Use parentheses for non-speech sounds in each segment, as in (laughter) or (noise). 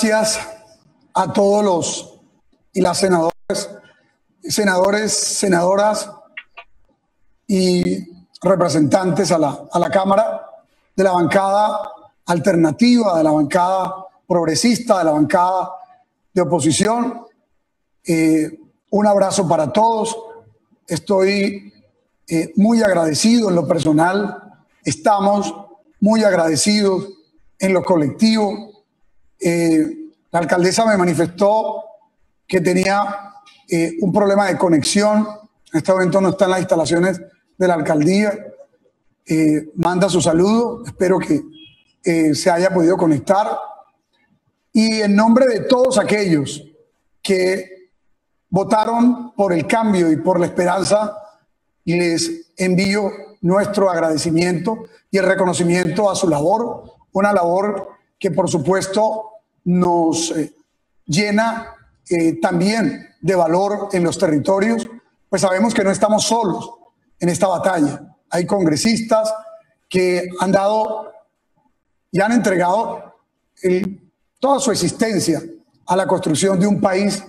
gracias a todos los y las senadores, senadores, senadoras y representantes a la, a la Cámara de la bancada alternativa, de la bancada progresista, de la bancada de oposición. Eh, un abrazo para todos. Estoy eh, muy agradecido en lo personal. Estamos muy agradecidos en lo colectivo. Eh, la alcaldesa me manifestó que tenía un problema de conexión. En este momento no está en las instalaciones de la alcaldía. manda su saludo. Espero que se haya podido conectar. Y en nombre de todos aquellos que votaron por el cambio y por la esperanza, les envío nuestro agradecimiento y el reconocimiento a su labor, una labor que por supuesto nos eh, llena eh, también de valor en los territorios, pues sabemos que no estamos solos en esta batalla. Hay congresistas que han dado y han entregado toda su existencia a la construcción de un país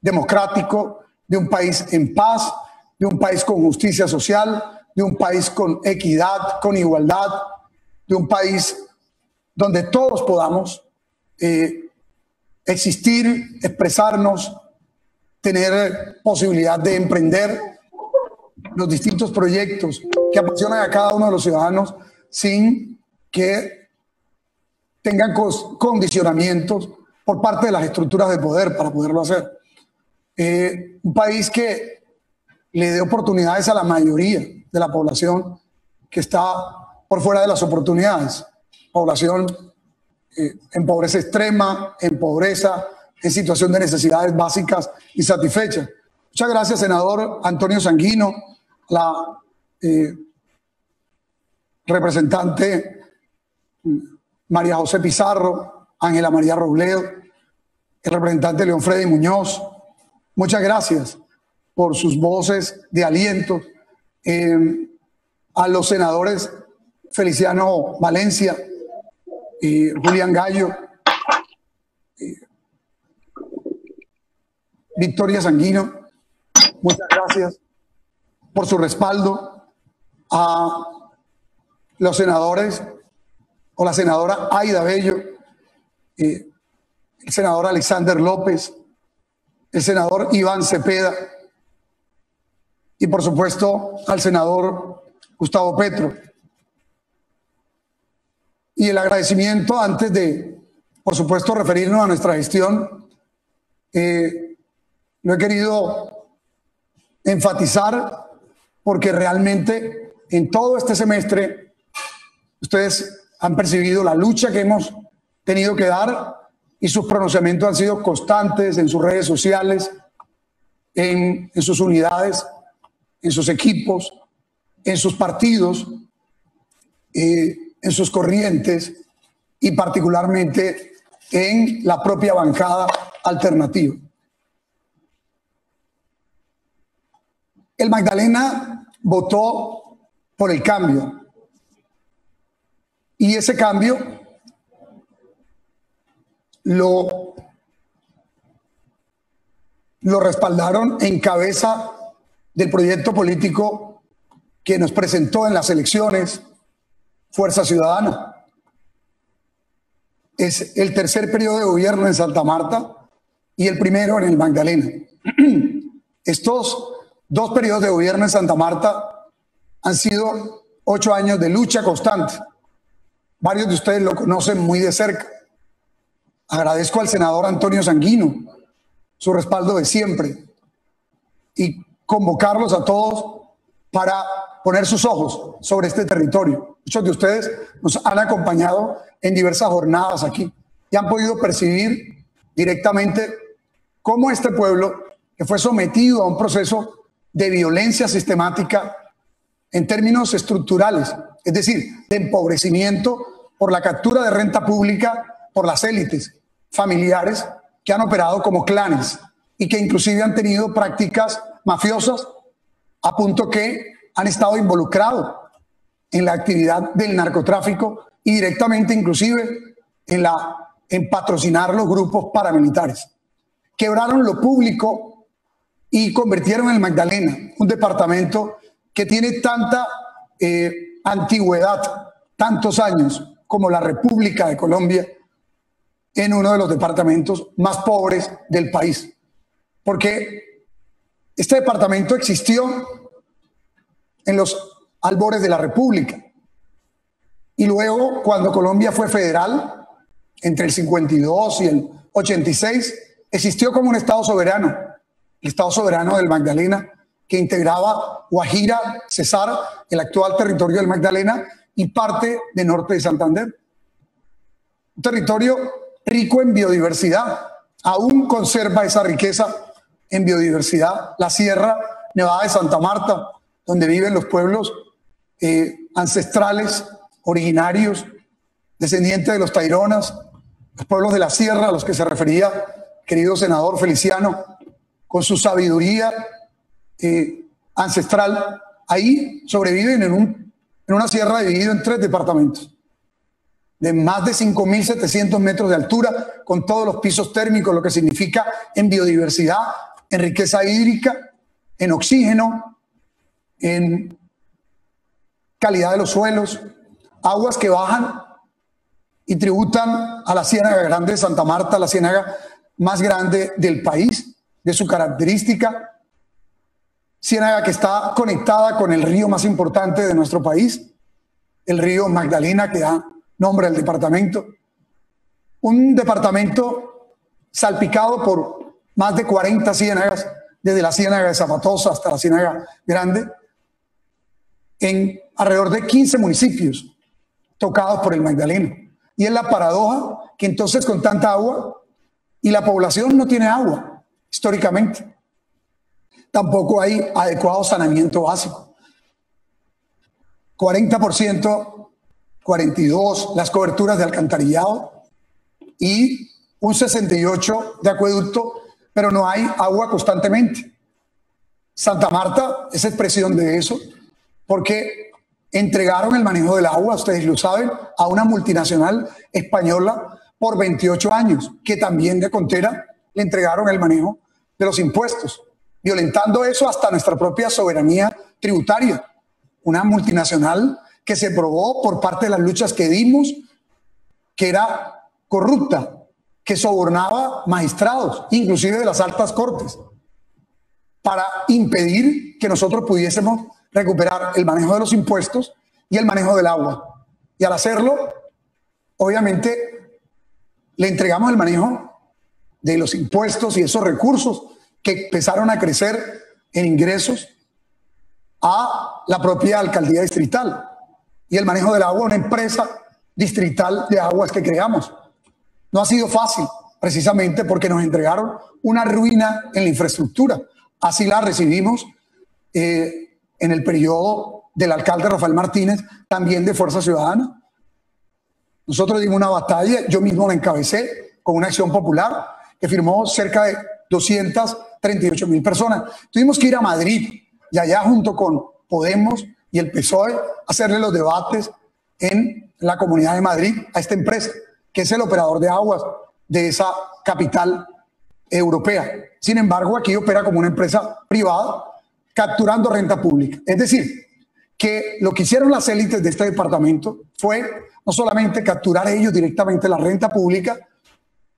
democrático, de un país en paz, de un país con justicia social, de un país con equidad, con igualdad, de un país donde todos podamos eh, existir, expresarnos, tener posibilidad de emprender los distintos proyectos que apasionan a cada uno de los ciudadanos sin que tengan condicionamientos por parte de las estructuras de poder para poderlo hacer. Eh, un país que le dé oportunidades a la mayoría de la población que está por fuera de las oportunidades. Población eh, en pobreza extrema, en pobreza, en situación de necesidades básicas insatisfechas. Muchas gracias, senador Antonio Sanguino, la eh, representante María José Pizarro, Ángela María Robledo, el representante León Freddy Muñoz. Muchas gracias por sus voces de aliento. Eh, a los senadores Feliciano Valencia, y Julián Gallo, Victoria Sanguino, muchas gracias por su respaldo. A los senadores o la senadora Aida Bello, eh, el senador Alexander López, el senador Iván Cepeda y por supuesto al senador Gustavo Petro. Y el agradecimiento antes de, por supuesto, referirnos a nuestra gestión, eh, lo he querido enfatizar porque realmente en todo este semestre ustedes han percibido la lucha que hemos tenido que dar y sus pronunciamientos han sido constantes en sus redes sociales, en, sus unidades, en sus equipos, en sus partidos, eh, en sus corrientes y particularmente en la propia bancada alternativa. El Magdalena votó por el cambio, y ese cambio lo, lo respaldaron en cabeza del proyecto político que nos presentó en las elecciones Fuerza Ciudadana. Es el tercer periodo de gobierno en Santa Marta y el primero en el Magdalena. (clears throat) Estos dos periodos de gobierno en Santa Marta han sido ocho años de lucha constante Varios de ustedes lo conocen muy de cerca. Agradezco al senador Antonio Sanguino su respaldo de siempre y convocarlos a todos para poner sus ojos sobre este territorio. Muchos de ustedes nos han acompañado en diversas jornadas aquí y han podido percibir directamente cómo este pueblo, que fue sometido a un proceso de violencia sistemática en términos estructurales, es decir, de empobrecimiento por la captura de renta pública por las élites familiares que han operado como clanes y que inclusive han tenido prácticas mafiosas a punto que han estado involucrados en la actividad del narcotráfico y directamente inclusive en la en patrocinar los grupos paramilitares. Quebraron lo público y convirtieron el Magdalena, un departamento que tiene tanta eh, antigüedad, tantos años, como la República de Colombia, en uno de los departamentos más pobres del país. Porque este departamento existió en los albores de la República. Y luego, cuando Colombia fue federal, entre el 52 y el 86, existió como un Estado soberano, el Estado soberano del Magdalena, que integraba Guajira, Cesar, el actual territorio del Magdalena, y parte de norte de Santander. Un territorio rico en biodiversidad, aún conserva esa riqueza en biodiversidad. La Sierra Nevada de Santa Marta, donde viven los pueblos eh, ancestrales, originarios, descendientes de los Taironas, los pueblos de la Sierra a los que se refería querido senador Feliciano, con su sabiduría eh, ancestral, ahí sobreviven en, un, en una sierra dividida en tres departamentos de más de 5.700 metros de altura, con todos los pisos térmicos, lo que significa en biodiversidad, en riqueza hídrica, en oxígeno, en calidad de los suelos, aguas que bajan y tributan a la Ciénaga Grande de Santa Marta, la ciénaga más grande del país, de su característica. Ciénaga que está conectada con el río más importante de nuestro país, el río Magdalena, que da nombre al departamento. Un departamento salpicado por más de 40 ciénagas, desde la ciénaga de Zapatosa hasta la ciénaga grande, en alrededor de 15 municipios tocados por el Magdalena. Y es la paradoja que entonces con tanta agua y la población no tiene agua históricamente. Tampoco hay adecuado saneamiento básico. 40%, 42% las coberturas de alcantarillado y un 68% de acueducto, pero no hay agua constantemente. Santa Marta es expresión de eso, porque entregaron el manejo del agua, ustedes lo saben, a una multinacional española por 28 años, que también de Contera le entregaron el manejo de los impuestos, violentando eso hasta nuestra propia soberanía tributaria. Una multinacional que se probó por parte de las luchas que dimos que era corrupta, que sobornaba magistrados, inclusive de las altas cortes, para impedir que nosotros pudiésemos recuperar el manejo de los impuestos y el manejo del agua. Y al hacerlo, obviamente, le entregamos el manejo de los impuestos y esos recursos que empezaron a crecer en ingresos a la propia alcaldía distrital y el manejo del agua una empresa distrital de aguas que creamos. No ha sido fácil, precisamente porque nos entregaron una ruina en la infraestructura. Así la recibimos eh, en el periodo del alcalde Rafael Martínez, también de Fuerza Ciudadana. Nosotros dimos una batalla, yo mismo la encabecé con una acción popular que firmó cerca de 238 mil personas. Tuvimos que ir a Madrid y allá junto con Podemos y el PSOE hacerle los debates en la Comunidad de Madrid a esta empresa, que es el operador de aguas de esa capital europea. Sin embargo, aquí opera como una empresa privada capturando renta pública. Es decir, que lo que hicieron las élites de este departamento fue no solamente capturar ellos directamente la renta pública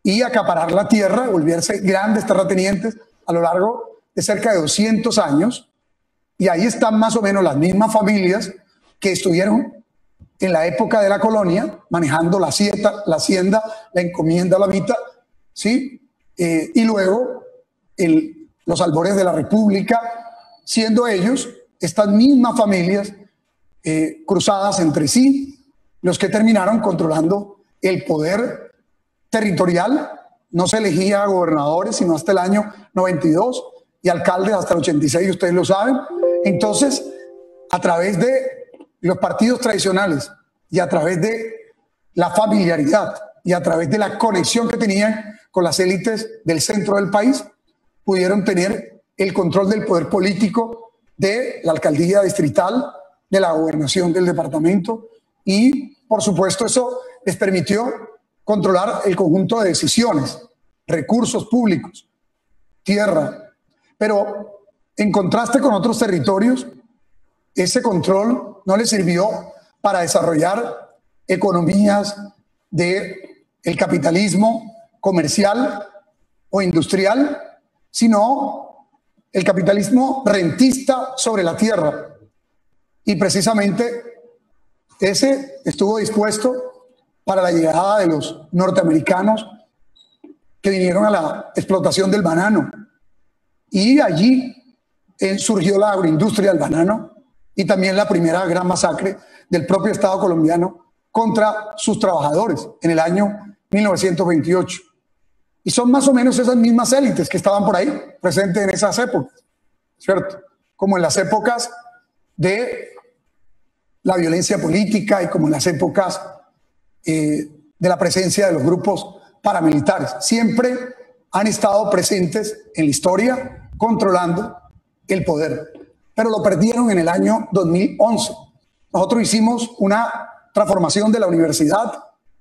y acaparar la tierra, volverse grandes terratenientes a lo largo de cerca de 200 años, y ahí están más o menos las mismas familias que estuvieron en la época de la colonia manejando la hacienda, la, hacienda, la encomienda, la mitad, ¿sí? Eh, y luego los albores de la República, siendo ellos, estas mismas familias eh, cruzadas entre sí, los que terminaron controlando el poder territorial. No se elegía gobernadores sino hasta el año 92 y alcaldes hasta el 86, ustedes lo saben. Entonces, a través de los partidos tradicionales y a través de la familiaridad y a través de la conexión que tenían con las élites del centro del país, pudieron tener el control del poder político de la alcaldía distrital, de la gobernación del departamento y, por supuesto, eso les permitió controlar el conjunto de decisiones, recursos públicos, tierra. Pero en contraste con otros territorios, ese control no le sirvió para desarrollar economías de el capitalismo comercial o industrial, sino el capitalismo rentista sobre la tierra. Y precisamente ese estuvo dispuesto para la llegada de los norteamericanos que vinieron a la explotación del banano. Y allí eh, surgió la agroindustria del banano y también la primera gran masacre del propio Estado colombiano contra sus trabajadores en el año 1928. Y son más o menos esas mismas élites que estaban por ahí, presentes en esas épocas, ¿cierto? Como en las épocas de la violencia política y como en las épocas eh, de la presencia de los grupos paramilitares. Siempre han estado presentes en la historia, controlando el poder, pero lo perdieron en el año 2011. Nosotros hicimos una transformación de la universidad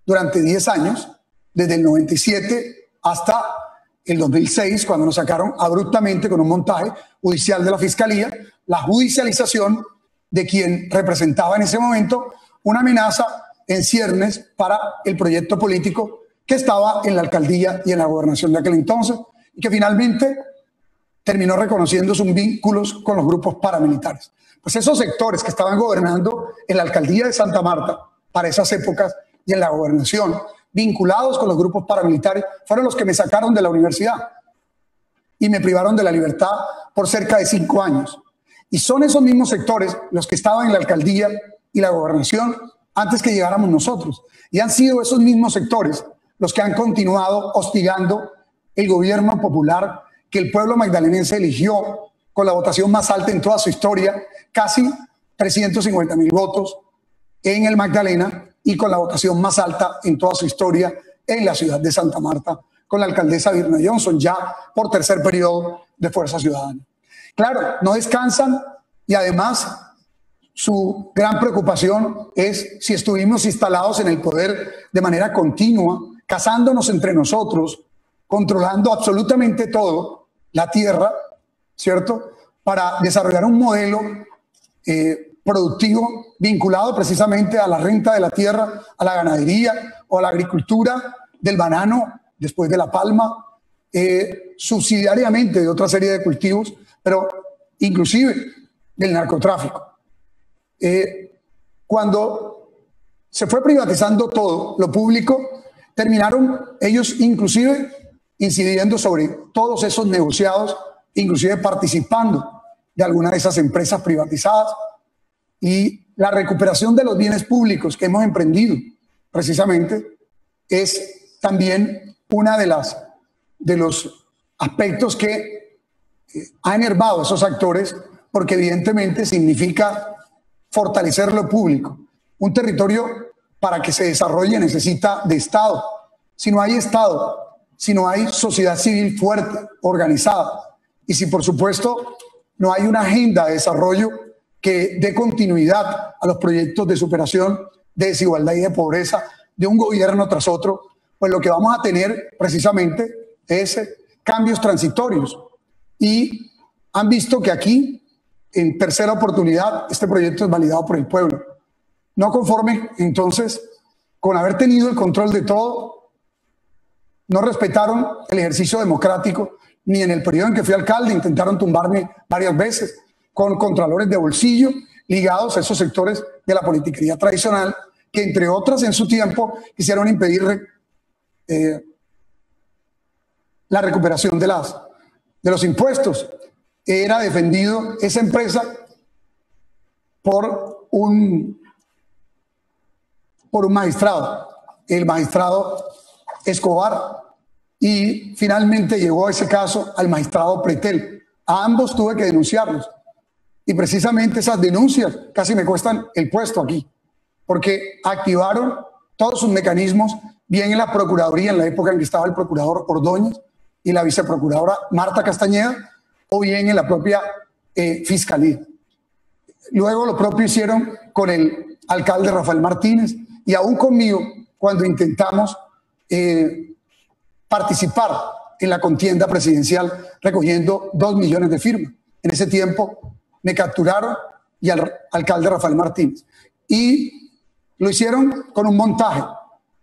durante 10 años, desde el 97 hasta el 2006, cuando nos sacaron abruptamente con un montaje judicial de la Fiscalía, la judicialización de quien representaba en ese momento una amenaza en ciernes para el proyecto político que estaba en la alcaldía y en la gobernación de aquel entonces, y que finalmente terminó reconociendo sus vínculos con los grupos paramilitares. Pues esos sectores que estaban gobernando en la alcaldía de Santa Marta para esas épocas y en la gobernación vinculados con los grupos paramilitares fueron los que me sacaron de la universidad y me privaron de la libertad por cerca de cinco años. Y son esos mismos sectores los que estaban en la alcaldía y la gobernación antes que llegáramos nosotros. Y han sido esos mismos sectores los que han continuado hostigando el gobierno popular que el pueblo magdalenense eligió con la votación más alta en toda su historia, casi 350 mil votos en el Magdalena y con la votación más alta en toda su historia en la ciudad de Santa Marta, con la alcaldesa Virna Johnson, ya por tercer periodo de Fuerza Ciudadana. Claro, no descansan y además su gran preocupación es si estuvimos instalados en el poder de manera continua, casándonos entre nosotros, controlando absolutamente todo, la tierra, ¿cierto? Para desarrollar un modelo eh, productivo vinculado precisamente a la renta de la tierra, a la ganadería o a la agricultura del banano después de la palma, eh, subsidiariamente de otra serie de cultivos, pero inclusive del narcotráfico. Eh, cuando se fue privatizando todo lo público, terminaron ellos inclusive incidiendo sobre todos esos negociados, inclusive participando de alguna de esas empresas privatizadas y la recuperación de los bienes públicos que hemos emprendido, precisamente, es también una de las de los aspectos que eh, ha enervado a esos actores, porque evidentemente significa fortalecer lo público. Un territorio para que se desarrolle necesita de Estado. Si no hay Estado, si no hay sociedad civil fuerte, organizada, y si por supuesto no hay una agenda de desarrollo que dé continuidad a los proyectos de superación de desigualdad y de pobreza de un gobierno tras otro, pues lo que vamos a tener precisamente es cambios transitorios. Y han visto que aquí, en tercera oportunidad, este proyecto es validado por el pueblo. No conforme entonces con haber tenido el control de todo, no respetaron el ejercicio democrático, ni en el periodo en que fui alcalde intentaron tumbarme varias veces, con contralores de bolsillo ligados a esos sectores de la politiquería tradicional que, entre otras, en su tiempo quisieron impedir eh, la recuperación de, las, de los impuestos. Era defendido esa empresa por un, por un magistrado, el magistrado Escobar, y finalmente llegó ese caso al magistrado Pretel. A ambos tuve que denunciarlos y precisamente esas denuncias casi me cuestan el puesto aquí, porque activaron todos sus mecanismos, bien en la Procuraduría, en la época en que estaba el procurador Ordóñez y la viceprocuradora Marta Castañeda, o bien en la propia eh, Fiscalía. Luego lo propio hicieron con el alcalde Rafael Martínez y aún conmigo cuando intentamos eh, participar en la contienda presidencial recogiendo dos millones de firmas. En ese tiempo me capturaron y al alcalde Rafael Martínez. Y lo hicieron con un montaje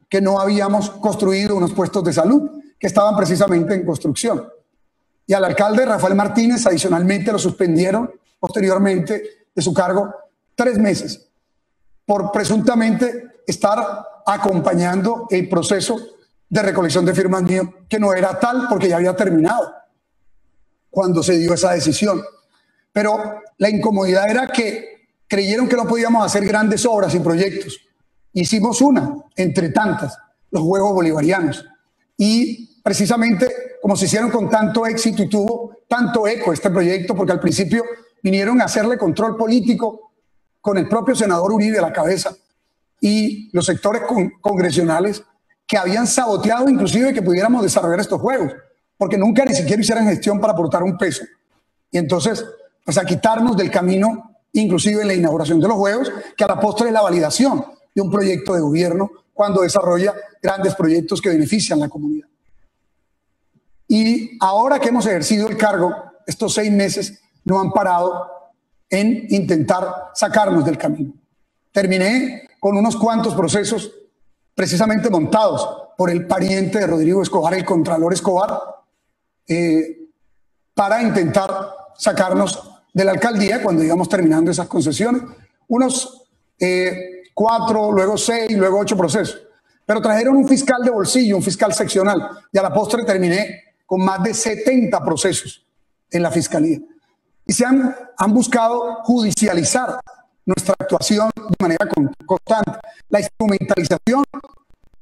que no habíamos construido unos puestos de salud que estaban precisamente en construcción. Y al alcalde Rafael Martínez adicionalmente lo suspendieron posteriormente de su cargo tres meses por presuntamente estar acompañando el proceso de recolección de firmas mío, que no era tal porque ya había terminado cuando se dio esa decisión. Pero la incomodidad era que creyeron que no podíamos hacer grandes obras y proyectos. Hicimos una, entre tantas, los Juegos Bolivarianos. Y precisamente como se hicieron con tanto éxito y tuvo tanto eco este proyecto, porque al principio vinieron a hacerle control político con el propio senador Uribe a la cabeza y los sectores congresionales que habían saboteado inclusive que pudiéramos desarrollar estos juegos, porque nunca ni siquiera hicieron gestión para aportar un peso. Y entonces, pues a quitarnos del camino, inclusive en la inauguración de los juegos, que a la postre es la validación de un proyecto de gobierno cuando desarrolla grandes proyectos que benefician a la comunidad. Y ahora que hemos ejercido el cargo, estos seis meses no han parado en intentar sacarnos del camino. Terminé con unos cuantos procesos precisamente montados por el pariente de Rodrigo Escobar, el Contralor Escobar, eh, para intentar sacarnos de la alcaldía cuando íbamos terminando esas concesiones. Unos eh, cuatro, luego seis, luego ocho procesos. Pero trajeron un fiscal de bolsillo, un fiscal seccional, y a la postre terminé con más de 70 procesos en la fiscalía. Y se han, han buscado judicializar nuestra actuación de manera constante. La instrumentalización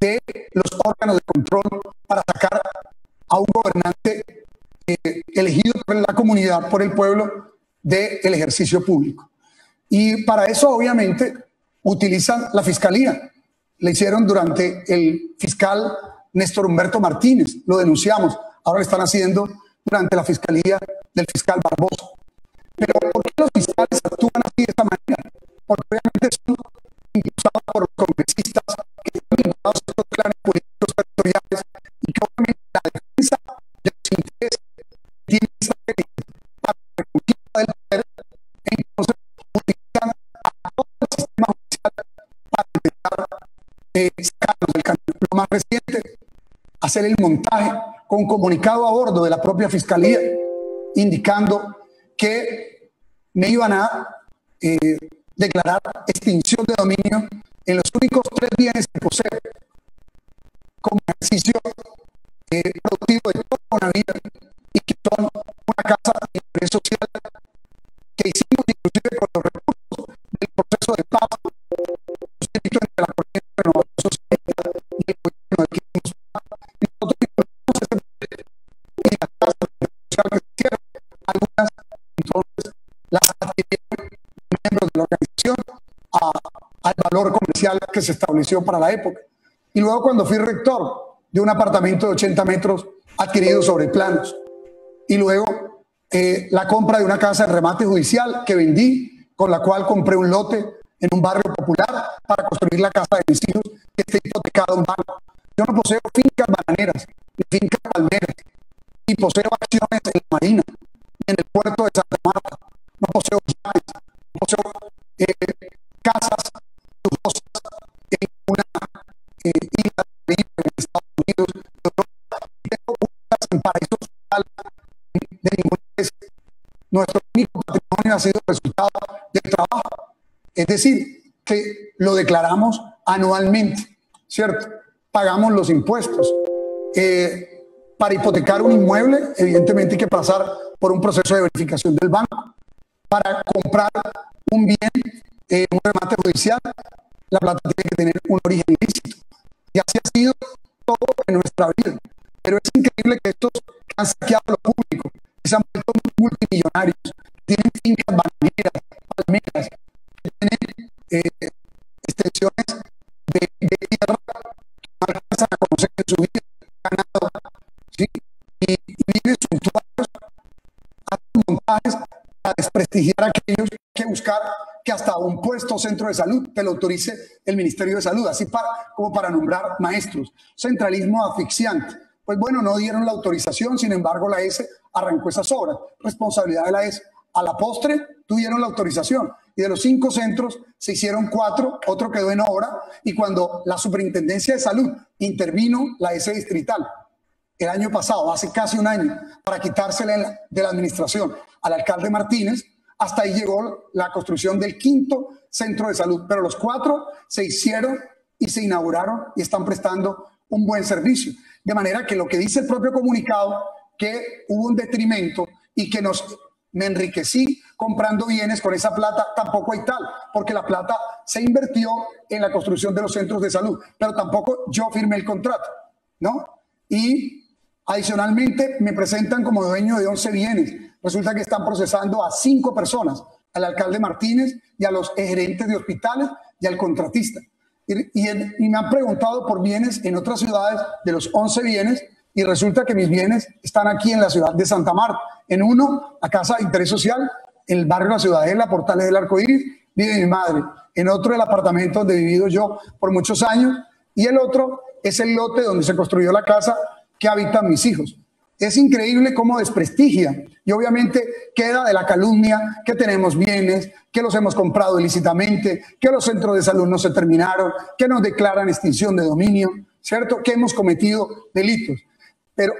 de los órganos de control para sacar a un gobernante eh, elegido por la comunidad, por el pueblo, del ejercicio público. Y para eso, obviamente, utilizan la fiscalía. Le hicieron durante el fiscal Néstor Humberto Martínez, lo denunciamos. Ahora lo están haciendo durante la fiscalía del fiscal Barbosa. Pero ¿por qué los fiscales actúan así de esta manera? Porque obviamente son impulsados por los congresistas que están vinculados a estos clanes políticos territoriales y que obviamente la defensa de los intereses tiene esa para la reconquista del poder, entonces utilizan a todo el sistema judicial para intentar eh, sacarnos del camino. Lo más reciente, hacer el montaje con comunicado a bordo de la propia fiscalía indicando que me iban a eh, declarar extinción de dominio en los únicos tres bienes que poseo. Como ejercicio eh, productivo de toda una vida y que son una casa de interés social que hicimos inclusive con los recursos del proceso de paz que se estableció para la época. Y luego cuando fui rector de un apartamento de 80 metros adquirido sobre planos. Y luego eh, la compra de una casa de remate judicial que vendí, con la cual compré un lote en un barrio popular para construir la casa de mis hijos que está hipotecado en banco. Yo no poseo fincas bananeras, ni fincas palmeras, y poseo acciones en la Marina, en el puerto de Santa Marta, no poseo no poseo eh, casas eh, isla de en Estados Unidos, tengo casas en paraísos de ninguna vez. Nuestro único patrimonio ha sido resultado del trabajo. Es decir, que lo declaramos anualmente, ¿cierto? Pagamos los impuestos. Eh, para hipotecar un inmueble, evidentemente hay que pasar por un proceso de verificación del banco para comprar un bien, eh, un remate judicial, la plata tiene que tener un origen ilícito. Y así ha sido todo en nuestra vida. Pero es increíble que estos que han saqueado lo público, que se han vuelto multimillonarios, tienen fincas bananeras, palmeras, tienen eh, extensiones de, de, tierra que no alcanzan a conocer en su vida, ganado, ¿sí? y, y viven hacen montajes desprestigiar a aquellos que buscar que hasta un puesto centro de salud te lo autorice el Ministerio de Salud, así para, como para nombrar maestros. Centralismo asfixiante. Pues bueno, no dieron la autorización, sin embargo la S arrancó esas obras. Responsabilidad de la S. A la postre tuvieron la autorización y de los cinco centros se hicieron cuatro, otro quedó en obra y cuando la Superintendencia de Salud intervino la S distrital el año pasado, hace casi un año, para quitársela de la administración al alcalde Martínez, hasta ahí llegó la construcción del quinto centro de salud, pero los cuatro se hicieron y se inauguraron y están prestando un buen servicio. De manera que lo que dice el propio comunicado, que hubo un detrimento y que nos me enriquecí comprando bienes con esa plata, tampoco hay tal, porque la plata se invirtió en la construcción de los centros de salud, pero tampoco yo firmé el contrato, ¿no? Y adicionalmente me presentan como dueño de 11 bienes. Resulta que están procesando a cinco personas, al alcalde Martínez y a los gerentes de hospitales y al contratista. Y, me han preguntado por bienes en otras ciudades de los 11 bienes y resulta que mis bienes están aquí en la ciudad de Santa Marta. En uno, la Casa de Interés Social, en el barrio La Ciudadela, Portales del Arco Iris, vive mi madre. En otro, el apartamento donde he vivido yo por muchos años. Y el otro es el lote donde se construyó la casa que habitan mis hijos. Es increíble cómo desprestigia y obviamente queda de la calumnia que tenemos bienes, que los hemos comprado ilícitamente, que los centros de salud no se terminaron, que nos declaran extinción de dominio, ¿cierto? Que hemos cometido delitos. Pero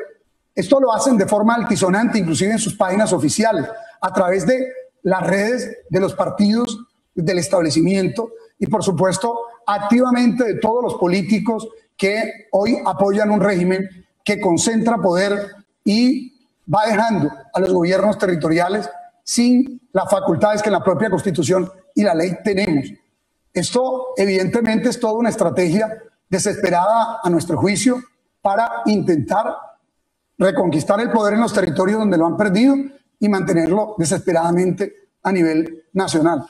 esto lo hacen de forma altisonante, inclusive en sus páginas oficiales, a través de las redes de los partidos del establecimiento y, por supuesto, activamente de todos los políticos que hoy apoyan un régimen que concentra poder y va dejando a los gobiernos territoriales sin las facultades que en la propia Constitución y la ley tenemos. Esto evidentemente es toda una estrategia desesperada a nuestro juicio para intentar reconquistar el poder en los territorios donde lo han perdido y mantenerlo desesperadamente a nivel nacional.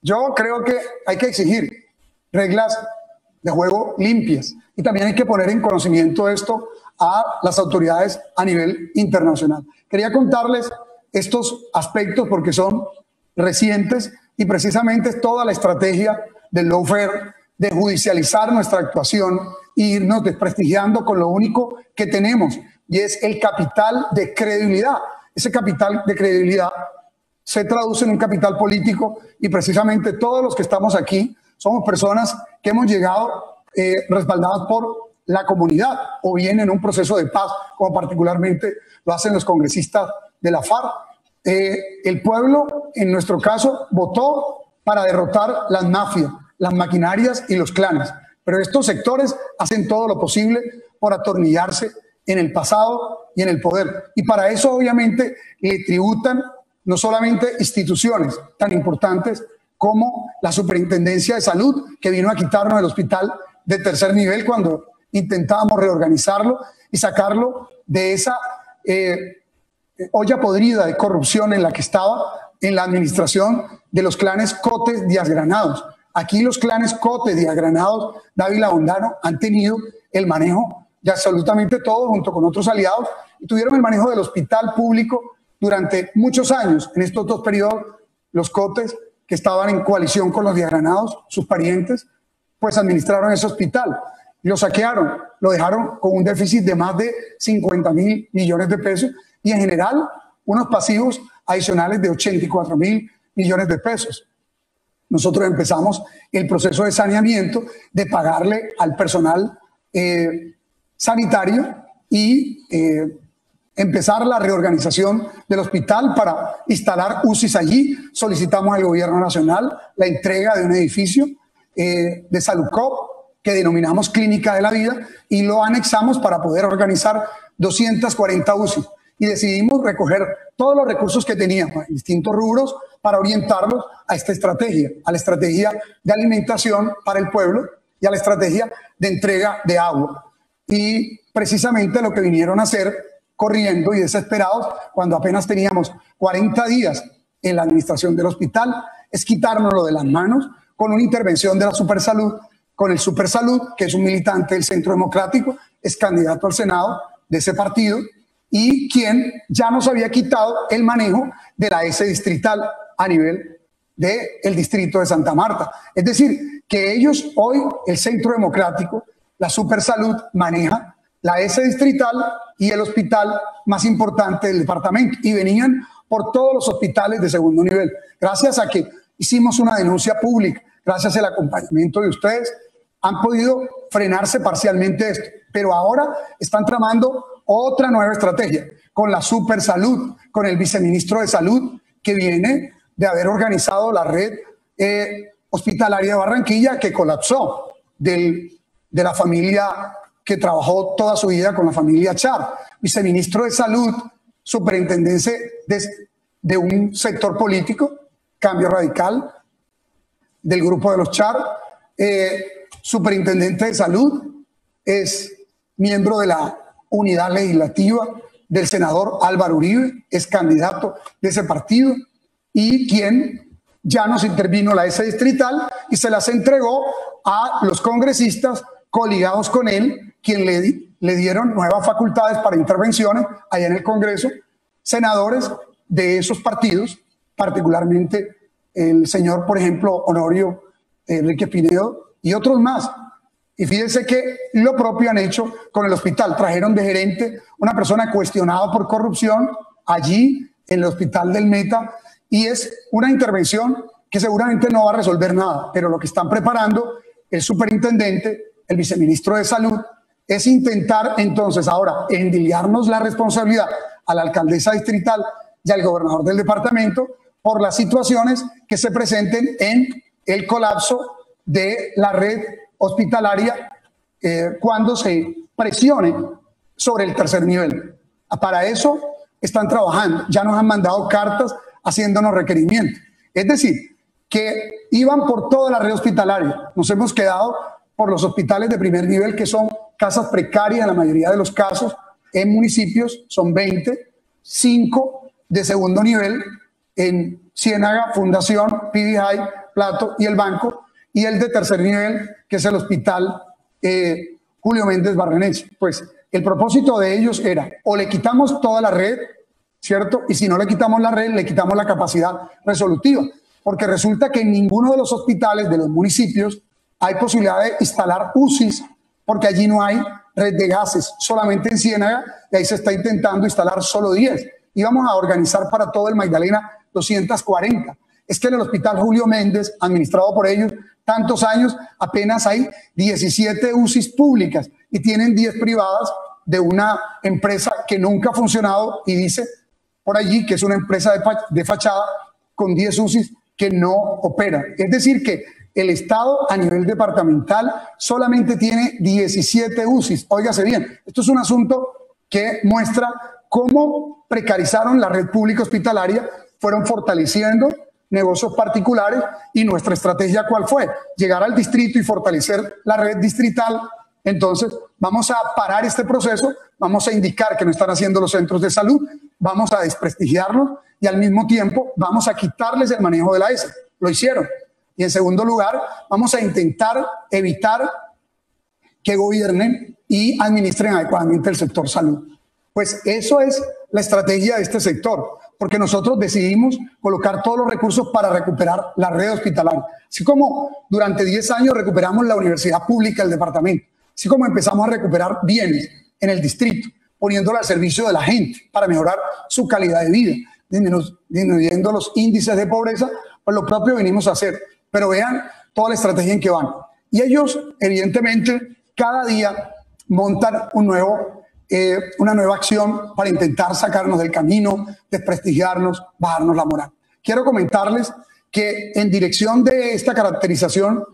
Yo creo que hay que exigir reglas de juego limpias y también hay que poner en conocimiento esto a las autoridades a nivel internacional. Quería contarles estos aspectos porque son recientes y precisamente es toda la estrategia del lawfare de judicializar nuestra actuación e irnos desprestigiando con lo único que tenemos, y es el capital de credibilidad. Ese capital de credibilidad se traduce en un capital político y precisamente todos los que estamos aquí somos personas que hemos llegado eh, respaldadas por la comunidad o bien en un proceso de paz, como particularmente lo hacen los congresistas de la FARC. Eh, el pueblo, en nuestro caso, votó para derrotar las mafias, las maquinarias y los clanes. Pero estos sectores hacen todo lo posible por atornillarse en el pasado y en el poder. Y para eso obviamente le tributan no solamente instituciones tan importantes como la Superintendencia de Salud, que vino a quitarnos el hospital de tercer nivel cuando intentábamos reorganizarlo y sacarlo de esa eh, olla podrida de corrupción en la que estaba en la administración de los clanes Cotes Díaz Granados. Aquí los clanes Cotes Díaz Granados, Dávila Bondano, han tenido el manejo y absolutamente todo junto con otros aliados, y tuvieron el manejo del hospital público durante muchos años. En estos dos periodos, los cotes que estaban en coalición con los diagranados, sus parientes, pues administraron ese hospital. Lo saquearon, lo dejaron con un déficit de más de 50 mil millones de pesos y en general unos pasivos adicionales de 84 mil millones de pesos. Nosotros empezamos el proceso de saneamiento de pagarle al personal eh, sanitario y eh, empezar la reorganización del hospital para instalar UCIs allí. Solicitamos al gobierno nacional la entrega de un edificio eh, de Salucop que denominamos Clínica de la Vida y lo anexamos para poder organizar 240 UCI. Y decidimos recoger todos los recursos que teníamos en distintos rubros para orientarlos a esta estrategia, a la estrategia de alimentación para el pueblo y a la estrategia de entrega de agua. Y precisamente lo que vinieron a hacer corriendo y desesperados cuando apenas teníamos 40 días en la administración del hospital es quitárnoslo de las manos con una intervención de la Supersalud, con el Supersalud, que es un militante del Centro Democrático, es candidato al Senado de ese partido y quien ya nos había quitado el manejo de la S distrital a nivel del distrito de Santa Marta. Es decir, que ellos hoy, el Centro Democrático, la Supersalud, maneja la S distrital y el hospital más importante del departamento. Y venían por todos los hospitales de segundo nivel. Gracias a que hicimos una denuncia pública, gracias al acompañamiento de ustedes, han podido frenarse parcialmente esto. Pero ahora están tramando otra nueva estrategia con la Supersalud, con el viceministro de Salud, que viene de haber organizado la red eh, hospitalaria de Barranquilla que colapsó del, de la familia que trabajó toda su vida con la familia Char. Viceministro de Salud, superintendencia de, de un sector político, cambio radical, del grupo de los Char, eh, superintendente de salud, es miembro de la unidad legislativa del senador Álvaro Uribe, es candidato de ese partido y quien ya nos intervino la S distrital y se las entregó a los congresistas coligados con él, quien le, le dieron nuevas facultades para intervenciones allá en el Congreso, senadores de esos partidos, particularmente el señor, por ejemplo, Honorio Enrique Pinedo y otros más. Y fíjense que lo propio han hecho con el hospital. Trajeron de gerente una persona cuestionada por corrupción allí en el hospital del Meta y es una intervención que seguramente no va a resolver nada, pero lo que están preparando el superintendente, el viceministro de salud, es intentar entonces ahora endiliarnos la responsabilidad a la alcaldesa distrital y al gobernador del departamento por las situaciones que se presenten en el colapso de la red hospitalaria eh, cuando se presione sobre el tercer nivel. Para eso están trabajando. Ya nos han mandado cartas haciéndonos requerimientos. Es decir, que iban por toda la red hospitalaria. Nos hemos quedado por los hospitales de primer nivel, que son casas precarias en la mayoría de los casos, en municipios, son 20, 5 de segundo nivel en Ciénaga, Fundación, PBI, Plato y el Banco, y el de tercer nivel, que es el Hospital eh, Julio Méndez Barrenech. Pues el propósito de ellos era o le quitamos toda la red, ¿cierto? Y si no le quitamos la red, le quitamos la capacidad resolutiva, porque resulta que en ninguno de los hospitales de los municipios hay posibilidad de instalar UCIs, porque allí no hay red de gases, solamente en Ciénaga, y ahí se está intentando instalar solo 10. Íbamos a organizar para todo el Magdalena 240. Es que en el Hospital Julio Méndez, administrado por ellos, tantos años, apenas hay 17 UCIs públicas y tienen 10 privadas de una empresa que nunca ha funcionado y dice por allí que es una empresa de, fachada con 10 UCIs que no opera. Es decir, que el Estado a nivel departamental solamente tiene 17 UCIs. Óigase bien, esto es un asunto que muestra cómo precarizaron la red pública hospitalaria, fueron fortaleciendo negocios particulares y nuestra estrategia cuál fue? Llegar al distrito y fortalecer la red distrital. Entonces, vamos a parar este proceso, vamos a indicar que no están haciendo los centros de salud, vamos a desprestigiarlos y al mismo tiempo vamos a quitarles el manejo de la S. Lo hicieron. Y en segundo lugar, vamos a intentar evitar que gobiernen y administren adecuadamente el sector salud. Pues eso es la estrategia de este sector porque nosotros decidimos colocar todos los recursos para recuperar la red hospitalaria. Así como durante 10 años recuperamos la universidad pública del departamento, así como empezamos a recuperar bienes en el distrito, poniéndolo al servicio de la gente para mejorar su calidad de vida, disminuyendo los índices de pobreza, pues lo propio venimos a hacer. Pero vean toda la estrategia en que van. Y ellos, evidentemente, cada día montan un nuevo eh, una nueva acción para intentar sacarnos del camino, desprestigiarnos, bajarnos la moral. Quiero comentarles que en dirección de esta caracterización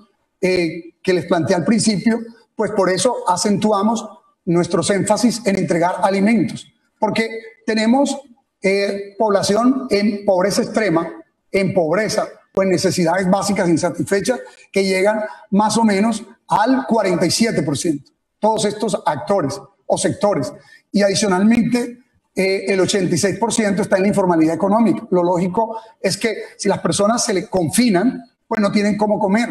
eh, que les planteé al principio, pues por eso acentuamos nuestros énfasis en entregar alimentos, porque tenemos eh, población en pobreza extrema, en pobreza o en necesidades básicas insatisfechas que llegan más o menos al 47%. Todos estos actores o sectores. Y adicionalmente, eh, el 86% está en la informalidad económica. Lo lógico es que si las personas se le confinan, pues no tienen cómo comer.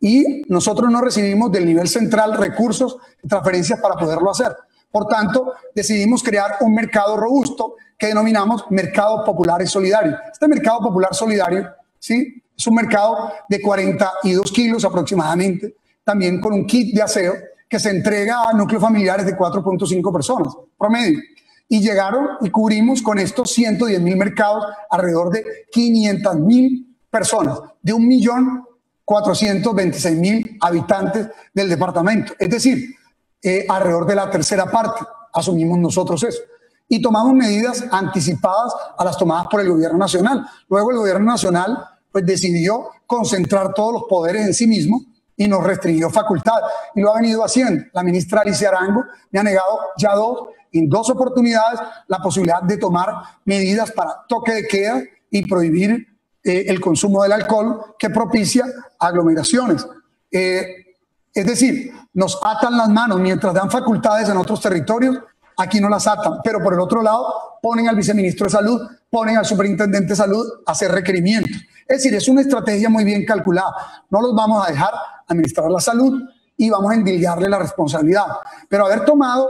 Y nosotros no recibimos del nivel central recursos transferencias para poderlo hacer. Por tanto, decidimos crear un mercado robusto que denominamos mercado popular y solidario. Este mercado popular solidario, ¿sí? Es un mercado de 42 kilos aproximadamente, también con un kit de aseo que se entrega a núcleos familiares de 4.5 personas promedio. Y llegaron y cubrimos con estos 110 mil mercados alrededor de 500 mil personas, de un millón 426 mil habitantes del departamento. Es decir, eh, alrededor de la tercera parte asumimos nosotros eso. Y tomamos medidas anticipadas a las tomadas por el gobierno nacional. Luego el gobierno nacional pues decidió concentrar todos los poderes en sí mismo y nos restringió facultad. Y lo ha venido haciendo. La ministra Alicia Arango me ha negado ya dos, en dos oportunidades, la posibilidad de tomar medidas para toque de queda y prohibir eh, el consumo del alcohol que propicia aglomeraciones. Eh, es decir, nos atan las manos mientras dan facultades en otros territorios, aquí no las atan, pero por el otro lado ponen al viceministro de salud, ponen al superintendente de salud a hacer requerimientos. Es decir, es una estrategia muy bien calculada. No los vamos a dejar administrar la salud y vamos a endilgarle la responsabilidad. Pero haber tomado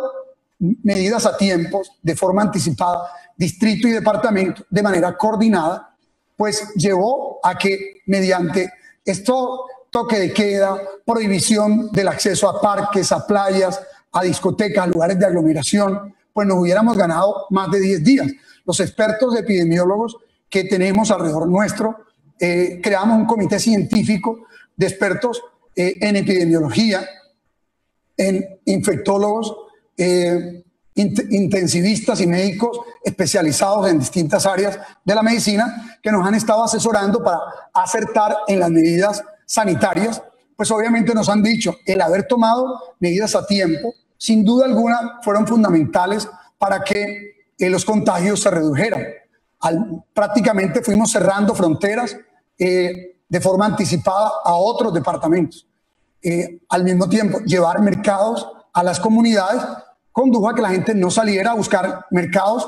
medidas a tiempo, de forma anticipada, distrito y departamento, de manera coordinada, pues llevó a que mediante esto toque de queda, prohibición del acceso a parques, a playas, a discotecas, a lugares de aglomeración, pues nos hubiéramos ganado más de 10 días. Los expertos epidemiólogos que tenemos alrededor nuestro, eh, creamos un comité científico de expertos eh, en epidemiología, en infectólogos, eh, intensivistas y médicos especializados en distintas áreas de la medicina que nos han estado asesorando para acertar en las medidas sanitarias, pues obviamente nos han dicho, el haber tomado medidas a tiempo, sin duda alguna, fueron fundamentales para que eh, los contagios se redujeran. Prácticamente fuimos cerrando fronteras eh, de forma anticipada a otros departamentos. Eh, al mismo tiempo, llevar mercados a las comunidades condujo a que la gente no saliera a buscar mercados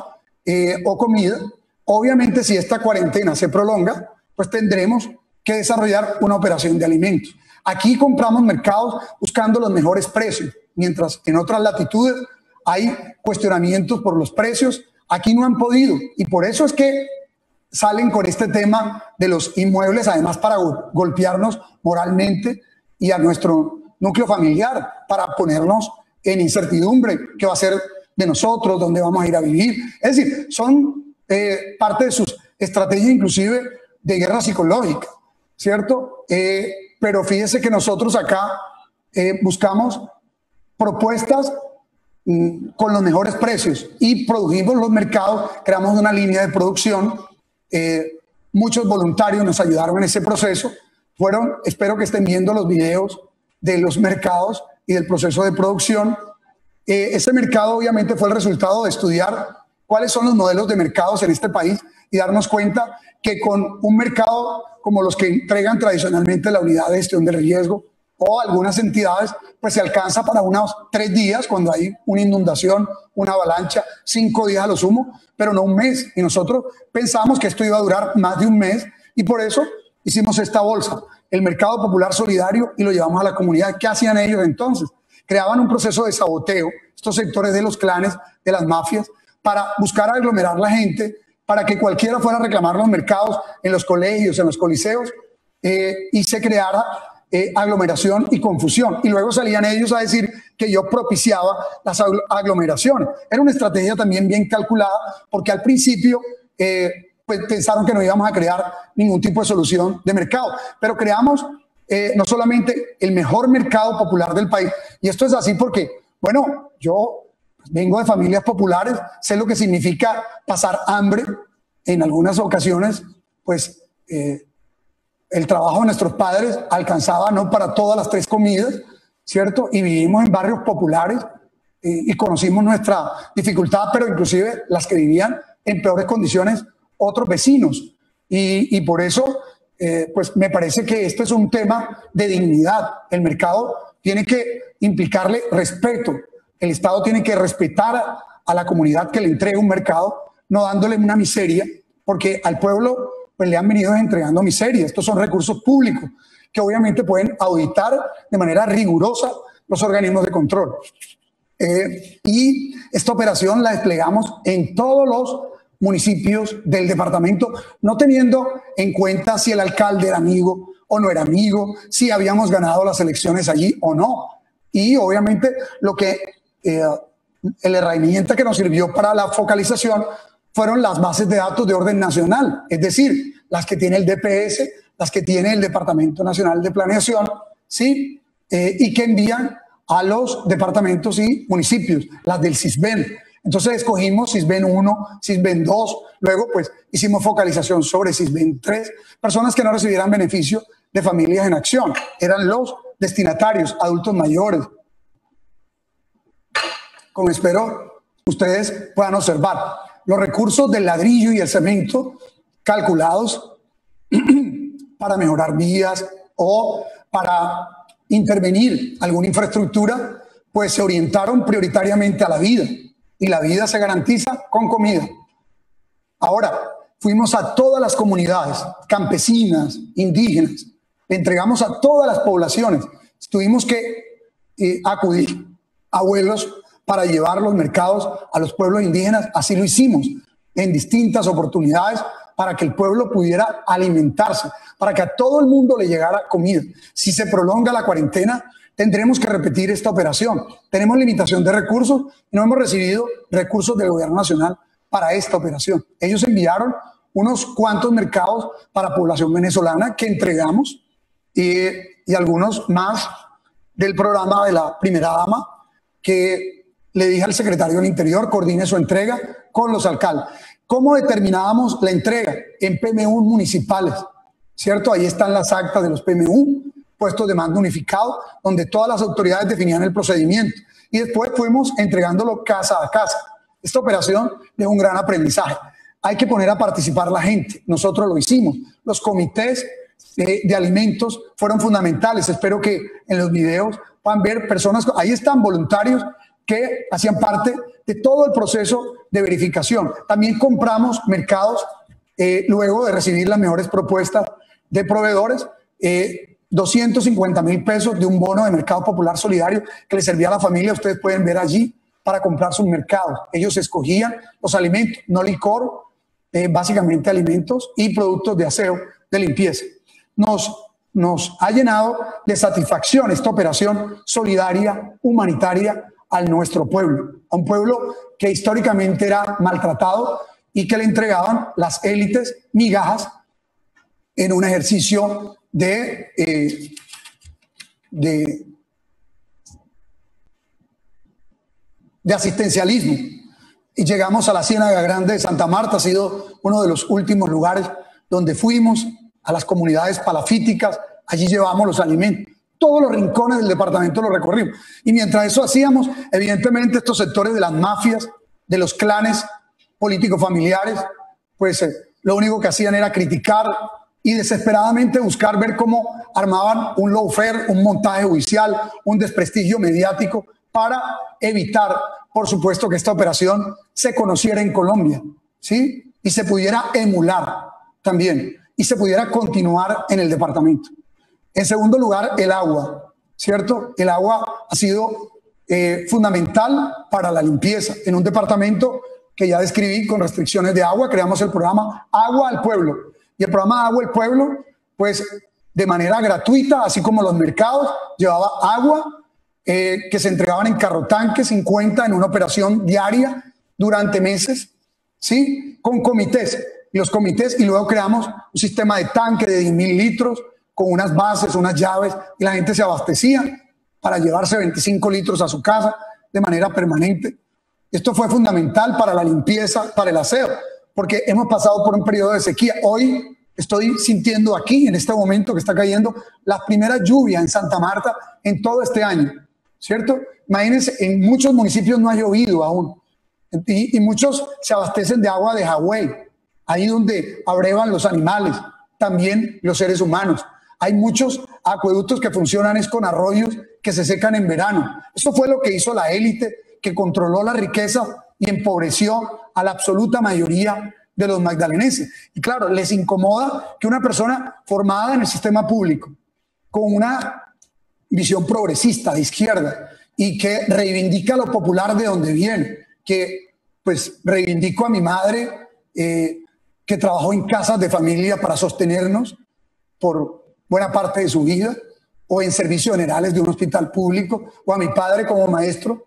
o comida. Obviamente, si esta cuarentena se prolonga, pues tendremos que desarrollar una operación de alimentos. Aquí compramos mercados buscando los mejores precios, mientras en otras latitudes hay cuestionamientos por los precios. Aquí no han podido y por eso es que salen con este tema de los inmuebles, además para golpearnos moralmente y a nuestro núcleo familiar, para ponernos en incertidumbre, qué va a ser de nosotros, dónde vamos a ir a vivir. Es decir, son eh, parte de sus estrategias inclusive de guerra psicológica. ¿cierto? Eh, pero fíjese que nosotros acá eh, buscamos propuestas mm, con los mejores precios y produjimos los mercados, creamos una línea de producción. Eh, muchos voluntarios nos ayudaron en ese proceso. Fueron, espero que estén viendo los videos de los mercados y del proceso de producción. ese mercado obviamente fue el resultado de estudiar cuáles son los modelos de mercados en este país y darnos cuenta que con un mercado como los que entregan tradicionalmente la unidad de gestión del riesgo o algunas entidades, pues se alcanza para unos tres días cuando hay una inundación, una avalancha, cinco días a lo sumo, pero no un mes. Y nosotros pensamos que esto iba a durar más de un mes y por eso hicimos esta bolsa, el Mercado Popular Solidario, y lo llevamos a la comunidad. ¿Qué hacían ellos entonces? Creaban un proceso de saboteo, estos sectores de los clanes, de las mafias, para buscar aglomerar la gente, para que cualquiera fuera a reclamar los mercados en los colegios, en los coliseos, eh, y se creara eh, aglomeración y confusión. Y luego salían ellos a decir que yo propiciaba las aglomeraciones. Era una estrategia también bien calculada, porque al principio eh, pues pensaron que no íbamos a crear ningún tipo de solución de mercado, pero creamos no solamente el mejor mercado popular del país, y esto es así porque, bueno, yo vengo de familias populares, sé lo que significa pasar hambre. En algunas ocasiones, pues eh, el trabajo de nuestros padres alcanzaba no para todas las tres comidas, ¿cierto? Y vivimos en barrios populares eh, y conocimos nuestra dificultad, pero inclusive las que vivían en peores condiciones otros vecinos. Y, por eso, eh, pues me parece que esto es un tema de dignidad. El mercado tiene que implicarle respeto, el Estado tiene que respetar a la comunidad que le entrega un mercado, no dándole una miseria, porque al pueblo pues, le han venido entregando miseria. Estos son recursos públicos que obviamente pueden auditar de manera rigurosa los organismos de control. Eh, y esta operación la desplegamos en todos los municipios del departamento, no teniendo en cuenta si el alcalde era amigo o no era amigo, si habíamos ganado las elecciones allí o no. Y obviamente lo que eh, el herramienta que nos sirvió para la focalización fueron las bases de datos de orden nacional, es decir, las que tiene el DPS, las que tiene el Departamento Nacional de Planeación, ¿sí? Eh, y que envían a los departamentos y municipios, las del CISBEN. Entonces escogimos CISBEN 1, CISBEN 2, luego pues hicimos focalización sobre CISBEN 3, personas que no recibieran beneficio de familias en acción, eran los destinatarios, adultos mayores. Espero ustedes puedan observar, los recursos del ladrillo y el cemento calculados (clears throat) para mejorar vías o para intervenir alguna infraestructura, pues se orientaron prioritariamente a la vida y la vida se garantiza con comida. Ahora, fuimos a todas las comunidades, campesinas, indígenas, entregamos a todas las poblaciones. Tuvimos que eh, acudir abuelos para llevar los mercados a los pueblos indígenas, así lo hicimos en distintas oportunidades para que el pueblo pudiera alimentarse, para que a todo el mundo le llegara comida. Si se prolonga la cuarentena, tendremos que repetir esta operación. Tenemos limitación de recursos no hemos recibido recursos del gobierno nacional para esta operación. Ellos enviaron unos cuantos mercados para población venezolana que entregamos y, y algunos más del programa de la primera dama que le dije al secretario del Interior coordine su entrega con los alcaldes. ¿Cómo determinábamos la entrega? En PMU municipales, ¿cierto? Ahí están las actas de los PMU, puestos de mando unificado, donde todas las autoridades definían el procedimiento. Y después fuimos entregándolo casa a casa. Esta operación es un gran aprendizaje. Hay que poner a participar la gente. Nosotros lo hicimos. Los comités de, de alimentos fueron fundamentales. Espero que en los videos puedan ver personas. Ahí están voluntarios que hacían parte de todo el proceso de verificación. También compramos mercados eh, luego de recibir las mejores propuestas de proveedores. 250 eh, mil pesos de un bono de mercado popular solidario que le servía a la familia. Ustedes pueden ver allí para comprar sus mercados. Ellos escogían los alimentos, no licor, eh, básicamente alimentos y productos de aseo, de limpieza. Nos, nos ha llenado de satisfacción esta operación solidaria, humanitaria, a nuestro pueblo, a un pueblo que históricamente era maltratado y que le entregaban las élites migajas en un ejercicio de, eh, de, de asistencialismo. Y llegamos a la Ciénaga Grande de Santa Marta, ha sido uno de los últimos lugares donde fuimos, a las comunidades palafíticas, allí llevamos los alimentos todos los rincones del departamento lo recorrimos. Y mientras eso hacíamos, evidentemente estos sectores de las mafias, de los clanes políticos familiares, pues eh, lo único que hacían era criticar y desesperadamente buscar ver cómo armaban un lawfare, un montaje judicial, un desprestigio mediático para evitar, por supuesto, que esta operación se conociera en Colombia, ¿sí? Y se pudiera emular también y se pudiera continuar en el departamento. En segundo lugar, el agua, ¿cierto? El agua ha sido eh, fundamental para la limpieza. En un departamento que ya describí con restricciones de agua, creamos el programa Agua al Pueblo. Y el programa Agua al Pueblo, pues de manera gratuita, así como los mercados, llevaba agua eh, que se entregaban en carrotanques 50 en una operación diaria durante meses, ¿sí? Con comités. Y los comités, y luego creamos un sistema de tanque de 10 mil litros con unas bases, unas llaves, y la gente se abastecía para llevarse 25 litros a su casa de manera permanente. Esto fue fundamental para la limpieza, para el aseo, porque hemos pasado por un periodo de sequía. Hoy estoy sintiendo aquí, en este momento que está cayendo, las primeras lluvias en Santa Marta en todo este año, ¿cierto? Imagínense, en muchos municipios no ha llovido aún, y, y muchos se abastecen de agua de Hawái, ahí donde abrevan los animales, también los seres humanos. Hay muchos acueductos que funcionan es con arroyos que se secan en verano. Eso fue lo que hizo la élite que controló la riqueza y empobreció a la absoluta mayoría de los magdalenenses. Y claro, les incomoda que una persona formada en el sistema público, con una visión progresista de izquierda y que reivindica lo popular de donde viene, que pues reivindico a mi madre eh, que trabajó en casas de familia para sostenernos por buena parte de su vida, o en servicios generales de un hospital público, o a mi padre como maestro,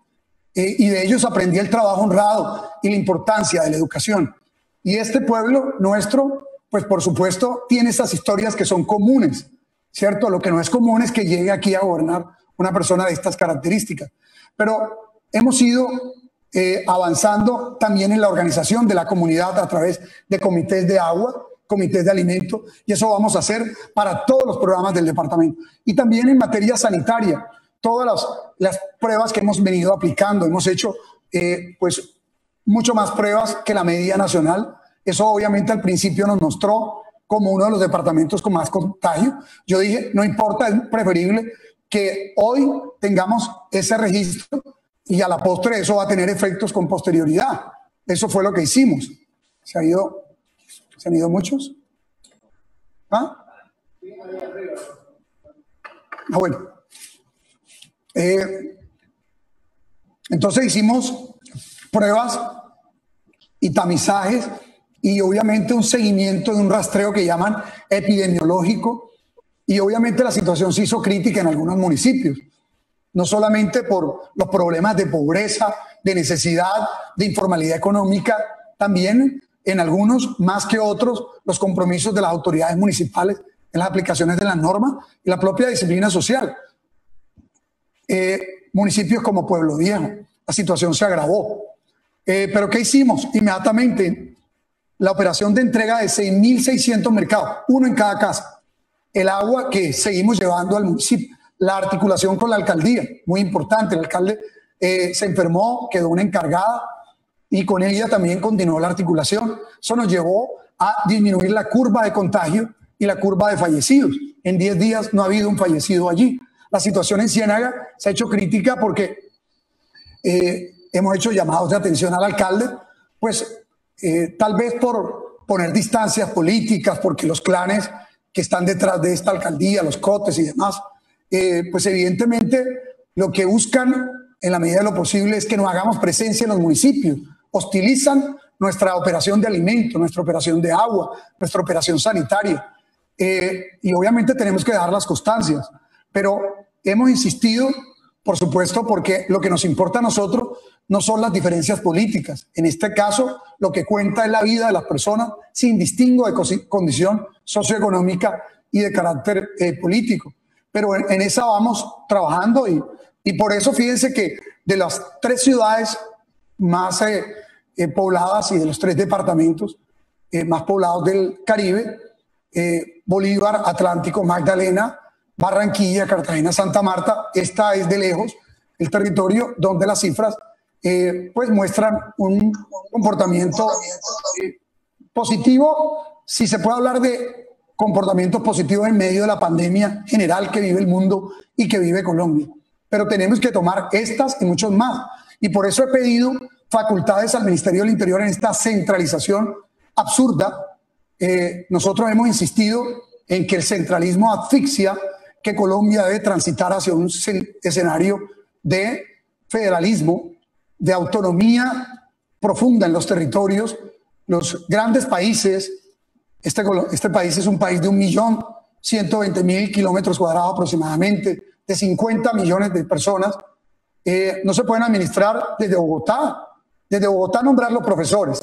eh, y de ellos aprendí el trabajo honrado y la importancia de la educación. Y este pueblo nuestro, pues por supuesto, tiene esas historias que son comunes, ¿cierto? Lo que no es común es que llegue aquí a gobernar una persona de estas características. Pero hemos ido eh, avanzando también en la organización de la comunidad a través de comités de agua, comités de alimentos, y eso vamos a hacer para todos los programas del departamento. Y también en materia sanitaria, todas las, las pruebas que hemos venido aplicando, hemos hecho eh, pues mucho más pruebas que la media nacional. Eso obviamente al principio nos mostró como uno de los departamentos con más contagio. Yo dije, no importa, es preferible que hoy tengamos ese registro y a la postre eso va a tener efectos con posterioridad. Eso fue lo que hicimos. ¿Se, ha ido, ¿se han ido muchos? ¿Ah? Ah, bueno. Eh, entonces hicimos pruebas y tamizajes y obviamente un seguimiento de un rastreo que llaman epidemiológico y obviamente la situación se hizo crítica en algunos municipios no solamente por los problemas de pobreza, de necesidad, de informalidad económica, también en algunos, más que otros, los compromisos de las autoridades municipales en las aplicaciones de las normas y la propia disciplina social. Eh, municipios como Pueblo Viejo, la situación se agravó. Eh, pero ¿qué hicimos? Inmediatamente la operación de entrega de 6.600 mercados, uno en cada casa. El agua que seguimos llevando al municipio la articulación con la alcaldía, muy importante. El alcalde eh, se enfermó, quedó una encargada y con ella también continuó la articulación. Eso nos llevó a disminuir la curva de contagio y la curva de fallecidos. En 10 días no ha habido un fallecido allí. La situación en Ciénaga se ha hecho crítica porque eh, hemos hecho llamados de atención al alcalde, pues eh, tal vez por poner distancias políticas, porque los clanes que están detrás de esta alcaldía, los cotes y demás, eh, pues evidentemente lo que buscan en la medida de lo posible es que no hagamos presencia en los municipios. Hostilizan nuestra operación de alimentos, nuestra operación de agua, nuestra operación sanitaria. Eh, y obviamente tenemos que dar las constancias, pero hemos insistido, por supuesto, porque lo que nos importa a nosotros no son las diferencias políticas. En este caso, lo que cuenta es la vida de las personas sin distingo de condición socioeconómica y de carácter eh, político pero en, esa vamos trabajando y, y, por eso fíjense que de las tres ciudades más eh, eh, pobladas y de los tres departamentos eh, más poblados del Caribe, Bolívar, Atlántico, Magdalena, Barranquilla, Cartagena, Santa Marta, esta es de lejos el territorio donde las cifras pues muestran un comportamiento positivo, si se puede hablar de comportamientos positivos en medio de la pandemia general que vive el mundo y que vive Colombia. Pero tenemos que tomar estas y muchos más. Y por eso he pedido facultades al Ministerio del Interior en esta centralización absurda. Eh, nosotros hemos insistido en que el centralismo asfixia, que Colombia debe transitar hacia un escenario de federalismo, de autonomía profunda en los territorios. Los grandes países este, este, país es un país de un millón mil kilómetros cuadrados aproximadamente, de 50 millones de personas. Eh, no se pueden administrar desde Bogotá. Desde Bogotá nombrar los profesores.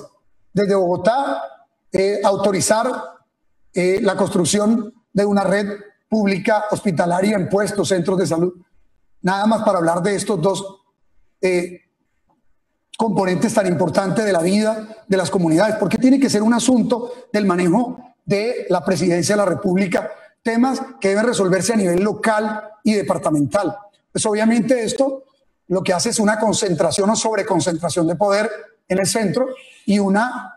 Desde Bogotá eh, autorizar eh, la construcción de una red pública hospitalaria en puestos, centros de salud. Nada más para hablar de estos dos componentes tan importantes de la vida de las comunidades, porque tiene que ser un asunto del manejo de la presidencia de la República, temas que deben resolverse a nivel local y departamental. Pues obviamente esto lo que hace es una concentración o sobreconcentración de poder en el centro y una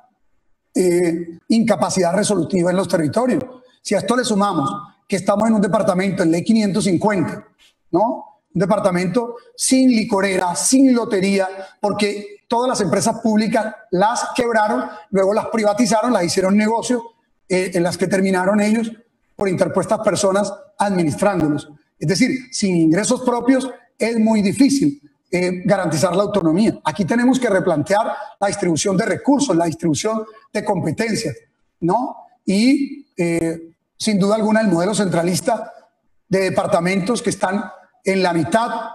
eh, incapacidad resolutiva en los territorios. Si a esto le sumamos que estamos en un departamento en ley 550, ¿no? un departamento sin licorera, sin lotería, porque todas las empresas públicas las quebraron, luego las privatizaron, las hicieron negocios eh, en las que terminaron ellos por interpuestas personas administrándolos. Es decir, sin ingresos propios es muy difícil eh, garantizar la autonomía. Aquí tenemos que replantear la distribución de recursos, la distribución de competencias, ¿no? Y eh, sin duda alguna el modelo centralista de departamentos que están en la mitad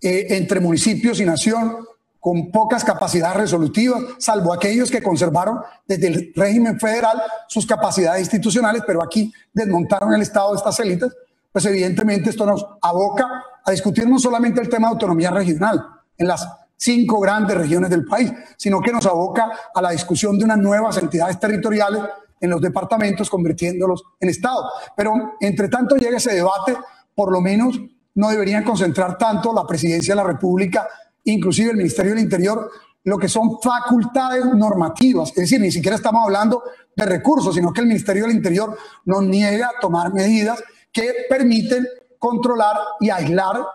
eh, entre municipios y nación, con pocas capacidades resolutivas, salvo aquellos que conservaron desde el régimen federal sus capacidades institucionales, pero aquí desmontaron el Estado de estas élites, pues evidentemente esto nos aboca a discutir no solamente el tema de autonomía regional en las cinco grandes regiones del país, sino que nos aboca a la discusión de unas nuevas entidades territoriales en los departamentos, convirtiéndolos en Estado. Pero entre tanto llega ese debate, por lo menos no deberían concentrar tanto la presidencia de la República, inclusive el Ministerio del Interior, lo que son facultades normativas. Es decir, ni siquiera estamos hablando de recursos, sino que el Ministerio del Interior nos niega a tomar medidas que permiten controlar y aislar.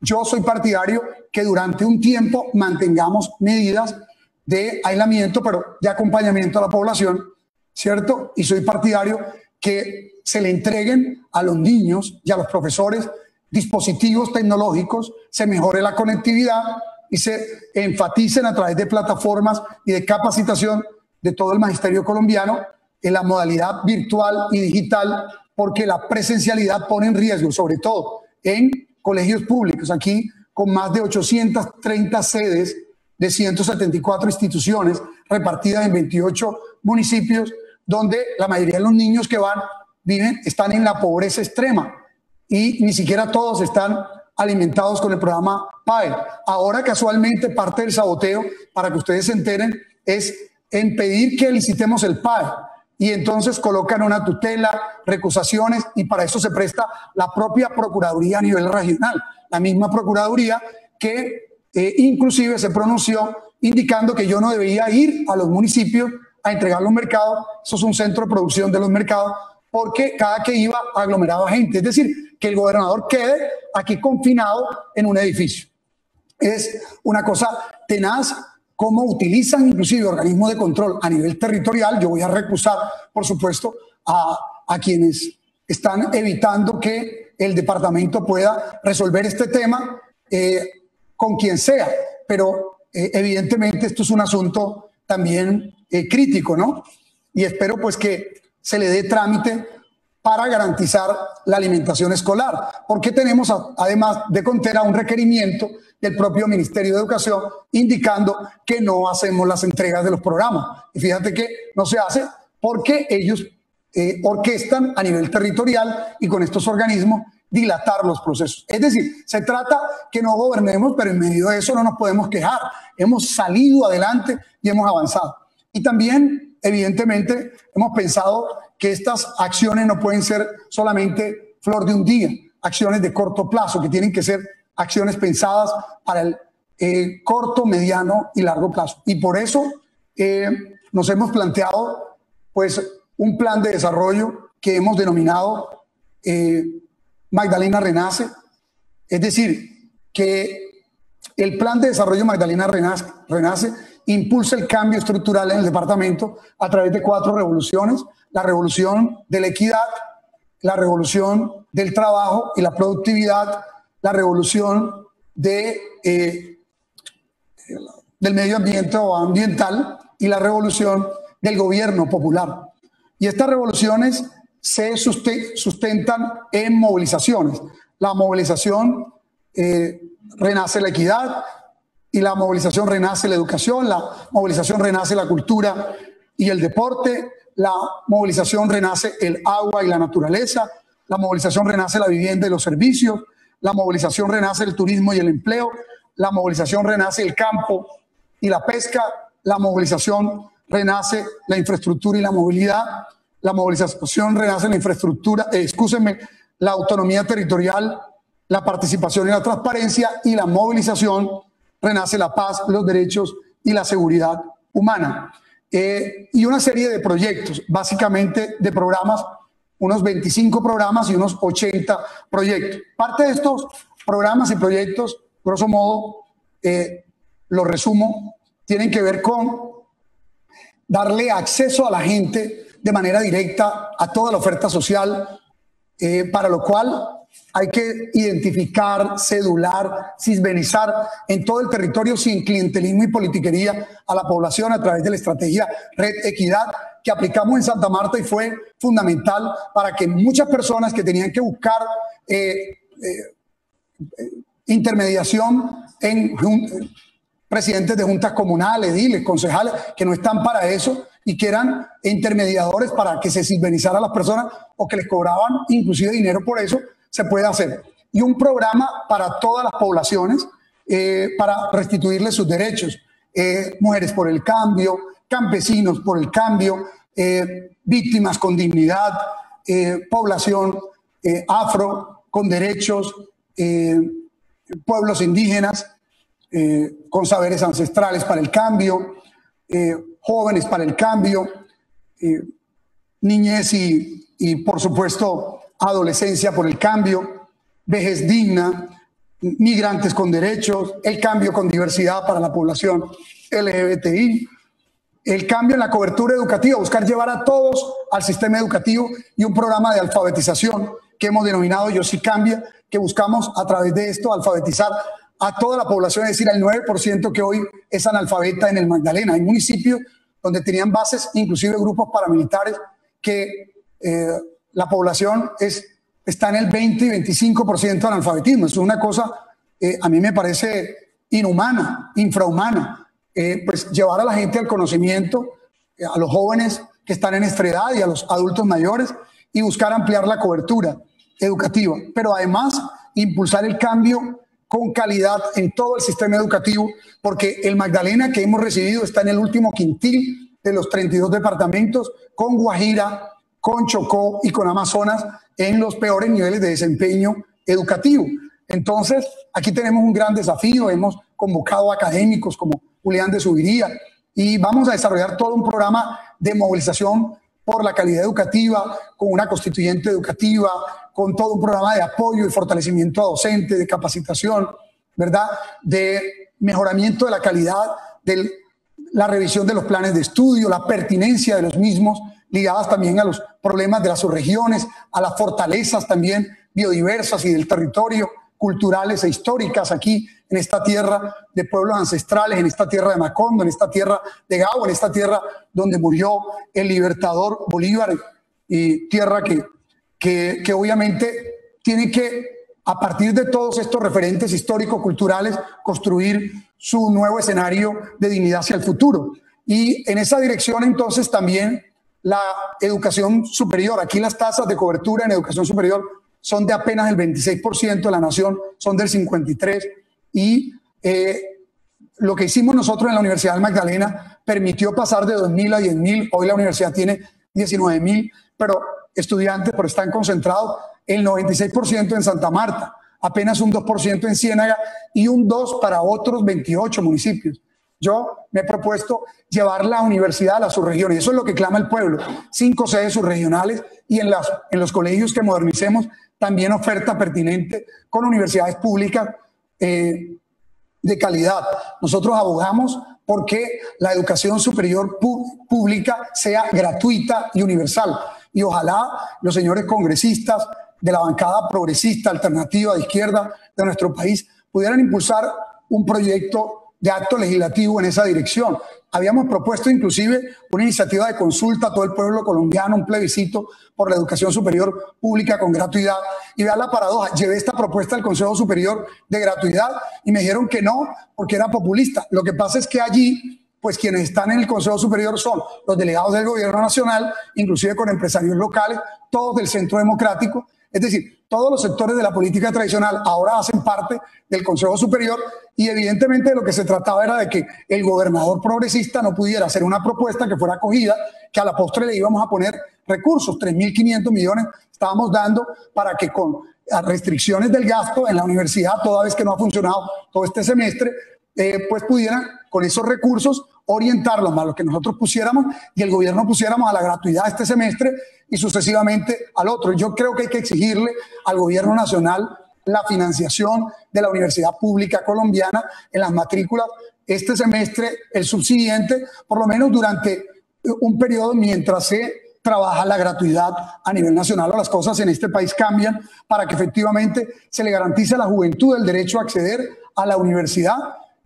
Yo soy partidario que durante un tiempo mantengamos medidas de aislamiento, pero de acompañamiento a la población, ¿cierto? Y soy partidario que se le entreguen a los niños y a los profesores dispositivos tecnológicos, se mejore la conectividad y se enfaticen a través de plataformas y de capacitación de todo el magisterio colombiano en la modalidad virtual y digital porque la presencialidad pone en riesgo, sobre todo en colegios públicos, aquí con más de 830 sedes de 174 instituciones repartidas en 28 municipios, donde la mayoría de los niños que van viven, están en la pobreza extrema y ni siquiera todos están alimentados con el programa PAE. Ahora casualmente parte del saboteo, para que ustedes se enteren, es en pedir que licitemos el PAE y entonces colocan una tutela, recusaciones y para eso se presta la propia Procuraduría a nivel regional, la misma Procuraduría que eh, inclusive se pronunció indicando que yo no debía ir a los municipios a entregar los mercados, eso es un centro de producción de los mercados, porque cada que iba aglomeraba gente, es decir, que el gobernador quede aquí confinado en un edificio. Es una cosa tenaz cómo utilizan inclusive organismos de control a nivel territorial. Yo voy a recusar, por supuesto, a, quienes están evitando que el departamento pueda resolver este tema eh, con quien sea, pero eh, evidentemente esto es un asunto también eh, crítico, ¿no? Y espero pues que se le dé trámite para garantizar la alimentación escolar, porque tenemos además de Contera un requerimiento del propio Ministerio de Educación indicando que no hacemos las entregas de los programas. Y fíjate que no se hace porque ellos eh, orquestan a nivel territorial y con estos organismos dilatar los procesos. Es decir, se trata que no gobernemos, pero en medio de eso no nos podemos quejar. Hemos salido adelante y hemos avanzado. Y también, evidentemente, hemos pensado que estas acciones no pueden ser solamente flor de un día, acciones de corto plazo, que tienen que ser acciones pensadas para el eh, corto, mediano y largo plazo. Y por eso eh, nos hemos planteado pues, un plan de desarrollo que hemos denominado eh, Magdalena Renace, es decir, que el plan de desarrollo Magdalena Renace, Renace impulsa el cambio estructural en el departamento a través de cuatro revoluciones, la revolución de la equidad, la revolución del trabajo y la productividad, la revolución de, eh, del medio ambiente o ambiental y la revolución del gobierno popular. Y estas revoluciones se sustentan en movilizaciones. La movilización eh, renace la equidad y la movilización renace la educación, la movilización renace la cultura y el deporte, la movilización renace el agua y la naturaleza, la movilización renace la vivienda y los servicios, la movilización renace el turismo y el empleo, la movilización renace el campo y la pesca, la movilización renace la infraestructura y la movilidad, la movilización renace la infraestructura, eh, la autonomía territorial, la participación y la transparencia y la movilización renace la paz, los derechos y la seguridad humana. Eh, y una serie de proyectos, básicamente de programas unos 25 programas y unos 80 proyectos. Parte de estos programas y proyectos, grosso modo, eh, lo resumo, tienen que ver con darle acceso a la gente de manera directa a toda la oferta social eh, para lo cual hay que identificar, cedular, cisbenizar en todo el territorio sin clientelismo y politiquería a la población a través de la estrategia Red Equidad que aplicamos en Santa Marta y fue fundamental para que muchas personas que tenían que buscar eh, eh, intermediación en presidentes de juntas comunales, diles, concejales, que no están para eso y que eran intermediadores para que se silvenizara a las personas o que les cobraban inclusive dinero por eso, se puede hacer. Y un programa para todas las poblaciones eh, para restituirles sus derechos. Eh, mujeres por el cambio, campesinos por el cambio, eh, víctimas con dignidad, población afro con derechos, pueblos indígenas con saberes ancestrales para el cambio, jóvenes para el cambio, niñez y, y por supuesto adolescencia por el cambio, vejez digna, migrantes con derechos, el cambio con diversidad para la población LGBTI, el cambio en la cobertura educativa, buscar llevar a todos al sistema educativo y un programa de alfabetización que hemos denominado Yo sí cambia, que buscamos a través de esto alfabetizar a toda la población, es decir, al 9% que hoy es analfabeta en el Magdalena. Hay municipios donde tenían bases, inclusive grupos paramilitares, que eh, la población es, está en el 20 y 25% de analfabetismo. Es una cosa, eh, a mí me parece inhumana, infrahumana. Eh, pues llevar a la gente al conocimiento, eh, a los jóvenes que están en esta edad y a los adultos mayores y buscar ampliar la cobertura educativa, pero además impulsar el cambio con calidad en todo el sistema educativo, porque el Magdalena que hemos recibido está en el último quintil de los 32 departamentos, con Guajira, con Chocó y con Amazonas en los peores niveles de desempeño educativo. Entonces, aquí tenemos un gran desafío. Hemos convocado académicos como Julián de Subiría y vamos a desarrollar todo un programa de movilización por la calidad educativa, con una constituyente educativa, con todo un programa de apoyo y fortalecimiento a docentes, de capacitación, ¿verdad? De mejoramiento de la calidad, de la revisión de los planes de estudio, la pertinencia de los mismos ligadas también a los problemas de las subregiones, a las fortalezas también biodiversas y del territorio, culturales e históricas aquí en esta tierra de pueblos ancestrales, en esta tierra de Macondo, en esta tierra de Gao, en esta tierra donde murió el libertador Bolívar y tierra que, que, que obviamente tiene que, a partir de todos estos referentes históricos-culturales, construir su nuevo escenario de dignidad hacia el futuro. Y en esa dirección entonces también la educación superior. Aquí las tasas de cobertura en educación superior son de apenas el 26% de la nación, son del 53%. Y eh, lo que hicimos nosotros en la Universidad de Magdalena permitió pasar de 2.000 a 10.000. Hoy la universidad tiene 19.000, pero estudiantes, pero están concentrados el 96% en Santa Marta, apenas un 2% en Ciénaga y un 2% para otros 28 municipios. Yo me he propuesto llevar la universidad a las subregiones. Eso es lo que clama el pueblo. Cinco sedes subregionales y en, las, en los colegios que modernicemos también oferta pertinente con universidades públicas eh, de calidad. Nosotros abogamos porque la educación superior pública sea gratuita y universal. Y ojalá los señores congresistas de la bancada progresista, alternativa, de izquierda de nuestro país pudieran impulsar un proyecto de acto legislativo en esa dirección. Habíamos propuesto inclusive una iniciativa de consulta a todo el pueblo colombiano, un plebiscito por la educación superior pública con gratuidad. Y vea la paradoja, llevé esta propuesta al Consejo Superior de gratuidad y me dijeron que no, porque era populista. Lo que pasa es que allí, pues quienes están en el Consejo Superior son los delegados del Gobierno Nacional, inclusive con empresarios locales, todos del Centro Democrático, es decir, todos los sectores de la política tradicional ahora hacen parte del Consejo Superior y evidentemente lo que se trataba era de que el gobernador progresista no pudiera hacer una propuesta que fuera acogida, que a la postre le íbamos a poner recursos, 3.500 millones estábamos dando para que con restricciones del gasto en la universidad, toda vez que no ha funcionado todo este semestre, eh, pues pudieran con esos recursos orientarlos más lo que nosotros pusiéramos y el gobierno pusiéramos a la gratuidad este semestre y sucesivamente al otro. Yo creo que hay que exigirle al gobierno nacional la financiación de la Universidad Pública Colombiana en las matrículas este semestre, el subsiguiente, por lo menos durante un periodo mientras se trabaja la gratuidad a nivel nacional o las cosas en este país cambian para que efectivamente se le garantice a la juventud el derecho a acceder a la universidad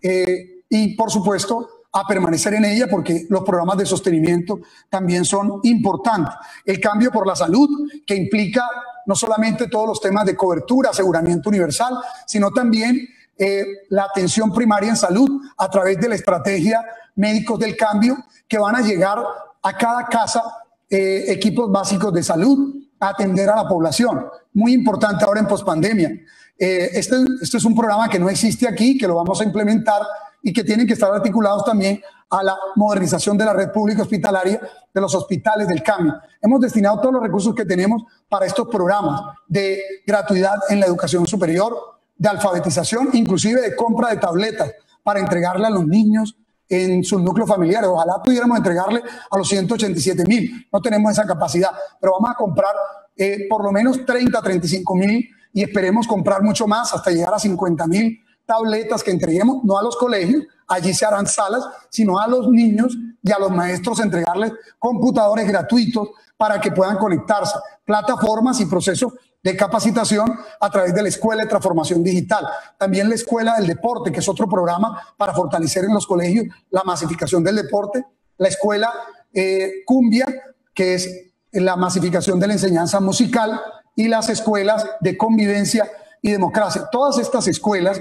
eh, y, por supuesto, a permanecer en ella porque los programas de sostenimiento también son importantes. El cambio por la salud, que implica no solamente todos los temas de cobertura, aseguramiento universal, sino también eh, la atención primaria en salud a través de la estrategia Médicos del Cambio, que van a llegar a cada casa eh, equipos básicos de salud a atender a la población. Muy importante ahora en pospandemia. Eh, este, este es un programa que no existe aquí, que lo vamos a implementar y que tienen que estar articulados también a la modernización de la red pública hospitalaria de los hospitales del cambio. Hemos destinado todos los recursos que tenemos para estos programas de gratuidad en la educación superior, de alfabetización, inclusive de compra de tabletas para entregarle a los niños en sus núcleos familiares. Ojalá pudiéramos entregarle a los 187 mil. No tenemos esa capacidad, pero vamos a comprar eh, por lo menos 30, 35 mil y esperemos comprar mucho más hasta llegar a 50 mil tabletas que entreguemos, no a los colegios, allí se harán salas, sino a los niños y a los maestros entregarles computadores gratuitos para que puedan conectarse, plataformas y procesos de capacitación a través de la Escuela de Transformación Digital. También la Escuela del Deporte, que es otro programa para fortalecer en los colegios la masificación del deporte. La Escuela eh, Cumbia, que es la masificación de la enseñanza musical. Y las escuelas de convivencia y democracia. Todas estas escuelas,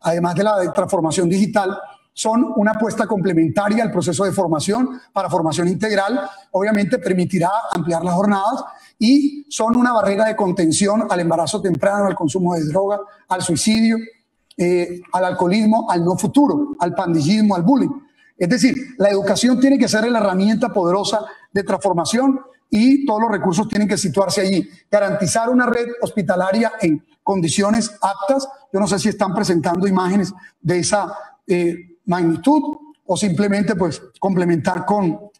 además de la transformación digital, son una apuesta complementaria al proceso de formación para formación integral. Obviamente permitirá ampliar las jornadas y son una barrera de contención al embarazo temprano, al consumo de droga, al suicidio, eh, al alcoholismo, al no futuro, al pandillismo, al bullying. Es decir, la educación tiene que ser la herramienta poderosa de transformación y todos los recursos tienen que situarse allí. Garantizar una red hospitalaria en condiciones aptas. Yo no sé si están presentando imágenes de esa eh, magnitud o simplemente pues complementar con,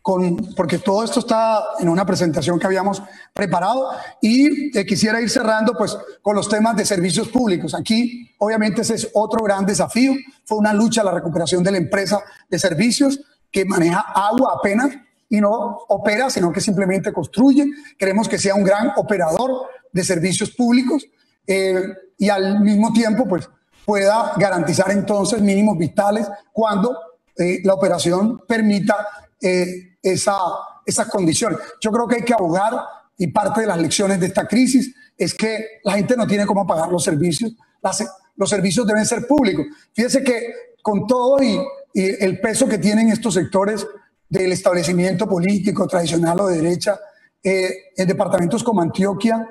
con, porque todo esto está en una presentación que habíamos preparado y eh, quisiera ir cerrando pues con los temas de servicios públicos. Aquí obviamente ese es otro gran desafío, fue una lucha la recuperación de la empresa de servicios que maneja agua apenas y no opera, sino que simplemente construye. Queremos que sea un gran operador de servicios públicos eh, y al mismo tiempo pues pueda garantizar entonces mínimos vitales cuando eh, la operación permita eh, esa, esas condiciones. Yo creo que hay que abogar y parte de las lecciones de esta crisis es que la gente no tiene cómo pagar los servicios. los servicios deben ser públicos. Fíjese que con todo y, el peso que tienen estos sectores del establecimiento político tradicional o de derecha, eh, en departamentos como Antioquia,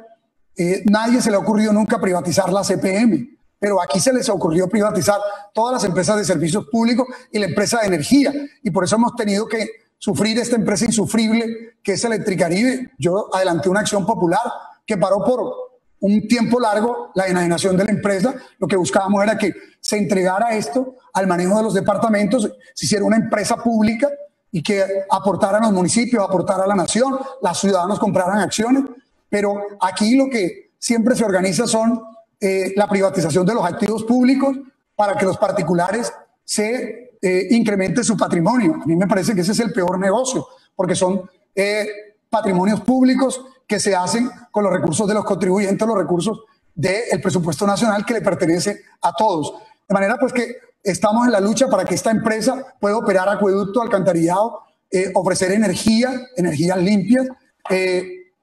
nadie se le ha ocurrido nunca privatizar la CPM pero aquí se les ocurrió privatizar todas las empresas de servicios públicos y la empresa de energía. Y por eso hemos tenido que sufrir esta empresa insufrible que es Electricaribe. Yo adelanté una acción popular que paró por un tiempo largo la enajenación de la empresa. Lo que buscábamos era que se entregara esto al manejo de los departamentos, se hiciera una empresa pública y que aportara a los municipios, aportara a la nación, los ciudadanos compraran acciones. Pero aquí lo que siempre se organiza son eh, la privatización de los activos públicos para que los particulares se eh, incremente su patrimonio. A mí me parece que ese es el peor negocio, porque son eh, patrimonios públicos que se hacen con los recursos de los contribuyentes, los recursos del presupuesto nacional que le pertenece a todos. De manera pues que estamos en la lucha para que esta empresa pueda operar acueducto, alcantarillado, ofrecer energía, energías limpias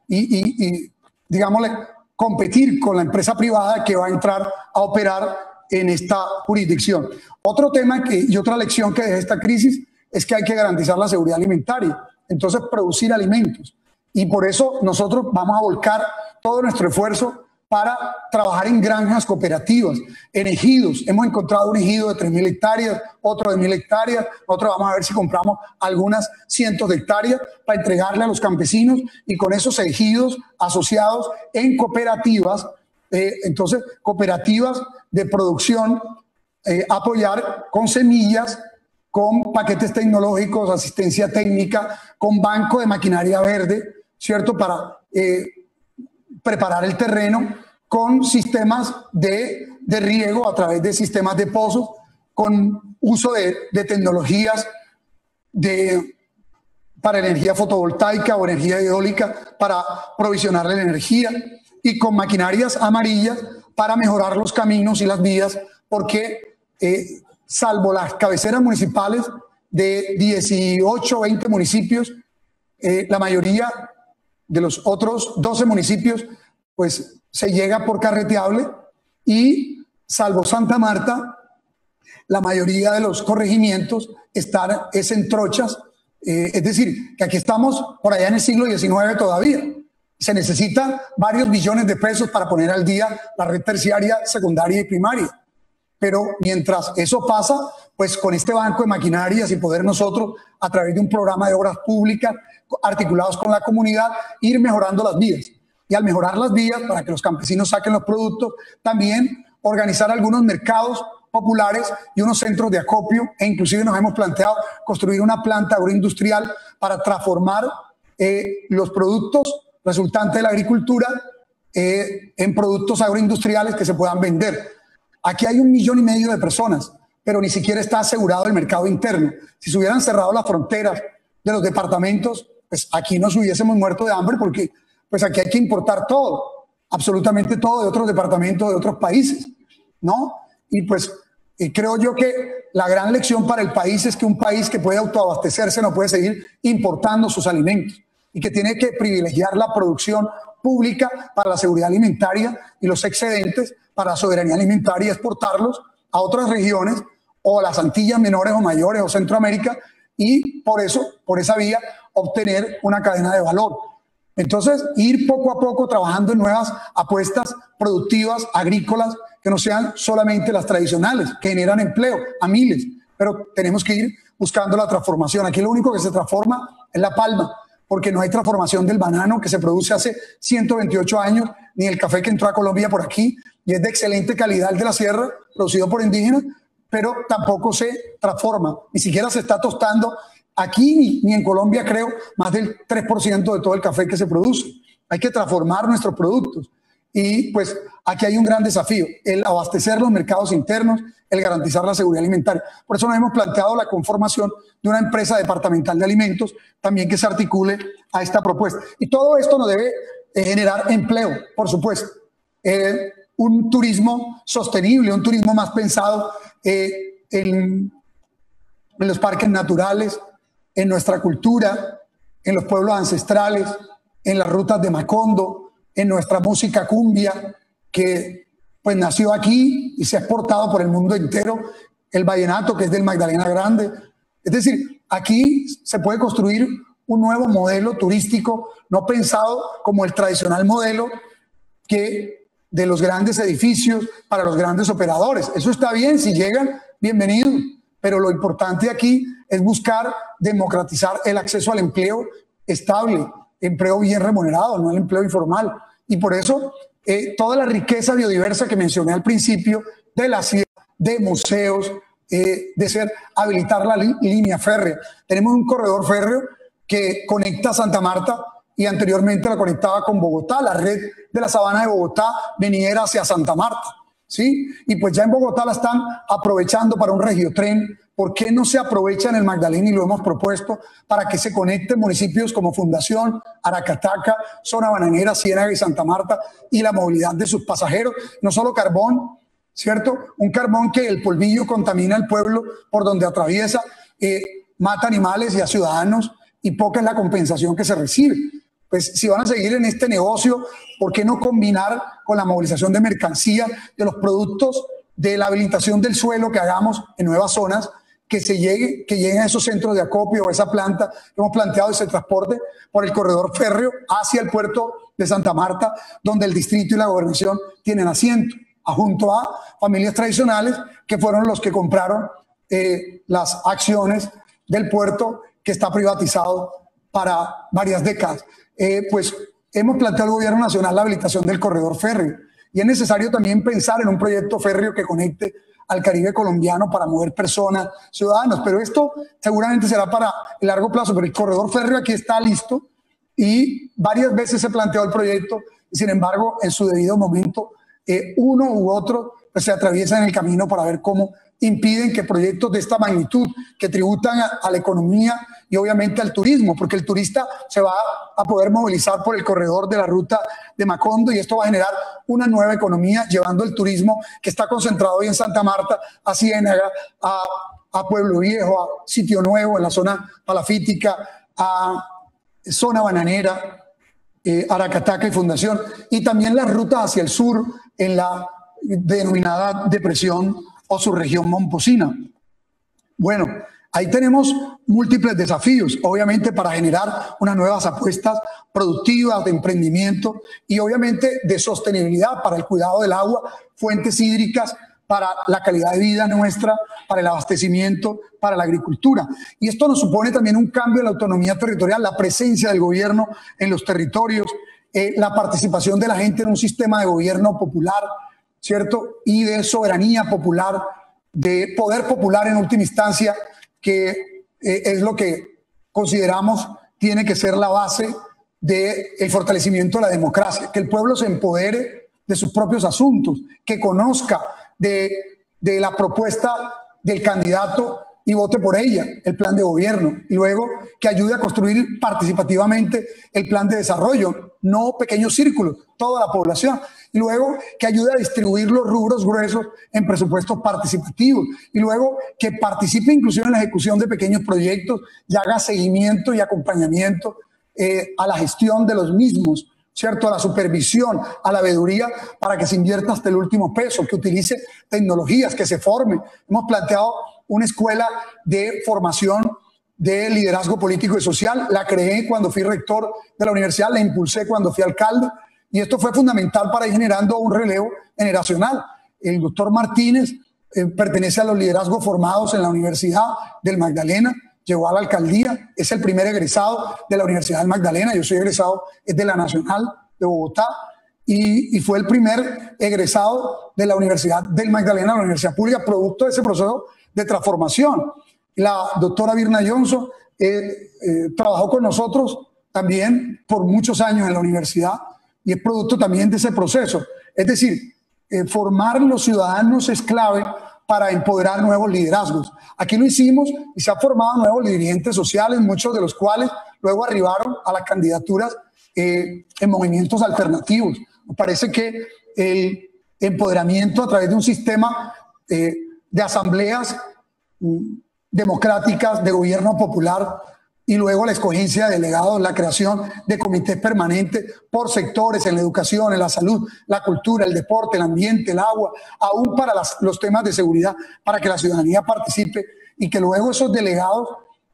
y, digámosle, competir con la empresa privada que va a entrar a operar en esta jurisdicción. Otro tema que, y otra lección que deja esta crisis es que hay que garantizar la seguridad alimentaria, entonces producir alimentos. Y por eso nosotros vamos a volcar todo nuestro esfuerzo para trabajar en granjas cooperativas, en ejidos. Hemos encontrado un ejido de 3.000 hectáreas, otro de 1.000 hectáreas, nosotros vamos a ver si compramos algunas cientos de hectáreas para entregarle a los campesinos y con esos ejidos asociados en cooperativas, eh, entonces cooperativas de producción, eh, apoyar con semillas, con paquetes tecnológicos, asistencia técnica, con banco de maquinaria verde, ¿cierto? Para eh, preparar el terreno con sistemas de, riego a través de sistemas de pozos, con uso de, tecnologías de, para energía fotovoltaica o energía eólica para provisionar la energía y con maquinarias amarillas para mejorar los caminos y las vías, porque eh, salvo las cabeceras municipales de 18 o 20 municipios, eh, la mayoría de los otros 12 municipios, pues se llega por carreteable y salvo Santa Marta, la mayoría de los corregimientos están es en trochas, eh, es decir, que aquí estamos por allá en el siglo XIX todavía. Se necesitan varios billones de pesos para poner al día la red terciaria, secundaria y primaria. Pero mientras eso pasa, pues con este banco de maquinarias y poder nosotros, a través de un programa de obras públicas articulados con la comunidad, ir mejorando las vías. Y al mejorar las vías, para que los campesinos saquen los productos, también organizar algunos mercados populares y unos centros de acopio e inclusive nos hemos planteado construir una planta agroindustrial para transformar eh, los productos resultantes de la agricultura eh, en productos agroindustriales que se puedan vender. Aquí hay un millón y medio de personas, pero ni siquiera está asegurado el mercado interno. Si se hubieran cerrado las fronteras de los departamentos, pues aquí nos hubiésemos muerto de hambre porque pues aquí hay que importar todo, absolutamente todo de otros departamentos de otros países, ¿no? Y pues creo yo que la gran lección para el país es que un país que puede autoabastecerse no puede seguir importando sus alimentos y que tiene que privilegiar la producción pública para la seguridad alimentaria y los excedentes para la soberanía alimentaria exportarlos a otras regiones o a las Antillas menores o mayores o Centroamérica y por eso, por esa vía, obtener una cadena de valor. Entonces, ir poco a poco trabajando en nuevas apuestas productivas, agrícolas, que no sean solamente las tradicionales, que generan empleo a miles, pero tenemos que ir buscando la transformación. Aquí lo único que se transforma es la palma, porque no hay transformación del banano que se produce hace 128 años, ni el café que entró a Colombia por aquí, y es de excelente calidad el de la sierra, producido por indígenas, pero tampoco se transforma, ni siquiera se está tostando Aquí ni, en Colombia creo más del 3% de todo el café que se produce. Hay que transformar nuestros productos. Y pues aquí hay un gran desafío, el abastecer los mercados internos, el garantizar la seguridad alimentaria. Por eso nos hemos planteado la conformación de una empresa departamental de alimentos, también que se articule a esta propuesta. Y todo esto nos debe eh, generar empleo, por supuesto. Eh, un turismo sostenible, un turismo más pensado eh, en, en los parques naturales, en nuestra cultura, en los pueblos ancestrales, en las rutas de Macondo, en nuestra música cumbia, que pues nació aquí y se ha exportado por el mundo entero, el vallenato que es del Magdalena Grande. Es decir, aquí se puede construir un nuevo modelo turístico, no pensado como el tradicional modelo que de los grandes edificios para los grandes operadores. Eso está bien, si llegan, bienvenido. Pero lo importante aquí es buscar democratizar el acceso al empleo estable, empleo bien remunerado, no el empleo informal. Y por eso eh, toda la riqueza biodiversa que mencioné al principio de la ciudad, de museos, eh, de ser habilitar la línea férrea. Tenemos un corredor férreo que conecta Santa Marta y anteriormente la conectaba con Bogotá. La red de la sabana de Bogotá venía hacia Santa Marta. ¿sí? Y pues ya en Bogotá la están aprovechando para un regiotren. ¿Por qué no se aprovecha en el Magdalena y lo hemos propuesto para que se conecten municipios como Fundación, Aracataca, Zona Bananera, Ciénaga y Santa Marta y la movilidad de sus pasajeros? No solo carbón, ¿cierto? Un carbón que el polvillo contamina el pueblo por donde atraviesa, eh, mata animales y a ciudadanos y poca es la compensación que se recibe. Pues si van a seguir en este negocio, ¿por qué no combinar con la movilización de mercancía, de los productos, de la habilitación del suelo que hagamos en nuevas zonas, que se llegue, que lleguen a esos centros de acopio o esa planta hemos planteado ese transporte por el corredor férreo hacia el puerto de Santa Marta, donde el distrito y la gobernación tienen asiento, junto a familias tradicionales que fueron los que compraron eh, las acciones del puerto que está privatizado para varias décadas. Eh, pues hemos planteado al gobierno nacional la habilitación del corredor férreo y es necesario también pensar en un proyecto férreo que conecte al Caribe colombiano para mover personas, ciudadanos, pero esto seguramente será para el largo plazo, pero el corredor férreo aquí está listo y varias veces se planteó el proyecto. Sin embargo en su debido momento eh, uno u otro pues, se atraviesan en el camino para ver cómo impiden que proyectos de esta magnitud que tributan a, la economía y obviamente al turismo, porque el turista se va a poder movilizar por el corredor de la ruta de Macondo y esto va a generar una nueva economía llevando el turismo que está concentrado hoy en Santa Marta, a Ciénaga, a, Pueblo Viejo, a Sitio Nuevo, en la zona palafítica, a zona bananera, eh, Aracataca y Fundación, y también las rutas hacia el sur en la denominada depresión o su región momposina. Bueno, ahí tenemos múltiples desafíos, obviamente para generar unas nuevas apuestas productivas de emprendimiento y obviamente de sostenibilidad para el cuidado del agua, fuentes hídricas, para la calidad de vida nuestra, para el abastecimiento, para la agricultura. Y esto nos supone también un cambio en la autonomía territorial, la presencia del gobierno en los territorios, eh, la participación de la gente en un sistema de gobierno popular, ¿cierto? Y de soberanía popular, de poder popular en última instancia, que eh, es lo que consideramos tiene que ser la base del el fortalecimiento de la democracia, que el pueblo se empodere de sus propios asuntos, que conozca de, de la propuesta del candidato y vote por ella, el plan de gobierno, y luego que ayude a construir participativamente el plan de desarrollo, no pequeños círculos, toda la población, y luego que ayude a distribuir los rubros gruesos en presupuestos participativos, y luego que participe inclusive en la ejecución de pequeños proyectos y haga seguimiento y acompañamiento eh, a la gestión de los mismos, ¿cierto? A la supervisión, a la veeduría, para que se invierta hasta el último peso, que utilice tecnologías, que se forme. Hemos planteado una escuela de formación de liderazgo político y social. La creé cuando fui rector de la universidad, la impulsé cuando fui alcalde y esto fue fundamental para ir generando un relevo generacional. El doctor Martínez eh, pertenece a los liderazgos formados en la Universidad del Magdalena, llegó a la alcaldía, es el primer egresado de la Universidad del Magdalena, yo soy egresado de la Nacional de Bogotá y, fue el primer egresado de la Universidad del Magdalena, la Universidad Pública, producto de ese proceso de transformación. La doctora Virna Johnson eh, eh, trabajó con nosotros también por muchos años en la universidad y es producto también de ese proceso. Es decir, eh, formar los ciudadanos es clave para empoderar nuevos liderazgos. Aquí lo hicimos y se han formado nuevos dirigentes sociales, muchos de los cuales luego arribaron a las candidaturas en movimientos alternativos. Me parece que el empoderamiento a través de un sistema de asambleas mm, democráticas, de gobierno popular y luego la escogencia de delegados, la creación de comités permanentes por sectores en la educación, en la salud, la cultura, el deporte, el ambiente, el agua, aún para los temas de seguridad, para que la ciudadanía participe y que luego esos delegados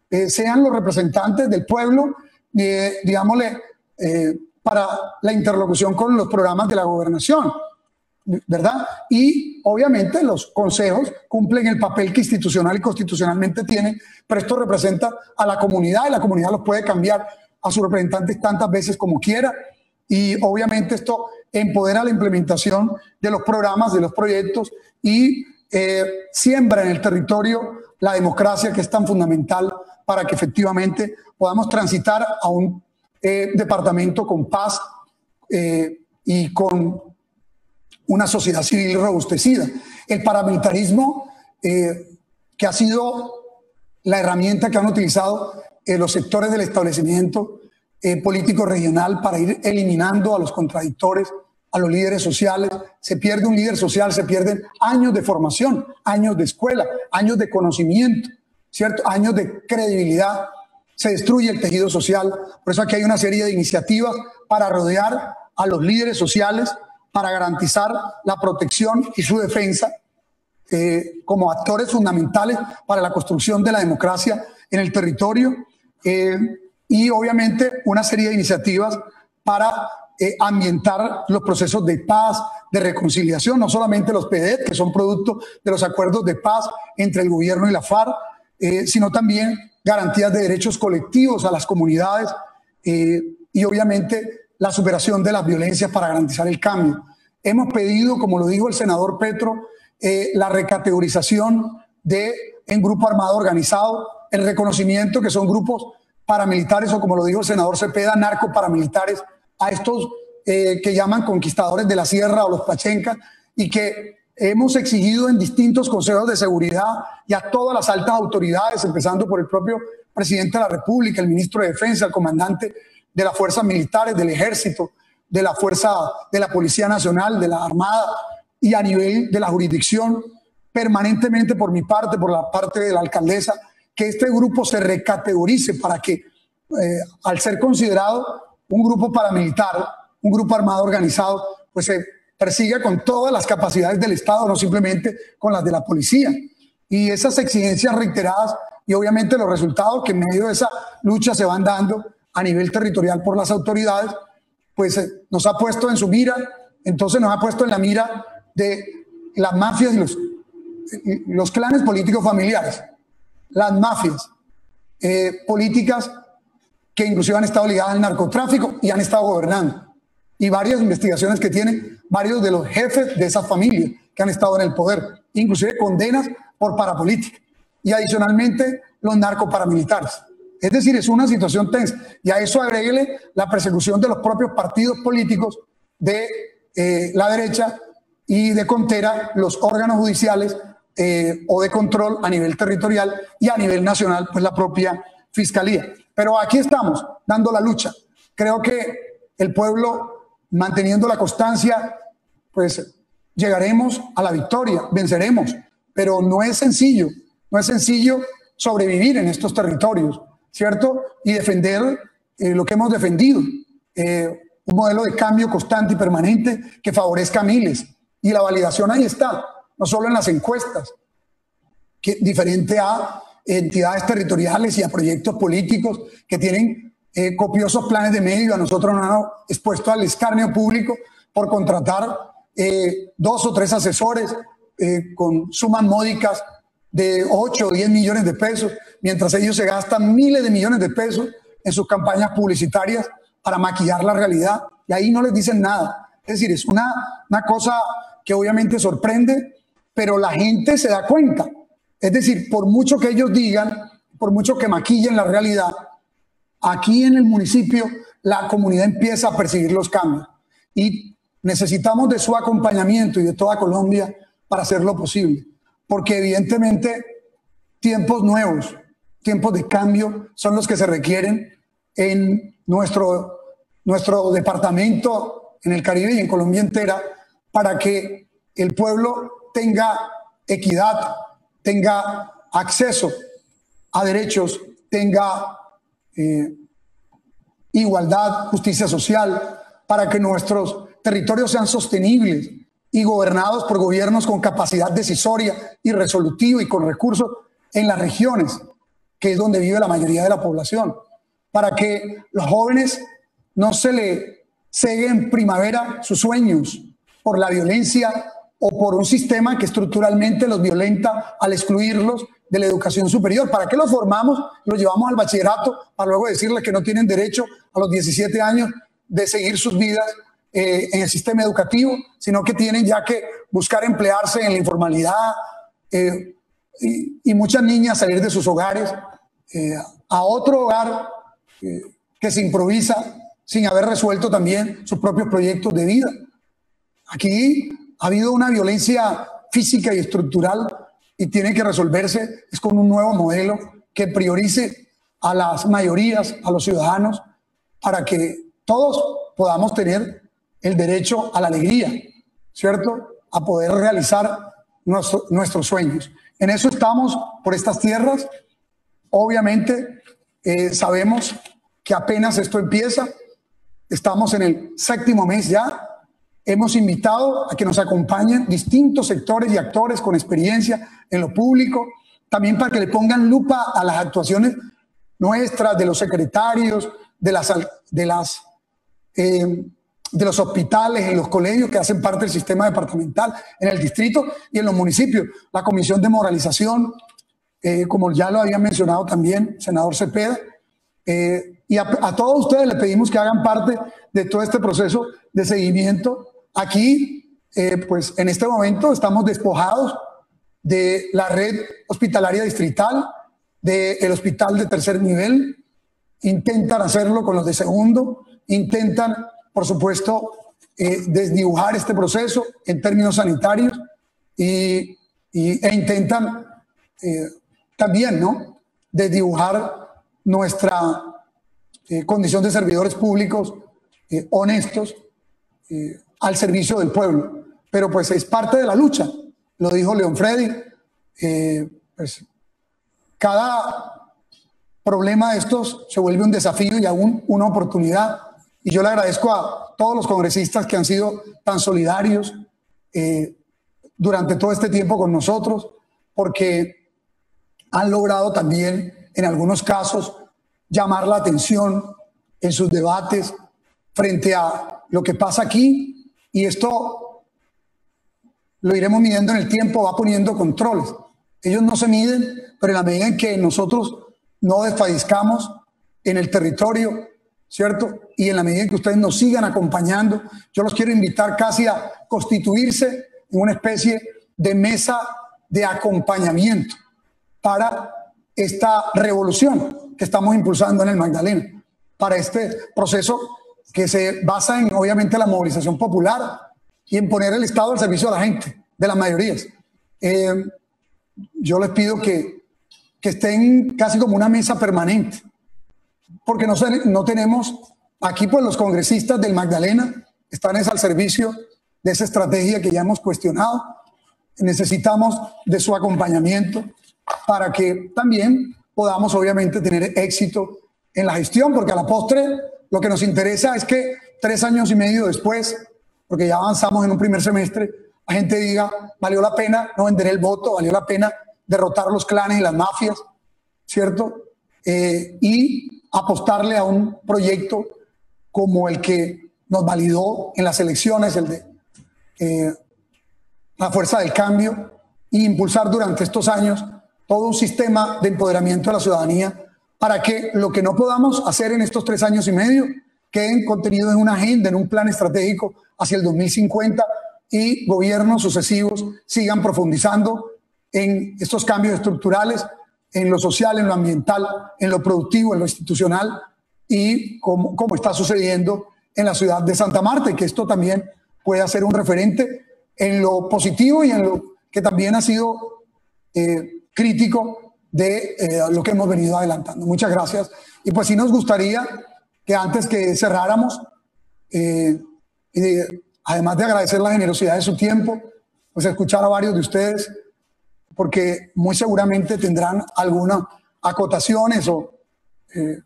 eh, sean los representantes del pueblo, eh, digámosle, eh, para la interlocución con los programas de la gobernación. ¿Verdad? Y obviamente los consejos cumplen el papel que institucional y constitucionalmente tienen, pero esto representa a la comunidad y la comunidad los puede cambiar a sus representantes tantas veces como quiera. Y obviamente esto empodera la implementación de los programas, de los proyectos y eh, siembra en el territorio la democracia que es tan fundamental para que efectivamente podamos transitar a un eh, departamento con paz eh, y con una sociedad civil robustecida. El paramilitarismo, eh, que ha sido la herramienta que han utilizado eh, los sectores del establecimiento eh, político regional para ir eliminando a los contradictores, a los líderes sociales. Se pierde un líder social, se pierden años de formación, años de escuela, años de conocimiento, ¿cierto? Años de credibilidad. Se destruye el tejido social. Por eso aquí hay una serie de iniciativas para rodear a los líderes sociales para garantizar la protección y su defensa eh, como actores fundamentales para la construcción de la democracia en el territorio eh, y obviamente una serie de iniciativas para eh, ambientar los procesos de paz, de reconciliación, no solamente los PDET, que son producto de los acuerdos de paz entre el gobierno y la FARC, sino también garantías de derechos colectivos a las comunidades y obviamente la superación de las violencias para garantizar el cambio. Hemos pedido, como lo dijo el senador Petro, eh, la recategorización de en grupo armado organizado, el reconocimiento que son grupos paramilitares o como lo dijo el senador Cepeda, narcoparamilitares, a estos eh, que llaman conquistadores de la sierra o los pachencas y que hemos exigido en distintos consejos de seguridad y a todas las altas autoridades, empezando por el propio presidente de la República, el ministro de Defensa, el comandante de las fuerzas militares, del ejército, de la fuerza de la Policía Nacional, de la Armada y a nivel de la jurisdicción, permanentemente por mi parte, por la parte de la alcaldesa, que este grupo se recategorice para que, eh, al ser considerado un grupo paramilitar, un grupo armado organizado, pues se persiga con todas las capacidades del Estado, no simplemente con las de la policía. Y esas exigencias reiteradas y obviamente los resultados que en medio de esa lucha se van dando a nivel territorial por las autoridades, pues eh, nos ha puesto en su mira, entonces nos ha puesto en la mira de las mafias y los, los clanes políticos familiares, las mafias eh, políticas que inclusive han estado ligadas al narcotráfico y han estado gobernando. Y varias investigaciones que tienen varios de los jefes de esas familias que han estado en el poder, inclusive condenas por parapolítica. Y adicionalmente los narcoparamilitares. Es decir, es una situación tensa. Y a eso agréguele la persecución de los propios partidos políticos de eh, la derecha y de Contera, los órganos judiciales eh, o de control a nivel territorial y a nivel nacional, pues la propia fiscalía. Pero aquí estamos, dando la lucha. Creo que el pueblo, manteniendo la constancia, pues llegaremos a la victoria, venceremos. Pero no es sencillo, no es sencillo sobrevivir en estos territorios, ¿cierto? Y defender eh, lo que hemos defendido, eh, un modelo de cambio constante y permanente que favorezca a miles. Y la validación ahí está, no solo en las encuestas, que, diferente a entidades territoriales y a proyectos políticos que tienen eh, copiosos planes de medio, a nosotros nos han expuesto al escarnio público por contratar dos o tres asesores con sumas módicas de 8 o 10 millones de pesos, mientras ellos se gastan miles de millones de pesos en sus campañas publicitarias para maquillar la realidad y ahí no les dicen nada. Es decir, es una, una cosa que obviamente sorprende, pero la gente se da cuenta. Es decir, por mucho que ellos digan, por mucho que maquillen la realidad, aquí en el municipio la comunidad empieza a percibir los cambios y necesitamos de su acompañamiento y de toda Colombia para hacerlo posible porque evidentemente tiempos nuevos, tiempos de cambio son los que se requieren en nuestro, nuestro departamento, en el Caribe y en Colombia entera, para que el pueblo tenga equidad, tenga acceso a derechos, tenga eh, igualdad, justicia social, para que nuestros territorios sean sostenibles, y gobernados por gobiernos con capacidad decisoria y resolutiva y con recursos en las regiones, que es donde vive la mayoría de la población, para que los jóvenes no se le ceguen en primavera sus sueños por la violencia o por un sistema que estructuralmente los violenta al excluirlos de la educación superior. ¿Para qué los formamos? Los llevamos al bachillerato para luego decirles que no tienen derecho a los 17 años de seguir sus vidas eh, en el sistema educativo, sino que tienen ya que buscar emplearse en la informalidad eh, y, muchas niñas salir de sus hogares eh, a otro hogar que se improvisa sin haber resuelto también sus propios proyectos de vida. Aquí ha habido una violencia física y estructural y tiene que resolverse es con un nuevo modelo que priorice a las mayorías, a los ciudadanos, para que todos podamos tener el derecho a la alegría, ¿cierto? A poder realizar nuestros sueños. En eso estamos por estas tierras. Obviamente eh, sabemos que apenas esto empieza, estamos en el séptimo mes ya. Hemos invitado a que nos acompañen distintos sectores y actores con experiencia en lo público, también para que le pongan lupa a las actuaciones nuestras, de los secretarios, de las, de las eh, de los hospitales y los colegios que hacen parte del sistema departamental en el distrito y en los municipios. La comisión de moralización, eh, como ya lo había mencionado también, senador Cepeda. Eh, y a, todos ustedes les pedimos que hagan parte de todo este proceso de seguimiento. Aquí, eh, pues en este momento estamos despojados de la red hospitalaria distrital, del hospital de tercer nivel, intentan hacerlo con los de segundo, intentan por supuesto, eh, desdibujar este proceso en términos sanitarios y, e intentan eh, también, ¿no? Desdibujar nuestra condición de servidores públicos honestos al servicio del pueblo. Pero pues es parte de la lucha, lo dijo León Freddy. pues cada problema de estos se vuelve un desafío y aún una oportunidad. Y yo le agradezco a todos los congresistas que han sido tan solidarios eh, durante todo este tiempo con nosotros, porque han logrado también, en algunos casos, llamar la atención en sus debates frente a lo que pasa aquí. Y esto lo iremos midiendo en el tiempo, va poniendo controles. Ellos no se miden, pero en la medida en que nosotros no desfallezcamos en el territorio, ¿cierto? Y en la medida en que ustedes nos sigan acompañando, yo los quiero invitar casi a constituirse en una especie de mesa de acompañamiento para esta revolución que estamos impulsando en el Magdalena, para este proceso que se basa en, obviamente, la movilización popular y en poner el Estado al servicio de la gente, de las mayorías. Eh, yo les pido que, que estén casi como una mesa permanente, porque no, no tenemos, aquí pues los congresistas del Magdalena están al servicio de esa estrategia que ya hemos cuestionado. Necesitamos de su acompañamiento para que también podamos obviamente tener éxito en la gestión, porque a la postre lo que nos interesa es que tres años y medio después, porque ya avanzamos en un primer semestre, la gente diga, valió la pena no vender el voto, valió la pena derrotar los clanes y las mafias, ¿cierto? Eh, y apostarle a un proyecto como el que nos validó en las elecciones, el de eh, la fuerza del cambio, e impulsar durante estos años todo un sistema de empoderamiento de la ciudadanía para que lo que no podamos hacer en estos tres años y medio queden contenido en una agenda, en un plan estratégico hacia el 2050 y gobiernos sucesivos sigan profundizando en estos cambios estructurales, en lo social, en lo ambiental, en lo productivo, en lo institucional y como, como está sucediendo en la ciudad de Santa Marta que esto también pueda ser un referente en lo positivo y en lo que también ha sido eh, crítico de eh, lo que hemos venido adelantando. Muchas gracias. Y pues sí nos gustaría que antes que cerráramos, eh, y además de agradecer la generosidad de su tiempo, pues escuchar a varios de ustedes porque muy seguramente tendrán algunas acotaciones o eh,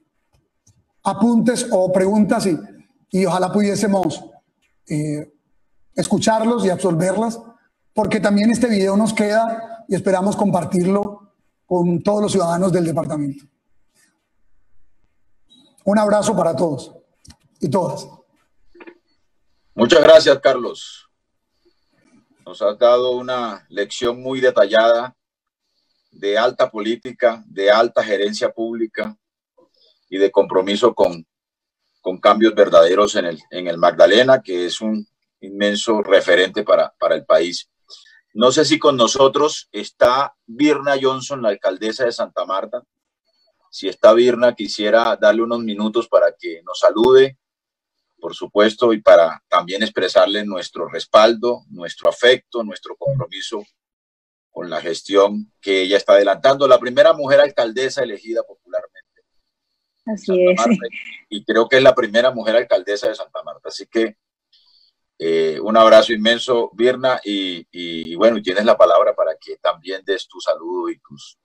apuntes o preguntas y, y ojalá pudiésemos eh, escucharlos y absorberlas, porque también este video nos queda y esperamos compartirlo con todos los ciudadanos del departamento. Un abrazo para todos y todas. Muchas gracias, Carlos. Nos has dado una lección muy detallada de alta política, de alta gerencia pública y de compromiso con, con cambios verdaderos en el, en el Magdalena, que es un inmenso referente para, para el país. No sé si con nosotros está Virna Johnson, la alcaldesa de Santa Marta. Si está Virna, quisiera darle unos minutos para que nos salude por supuesto, y para también expresarle nuestro respaldo, nuestro afecto, nuestro compromiso con la gestión que ella está adelantando. La primera mujer alcaldesa elegida popularmente. Así es. y creo que es la primera mujer alcaldesa de Santa Marta. Así que eh, un abrazo inmenso, Virna, y, y, bueno, tienes la palabra para que también des tu saludo y tus,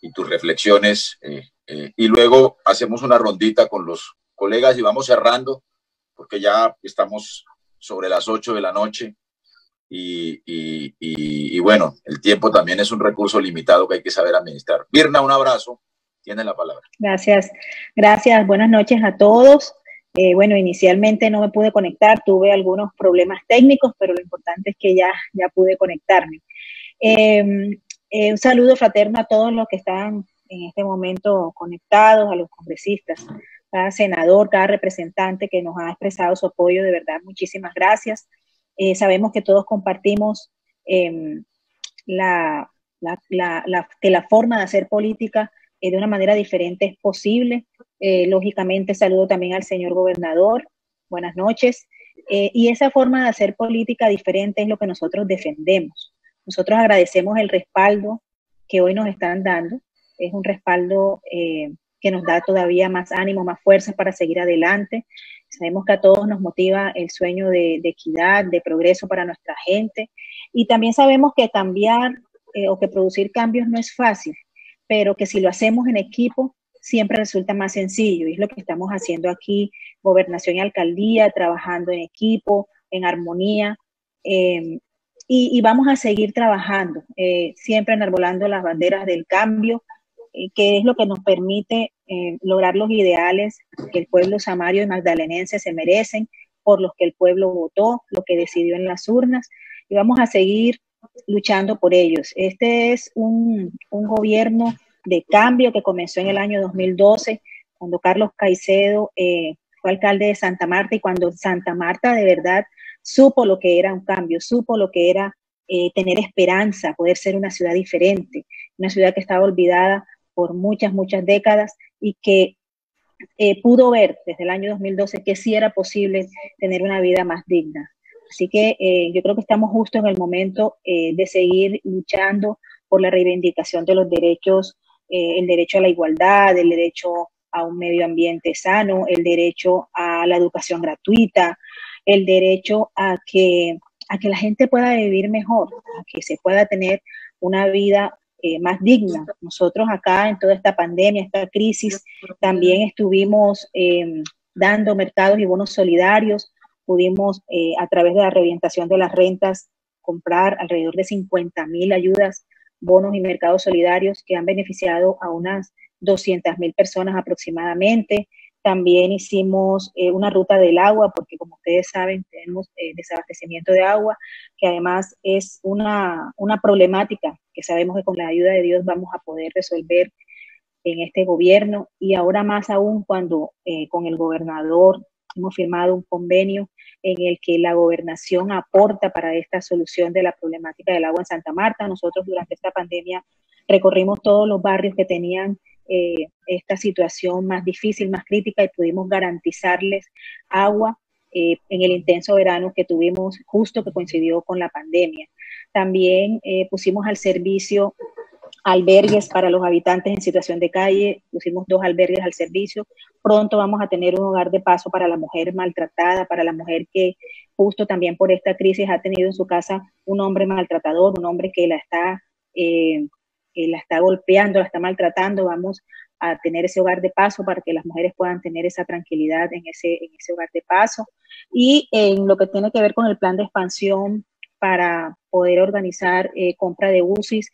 y tus reflexiones. Eh, eh, y luego hacemos una rondita con los colegas y vamos cerrando porque ya estamos sobre las 8 de la noche y, y, bueno, el tiempo también es un recurso limitado que hay que saber administrar. Virna, un abrazo. Tienes la palabra. Gracias, gracias. Buenas noches a todos. Eh, bueno, inicialmente no me pude conectar, tuve algunos problemas técnicos, pero lo importante es que ya, ya pude conectarme. Em, eh, un saludo fraterno a todos los que están en este momento conectados, a los congresistas, cada senador, cada representante que nos ha expresado su apoyo, de verdad, muchísimas gracias. Eh, sabemos que todos compartimos em, la, que la forma de hacer política eh, de una manera diferente es posible. Eh, lógicamente, saludo también al señor gobernador. Buenas noches. y esa forma de hacer política diferente es lo que nosotros defendemos. Nosotros agradecemos el respaldo que hoy nos están dando es un respaldo eh, que nos da todavía más ánimo, más fuerza para seguir adelante. Sabemos que a todos nos motiva el sueño de, equidad, de progreso para nuestra gente. Y también sabemos que cambiar eh, o que producir cambios no es fácil, pero que si lo hacemos en equipo, siempre resulta más sencillo. Y es lo que estamos haciendo aquí, gobernación y alcaldía, trabajando en equipo, en armonía. Em, y, vamos a seguir trabajando, eh, siempre enarbolando las banderas del cambio, que es lo que nos permite eh, lograr los ideales que el pueblo samario y magdalenense se merecen, por los que el pueblo votó, lo que decidió en las urnas, y vamos a seguir luchando por ellos. Este es un, un gobierno de cambio que comenzó en el año 2012, cuando Carlos Caicedo eh, fue alcalde de Santa Marta y cuando Santa Marta de verdad supo lo que era un cambio, supo lo que era tener esperanza, poder ser una ciudad diferente, una ciudad que estaba olvidada por muchas, muchas décadas y que eh, pudo ver desde el año 2012 que sí era posible tener una vida más digna. Así que eh, yo creo que estamos justo en el momento eh, de seguir luchando por la reivindicación de los derechos, el derecho a la igualdad, el derecho a un medio ambiente sano, el derecho a la educación gratuita, el derecho a que, a que la gente pueda vivir mejor, que se pueda tener una vida eh, más digna. Nosotros acá en toda esta pandemia, esta crisis, también estuvimos eh, dando mercados y bonos solidarios. Pudimos, eh, a través de la reorientación de las rentas, comprar alrededor de 50 mil ayudas, bonos y mercados solidarios que han beneficiado a unas 200 mil personas aproximadamente. También hicimos eh, una ruta del agua, porque como ustedes saben, tenemos eh, desabastecimiento de agua, que además es una, problemática que sabemos que con la ayuda de Dios vamos a poder resolver en este gobierno y ahora más aún cuando eh, con el gobernador hemos firmado un convenio en el que la gobernación aporta para esta solución de la problemática del agua en Santa Marta. Nosotros durante esta pandemia recorrimos todos los barrios que tenían eh, esta situación más difícil, más crítica y pudimos garantizarles agua eh, en el intenso verano que tuvimos justo que coincidió con la pandemia. También eh, pusimos al servicio albergues para los habitantes en situación de calle, pusimos dos albergues al servicio. Pronto vamos a tener un hogar de paso para la mujer maltratada, para la mujer que justo también por esta crisis ha tenido en su casa un hombre maltratador, un hombre que la está la está golpeando, la está maltratando, vamos a tener ese hogar de paso para que las mujeres puedan tener esa tranquilidad en ese, en ese hogar de paso. Y en lo que tiene que ver con el plan de expansión para poder organizar eh, compra de UCIs,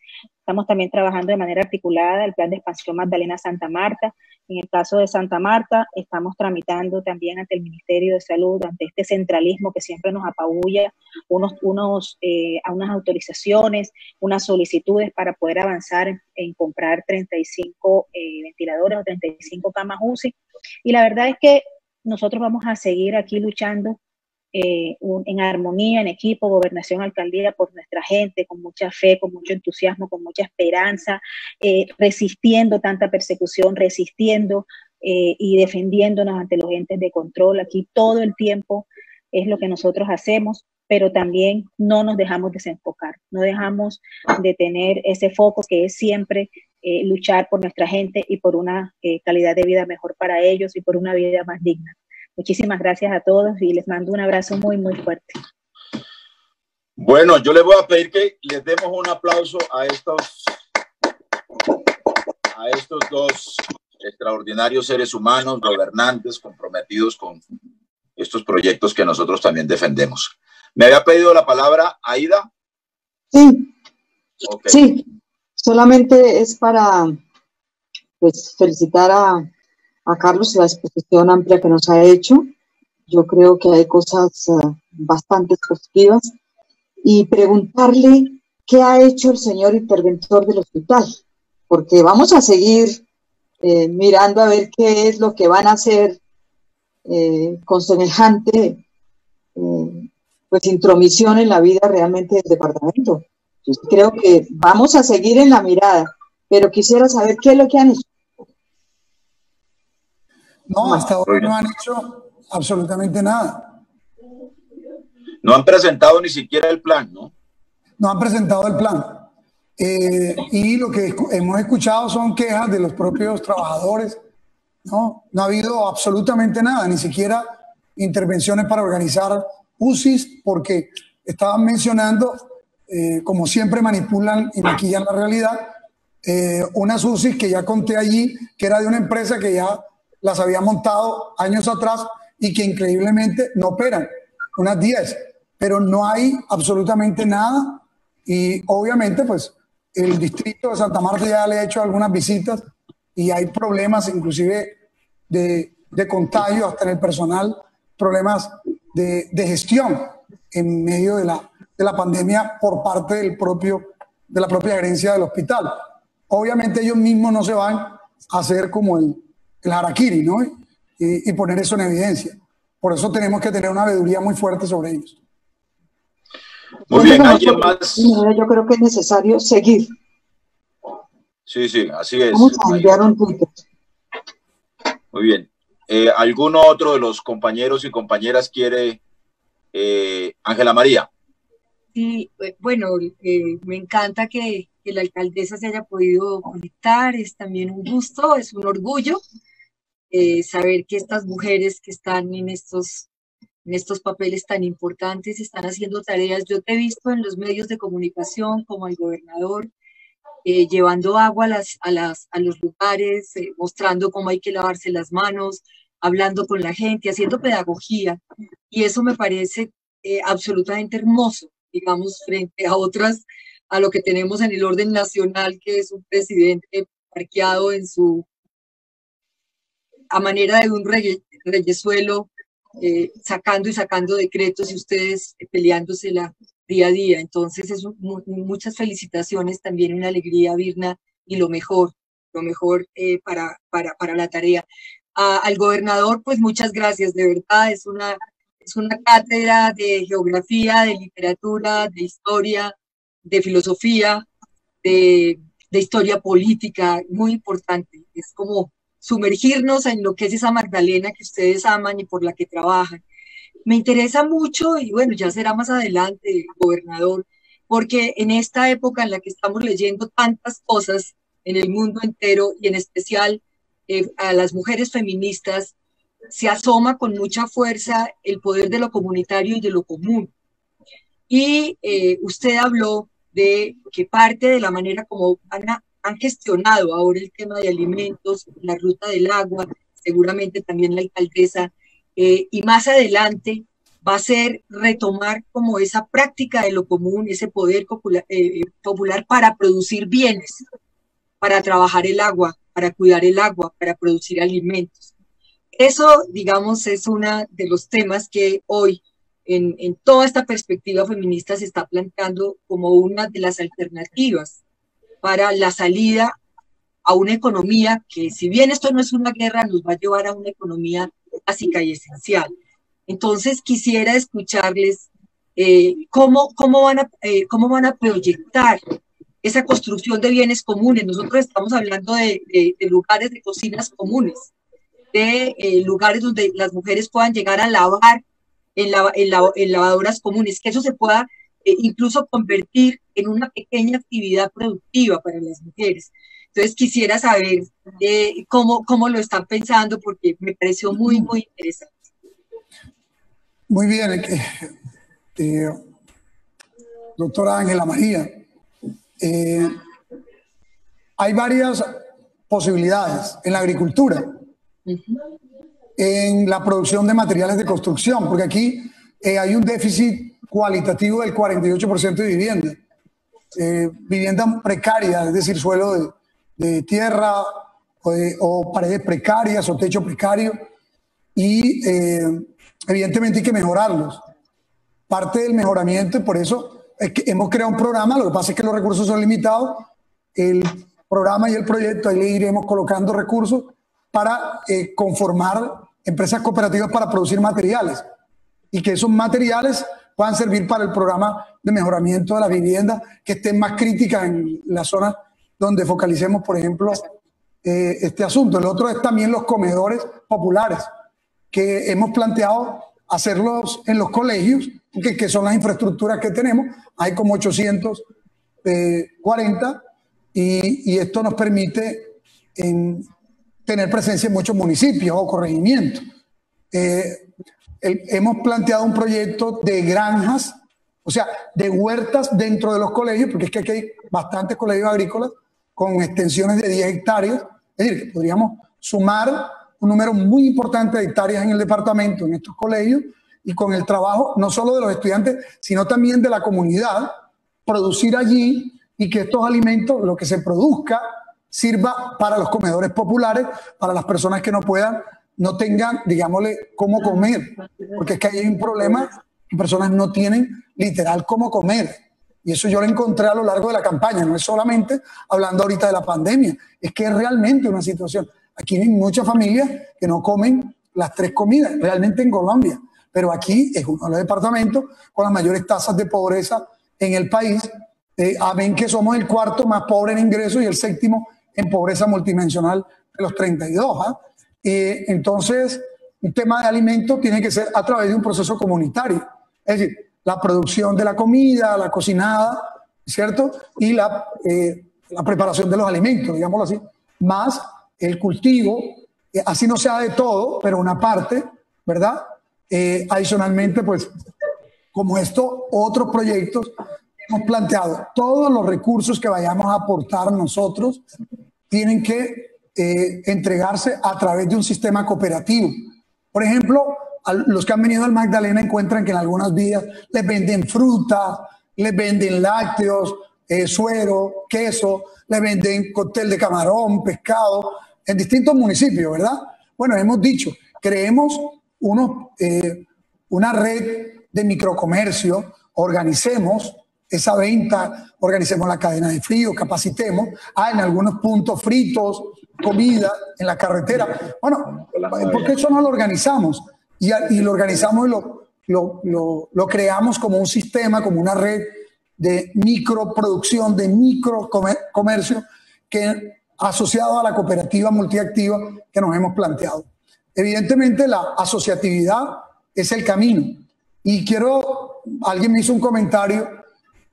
estamos también trabajando de manera articulada el plan de expansión Magdalena Santa Marta, en el caso de Santa Marta, estamos tramitando también ante el Ministerio de Salud, ante este centralismo que siempre nos apabulla, unos, unos, eh, a unas autorizaciones, unas solicitudes para poder avanzar en, comprar 35 eh, ventiladores o 35 camas UCI. Y la verdad es que nosotros vamos a seguir aquí luchando eh, en armonía, en equipo, gobernación, alcaldía, por nuestra gente, con mucha fe, con mucho entusiasmo, con mucha esperanza, eh, resistiendo tanta persecución, resistiendo eh, y defendiéndonos ante los entes de control. Aquí todo el tiempo es lo que nosotros hacemos, pero también no nos dejamos desenfocar, no dejamos de tener ese foco que es siempre luchar por nuestra gente y por una calidad de vida mejor para ellos y por una vida más digna. Muchísimas gracias a todos y les mando un abrazo muy, muy fuerte. Bueno, yo les voy a pedir que les demos un aplauso a estos, a estos dos extraordinarios seres humanos, gobernantes, comprometidos con estos proyectos que nosotros también defendemos. ¿Me había pedido la palabra Aida? Sí. Sí, solamente es para pues, felicitar a, a Carlos la exposición amplia que nos ha hecho. Yo creo que hay cosas eh, bastante positivas. Y preguntarle qué ha hecho el señor interventor del hospital, porque vamos a seguir eh, mirando a ver qué es lo que van a hacer eh, con semejante pues intromisión en la vida realmente del departamento. Yo creo que vamos a seguir en la mirada, pero quisiera saber qué es lo que han hecho. No, hasta ahora no han hecho absolutamente nada. No han presentado ni siquiera el plan, ¿no? No han presentado el plan. Eh, y lo que hemos escuchado son quejas de los propios trabajadores. No, no ha habido absolutamente nada, ni siquiera intervenciones para organizar UCIs, porque estaban mencionando, eh, como siempre manipulan y maquillan la realidad, eh, unas UCIs que ya conté allí, que era de una empresa que ya las había montado años atrás y que increíblemente no operan, unas 10, pero no hay absolutamente nada y obviamente pues el distrito de Santa Marta ya le ha hecho algunas visitas y hay problemas inclusive de, de contagio hasta en el personal, problemas de, de, gestión en medio de la, de la pandemia por parte del propio, de la propia gerencia del hospital. Obviamente ellos mismos no se van a hacer como el, el harakiri, ¿no? Y, y poner eso en evidencia. Por eso tenemos que tener una veeduría muy fuerte sobre ellos. Muy bien, ¿alguien más? Yo creo que es necesario seguir. Sí, sí, así es. Vamos a enviar un Twitter. Muy bien. Eh, ¿Alguno otro de los compañeros y compañeras quiere? Eh, Ángela María. Sí, eh, bueno, me encanta que, que, la alcaldesa se haya podido conectar, es también un gusto, es un orgullo saber que estas mujeres que están en estos en estos papeles tan importantes, están haciendo tareas. Yo te he visto en los medios de comunicación como el gobernador, eh, llevando agua a, las, a, las, a los lugares, eh, mostrando cómo hay que lavarse las manos, hablando con la gente, haciendo pedagogía. Y eso me parece eh, absolutamente hermoso, digamos, frente a otras, a lo que tenemos en el orden nacional, que es un presidente parqueado en su, a manera de un reyesuelo eh, sacando y sacando decretos y ustedes peleándosela día a día. Entonces, es muchas felicitaciones, también una alegría, Virna, y lo mejor, lo mejor eh, para, para, para, la tarea. al gobernador, pues muchas gracias, de verdad, es una, es una cátedra de geografía, de literatura, de historia, de filosofía, de, de historia política, muy importante. Es como sumergirnos en lo que es esa Magdalena que ustedes aman y por la que trabajan. Me interesa mucho, y bueno, ya será más adelante, gobernador, porque en esta época en la que estamos leyendo tantas cosas en el mundo entero y en especial eh, a las mujeres feministas, se asoma con mucha fuerza el poder de lo comunitario y de lo común. Y eh, usted habló de que parte de la manera como van a han gestionado ahora el tema de alimentos, la ruta del agua, seguramente también la alcaldesa, eh, y más adelante va a ser retomar como esa práctica de lo común, ese poder popular, eh, popular para producir bienes, para trabajar el agua, para cuidar el agua, para producir alimentos. Eso, digamos, es uno de los temas que hoy, en, en toda esta perspectiva feminista, se está planteando como una de las alternativas para la salida a una economía que, si bien esto no es una guerra, nos va a llevar a una economía básica y esencial. Entonces, quisiera escucharles eh, cómo, cómo, van a, eh, cómo van a proyectar esa construcción de bienes comunes. Nosotros estamos hablando de, lugares de cocinas comunes, de eh, lugares donde las mujeres puedan llegar a lavar en, en lavadoras comunes, que eso se pueda incluso convertir en una pequeña actividad productiva para las mujeres. Entonces quisiera saber eh, cómo, cómo lo están pensando porque me pareció muy, muy interesante. Muy bien, eh, eh, doctora Ángela María. hay varias posibilidades en la agricultura, en la producción de materiales de construcción, porque aquí hay un déficit cualitativo del 48% de vivienda. Eh, vivienda precaria, es decir, suelo de, tierra o, paredes precarias o techo precario. Y eh, evidentemente hay que mejorarlos. Parte del mejoramiento, y por eso es que hemos creado un programa, lo que pasa es que los recursos son limitados. El programa y el proyecto, ahí le iremos colocando recursos para eh, conformar empresas cooperativas para producir materiales y que esos materiales puedan servir para el programa de mejoramiento de la vivienda, que estén más críticas en la zona donde focalicemos, por ejemplo, eh, este asunto. El otro es también los comedores populares, que hemos planteado hacerlos en los colegios, que, son las infraestructuras que tenemos. Hay como 800 40 y, esto nos permite tener presencia en muchos municipios o corregimientos. Eh, hemos planteado un proyecto de granjas, o sea, de huertas dentro de los colegios, porque es que aquí hay bastantes colegios agrícolas con extensiones de 10 hectáreas, es decir, que podríamos sumar un número muy importante de hectáreas en el departamento, en estos colegios, y con el trabajo no solo de los estudiantes, sino también de la comunidad, producir allí y que estos alimentos, lo que se produzca, sirva para los comedores populares, para las personas que no puedan, no tengan, digámosle, cómo comer. Porque es que hay un problema que personas no tienen literal cómo comer. Y eso yo lo encontré a lo largo de la campaña, no es solamente hablando ahorita de la pandemia, es que es realmente una situación. Aquí hay muchas familias que no comen las tres comidas, realmente en Colombia, pero aquí es uno de los departamentos con las mayores tasas de pobreza en el país eh, amén que somos el cuarto más pobre en ingresos y el séptimo en pobreza multidimensional de los 32. ¿ah? Eh, entonces, un tema de alimentos tiene que ser a través de un proceso comunitario. Es decir, la producción de la comida, la cocinada, ¿cierto? Y la, eh, la preparación de los alimentos, digámoslo así, más el cultivo, así no sea de todo, pero una parte, ¿verdad? adicionalmente, pues, como esto, otros proyectos hemos planteado, todos los recursos que vayamos a aportar nosotros tienen que eh, entregarse a través de un sistema cooperativo. Por ejemplo, los que han venido al Magdalena encuentran que en algunas vías les venden fruta, les venden lácteos, eh, suero, queso, les venden cóctel de camarón, pescado, en distintos municipios, ¿verdad? Bueno, hemos dicho, creemos eh, una red de microcomercio, organicemos esa venta, organicemos la cadena de frío, capacitemos. Ah, en algunos puntos fritos, comida en la carretera. Bueno, porque eso no lo organizamos y, y lo organizamos y lo, lo, lo, creamos como un sistema, como una red de microproducción, de microcomercio, que asociado a la cooperativa multiactiva que nos hemos planteado. Evidentemente la asociatividad es el camino. Y quiero, alguien me hizo un comentario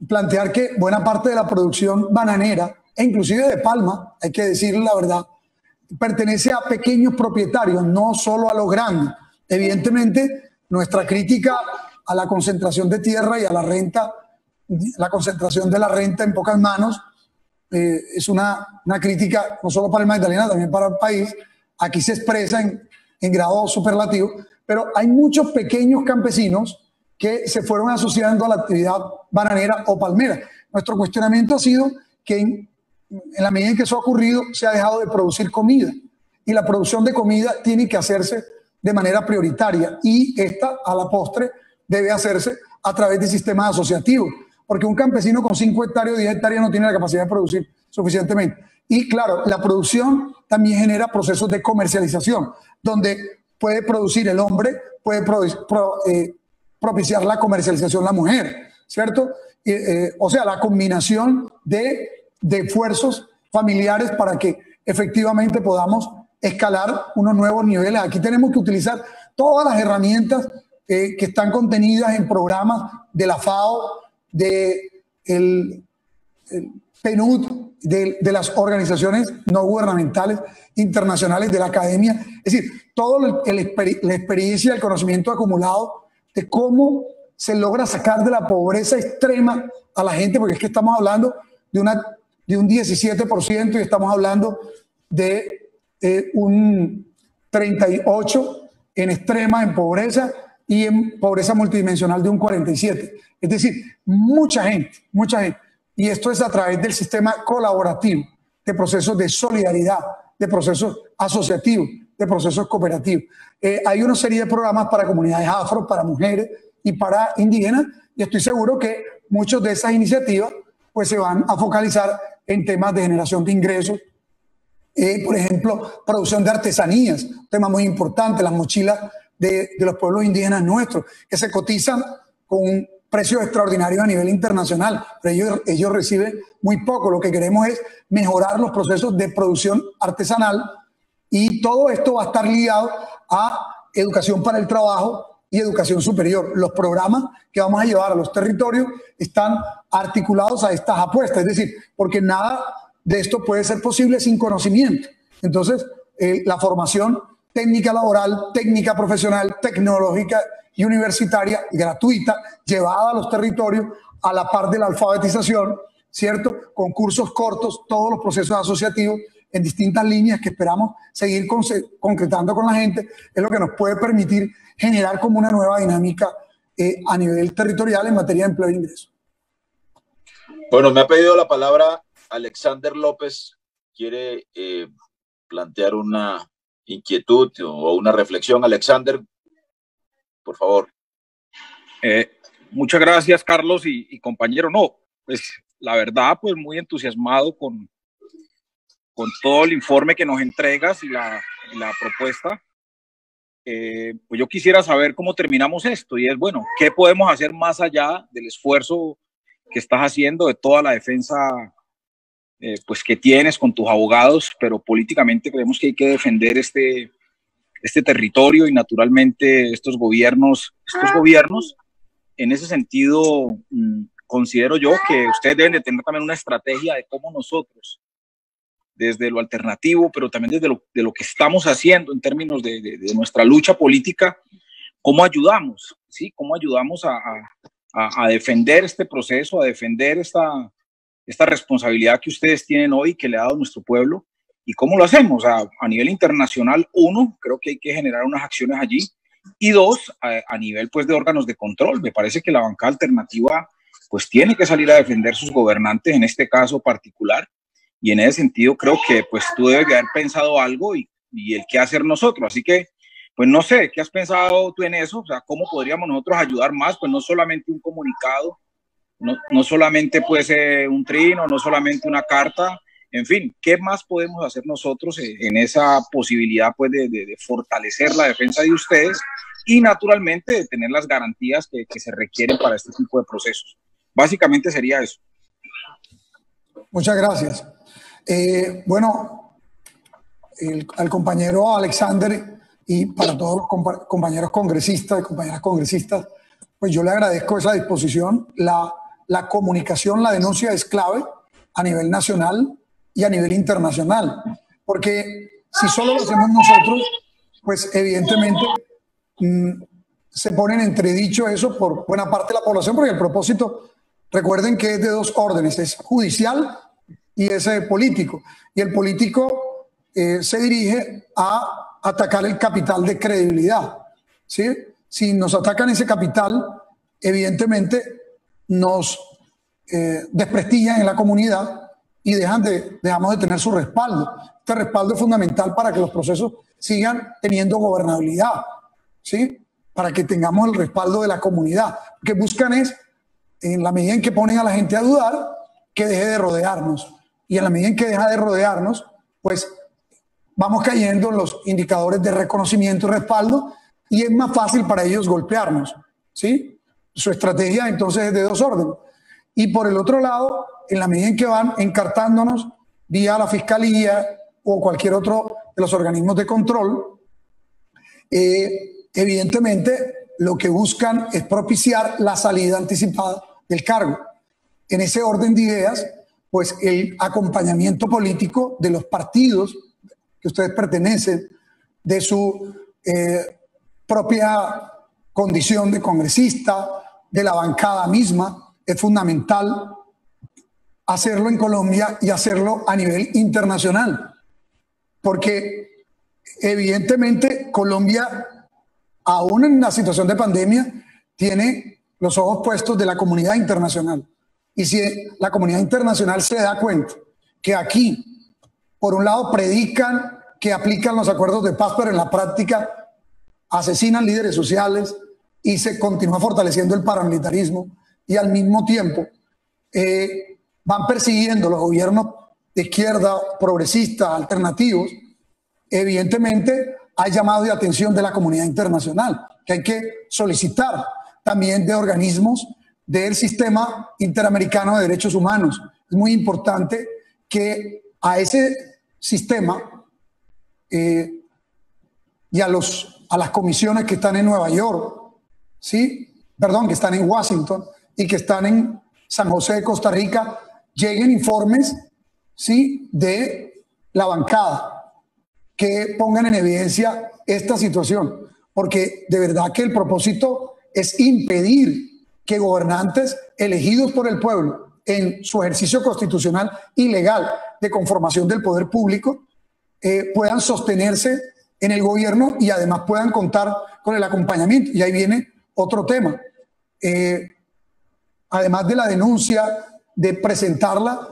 plantear que buena parte de la producción bananera, e inclusive de palma, hay que decir la verdad, pertenece a pequeños propietarios, no solo a los grandes. Evidentemente, nuestra crítica a la concentración de tierra y a la renta, la concentración de la renta en pocas manos, eh, es una, una, crítica no solo para el Magdalena, también para el país. Aquí se expresa en, en grado superlativo, pero hay muchos pequeños campesinos que se fueron asociando a la actividad bananera o palmera. Nuestro cuestionamiento ha sido que en, la medida en que eso ha ocurrido, se ha dejado de producir comida. Y la producción de comida tiene que hacerse de manera prioritaria. Y esta, a la postre, debe hacerse a través de sistemas asociativos. Porque un campesino con 5 hectáreas o 10 hectáreas no tiene la capacidad de producir suficientemente. Y claro, la producción también genera procesos de comercialización, donde puede producir el hombre, puede eh, propiciar la comercialización la mujer, ¿cierto? Eh, o sea, la combinación de, de esfuerzos familiares para que efectivamente podamos escalar unos nuevos niveles. Aquí tenemos que utilizar todas las herramientas eh, que están contenidas en programas de la FAO, de el, PNUD, de, de, las organizaciones no gubernamentales internacionales, de la academia. Es decir, toda la experiencia el conocimiento acumulado de cómo se logra sacar de la pobreza extrema a la gente, porque es que estamos hablando de, una, de un 17% y estamos hablando de eh, un 38% en extrema, en pobreza, y en pobreza multidimensional de un 47%. Es decir, mucha gente, mucha gente. Y esto es a través del sistema colaborativo, de procesos de solidaridad, de procesos asociativos, de procesos cooperativos. Eh, hay una serie de programas para comunidades afro, para mujeres y para indígenas, y estoy seguro que muchas de esas iniciativas pues, se van a focalizar en temas de generación de ingresos, eh, por ejemplo, producción de artesanías, tema muy importante, las mochilas de, de los pueblos indígenas nuestros, que se cotizan con un precio extraordinario a nivel internacional, pero ellos, ellos reciben muy poco. Lo que queremos es mejorar los procesos de producción artesanal y todo esto va a estar ligado a educación para el trabajo y educación superior. Los programas que vamos a llevar a los territorios están articulados a estas apuestas, es decir, porque nada de esto puede ser posible sin conocimiento. Entonces, eh, la formación técnica laboral, técnica profesional, tecnológica y universitaria gratuita, llevada a los territorios a la par de la alfabetización, ¿cierto? Con cursos cortos, todos los procesos asociativos en distintas líneas que esperamos seguir concretando con la gente, es lo que nos puede permitir generar como una nueva dinámica eh, a nivel territorial en materia de empleo e ingreso. Bueno, me ha pedido la palabra Alexander López. Quiere eh, plantear una inquietud o una reflexión. Alexander, por favor. Eh, muchas gracias, Carlos y, compañero. No, pues la verdad, pues muy entusiasmado con, con todo el informe que nos entregas y la, la propuesta. Eh, pues yo quisiera saber cómo terminamos esto y es, bueno, ¿qué podemos hacer más allá del esfuerzo que estás haciendo de toda la defensa eh, pues que tienes con tus abogados, pero políticamente creemos que hay que defender este, este territorio y naturalmente estos gobiernos, estos ah. gobiernos, en ese sentido, mm, considero yo que ustedes deben de tener también una estrategia de cómo nosotros desde lo alternativo, pero también desde lo, de lo que estamos haciendo en términos de, de, nuestra lucha política, cómo ayudamos, ¿sí? Cómo ayudamos a, a, defender este proceso, a defender esta, esta responsabilidad que ustedes tienen hoy, que le ha dado nuestro pueblo, y cómo lo hacemos. A, a nivel internacional, uno, creo que hay que generar unas acciones allí, y dos, a, nivel pues de órganos de control. Me parece que la banca alternativa pues tiene que salir a defender sus gobernantes en este caso particular y en ese sentido creo que pues tú debes haber pensado algo y, y el qué hacer nosotros. Así que, pues no sé, ¿qué has pensado tú en eso? O sea, ¿cómo podríamos nosotros ayudar más? Pues no solamente un comunicado, no, no solamente pues eh, un trino, no solamente una carta, en fin, ¿qué más podemos hacer nosotros en esa posibilidad pues de, de, fortalecer la defensa de ustedes y naturalmente de tener las garantías que se requieren para este tipo de procesos? Básicamente sería eso. Muchas gracias. Eh, bueno, al compañero Alexander y para todos los compañeros congresistas y compañeras congresistas, pues yo le agradezco esa disposición. La, la comunicación, la denuncia es clave a nivel nacional y a nivel internacional, porque si solo lo hacemos nosotros, pues evidentemente mm, se pone en entredicho eso por buena parte de la población, porque el propósito, recuerden que es de dos órdenes, es judicial y ese político. Y el político eh, se dirige a atacar el capital de credibilidad. ¿sí? Si nos atacan ese capital, evidentemente nos eh, desprestigian en la comunidad y dejan de, dejamos de tener su respaldo. Este respaldo es fundamental para que los procesos sigan teniendo gobernabilidad, ¿sí? para que tengamos el respaldo de la comunidad. Lo que buscan es, en la medida en que ponen a la gente a dudar, que deje de rodearnos y en la medida en que deja de rodearnos, pues vamos cayendo en los indicadores de reconocimiento y respaldo y es más fácil para ellos golpearnos, ¿sí? Su estrategia entonces es de dos órdenes. Y por el otro lado, en la medida en que van encartándonos vía la fiscalía o cualquier otro de los organismos de control, eh, evidentemente lo que buscan es propiciar la salida anticipada del cargo. En ese orden de ideas, pues el acompañamiento político de los partidos que ustedes pertenecen, de su eh, propia condición de congresista, de la bancada misma, es fundamental hacerlo en Colombia y hacerlo a nivel internacional, porque evidentemente Colombia, aún en la situación de pandemia, tiene los ojos puestos de la comunidad internacional. Y si la comunidad internacional se da cuenta que aquí, por un lado, predican que aplican los acuerdos de paz, pero en la práctica asesinan líderes sociales y se continúa fortaleciendo el paramilitarismo y al mismo tiempo eh, van persiguiendo los gobiernos de izquierda, progresistas, alternativos, evidentemente hay llamado de atención de la comunidad internacional, que hay que solicitar también de organismos del sistema interamericano de derechos humanos. Es muy importante que a ese sistema eh, y a, los, a las comisiones que están en Nueva York ¿sí? Perdón, que están en Washington y que están en San José de Costa Rica, lleguen informes, ¿sí? De la bancada que pongan en evidencia esta situación, porque de verdad que el propósito es impedir que gobernantes elegidos por el pueblo en su ejercicio constitucional y legal de conformación del poder público eh, puedan sostenerse en el gobierno y además puedan contar con el acompañamiento. Y ahí viene otro tema. Eh, además de la denuncia, de presentarla,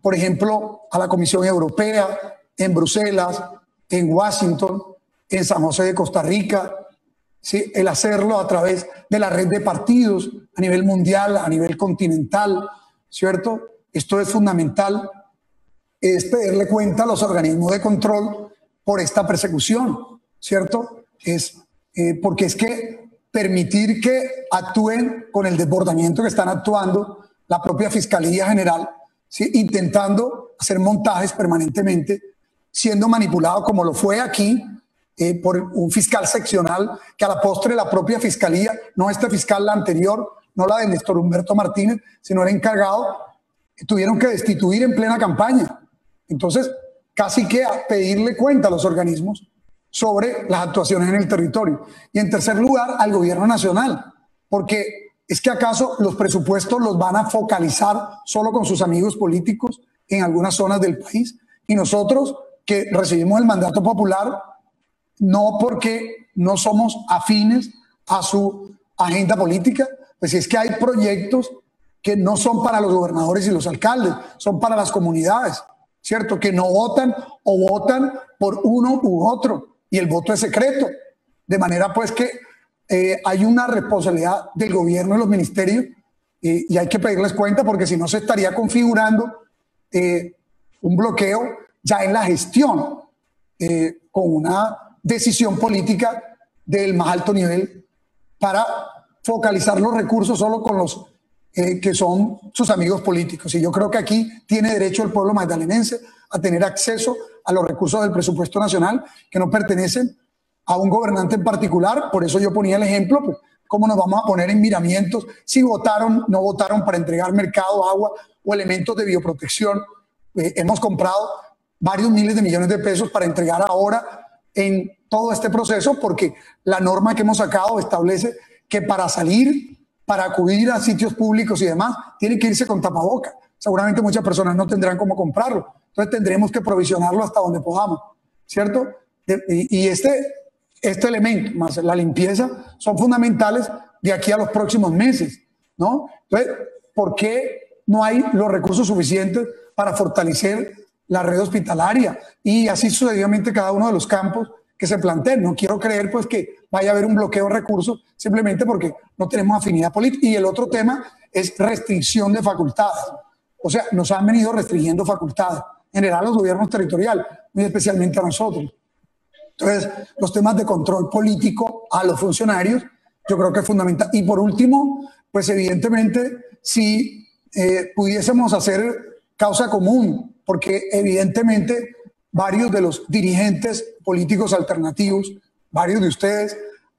por ejemplo, a la Comisión Europea, en Bruselas, en Washington, en San José de Costa Rica, ¿sí? el hacerlo a través de la red de partidos a nivel mundial, a nivel continental, ¿cierto? Esto es fundamental, es pedirle cuenta a los organismos de control por esta persecución, ¿cierto? Es eh, porque es que permitir que actúen con el desbordamiento que están actuando la propia Fiscalía General, intentando hacer montajes permanentemente, siendo manipulado como lo fue aquí eh, por un fiscal seccional, que a la postre la propia Fiscalía, no este fiscal, la anterior, no la de Néstor Humberto Martínez, sino el encargado, tuvieron que destituir en plena campaña. Entonces, casi que pedirle cuenta a los organismos sobre las actuaciones en el territorio. Y en tercer lugar, al gobierno nacional, porque es que acaso los presupuestos los van a focalizar solo con sus amigos políticos en algunas zonas del país. Y nosotros que recibimos el mandato popular, no porque no somos afines a su agenda política, pues es que hay proyectos que no son para los gobernadores y los alcaldes, son para las comunidades. ¿cierto? Que no votan o votan por uno u otro y el voto es secreto. De manera pues que eh, hay una responsabilidad del gobierno y los ministerios eh, y hay que pedirles cuenta porque si no se estaría configurando eh, un bloqueo ya en la gestión con una decisión política del más alto nivel para focalizar los recursos solo con los eh, que son sus amigos políticos. Y yo creo que aquí tiene derecho el pueblo magdalenense a tener acceso a los recursos del presupuesto nacional que no pertenecen a un gobernante en particular. Por eso yo ponía el ejemplo, pues, cómo nos vamos a poner en miramientos si votaron, no votaron para entregar mercado, agua o elementos de bioprotección. Eh, hemos comprado varios miles de millones de pesos para entregar ahora en todo este proceso porque la norma que hemos sacado establece que para salir para acudir a sitios públicos y demás, tiene que irse con tapaboca. Seguramente muchas personas no tendrán cómo comprarlo. Entonces tendremos que provisionarlo hasta donde podamos, ¿cierto? Y este, este elemento, más la limpieza, son fundamentales de aquí a los próximos meses, ¿no? Entonces, ¿por qué no hay los recursos suficientes para fortalecer la red hospitalaria? Y así sucesivamente cada uno de los campos que se planteen. No quiero creer pues que vaya a haber un bloqueo de recursos simplemente porque no tenemos afinidad política. Y el otro tema es restricción de facultades. O sea, nos han venido restringiendo facultades, en general los gobiernos territoriales, muy especialmente a nosotros. Entonces, los temas de control político a los funcionarios, yo creo que es fundamental. Y por último, pues evidentemente, si eh, pudiésemos hacer causa común, porque evidentemente varios de los dirigentes políticos alternativos, varios de ustedes,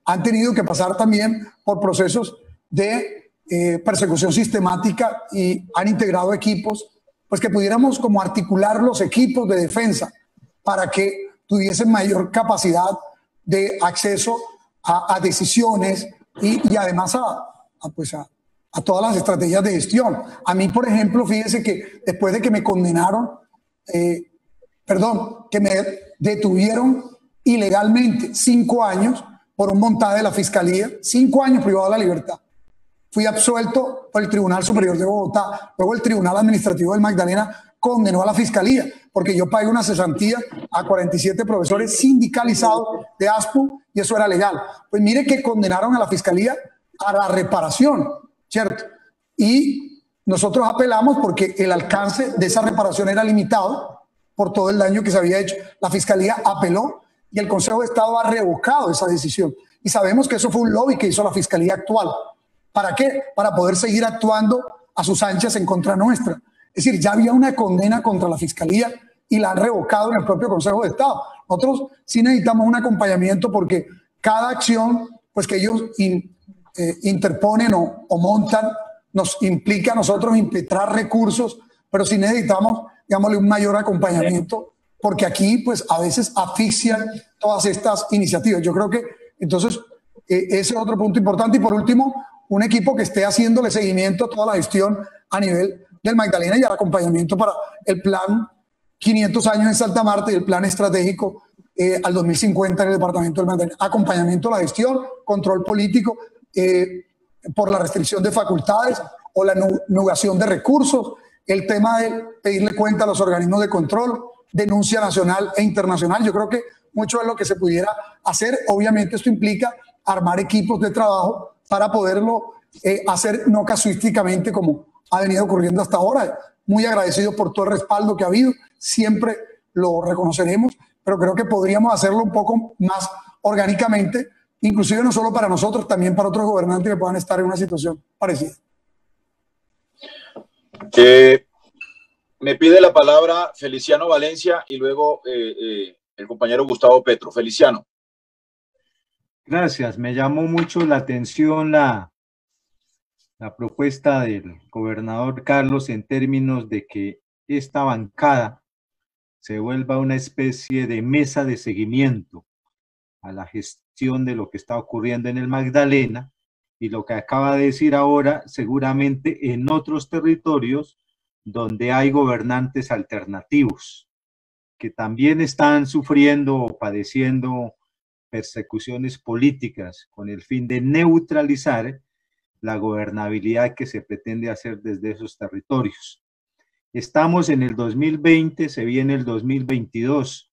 han tenido que pasar también por procesos de eh, persecución sistemática y han integrado equipos, pues que pudiéramos como articular los equipos de defensa para que tuviesen mayor capacidad de acceso a, decisiones y, además a, pues a, todas las estrategias de gestión. A mí, por ejemplo, fíjese que después de que me condenaron, eh, perdón, que me detuvieron ilegalmente cinco años por un montaje de la fiscalía, cinco años privado de la libertad. Fui absuelto por el Tribunal Superior de Bogotá, luego el Tribunal Administrativo del Magdalena condenó a la fiscalía porque yo pagué una cesantía a 47 profesores sindicalizados de ASPU y eso era legal. Pues mire que condenaron a la fiscalía a la reparación, ¿cierto? Y nosotros apelamos porque el alcance de esa reparación era limitado por todo el daño que se había hecho. La Fiscalía apeló y el Consejo de Estado ha revocado esa decisión. Y sabemos que eso fue un lobby que hizo la Fiscalía actual. ¿Para qué? Para poder seguir actuando a sus anchas en contra nuestra. Es decir, ya había una condena contra la Fiscalía y la han revocado en el propio Consejo de Estado. Nosotros sí necesitamos un acompañamiento porque cada acción, pues que ellos eh, interponen o, o, montan, nos implica a nosotros impetrar recursos, pero si necesitamos, digámosle, un mayor acompañamiento, porque aquí, pues, a veces asfixian todas estas iniciativas. Yo creo que, entonces, eh, ese es otro punto importante. Y por último, un equipo que esté haciéndole seguimiento a toda la gestión a nivel del Magdalena y el acompañamiento para el plan 500 años en Santa Marta y el plan estratégico eh, al 2050 en el departamento del Magdalena. Acompañamiento a la gestión, control político eh, por la restricción de facultades o la nugación de recursos, el tema de pedirle cuenta a los organismos de control, denuncia nacional e internacional. Yo creo que mucho de lo que se pudiera hacer. Obviamente esto implica armar equipos de trabajo para poderlo eh, hacer no casuísticamente como ha venido ocurriendo hasta ahora. Muy agradecido por todo el respaldo que ha habido. Siempre lo reconoceremos, pero creo que podríamos hacerlo un poco más orgánicamente, inclusive no solo para nosotros, también para otros gobernantes que puedan estar en una situación parecida. me pide la palabra Feliciano Valencia y luego eh, eh, el compañero Gustavo Petro. Feliciano. Gracias. Me llamó mucho la atención la, la propuesta del gobernador Carlos en términos de que esta bancada se vuelva una especie de mesa de seguimiento a la gestión de lo que está ocurriendo en el Magdalena y lo que acaba de decir ahora, seguramente en otros territorios donde hay gobernantes alternativos que también están sufriendo o padeciendo persecuciones políticas con el fin de neutralizar la gobernabilidad que se pretende hacer desde esos territorios. Estamos en el 2020, se viene el 2022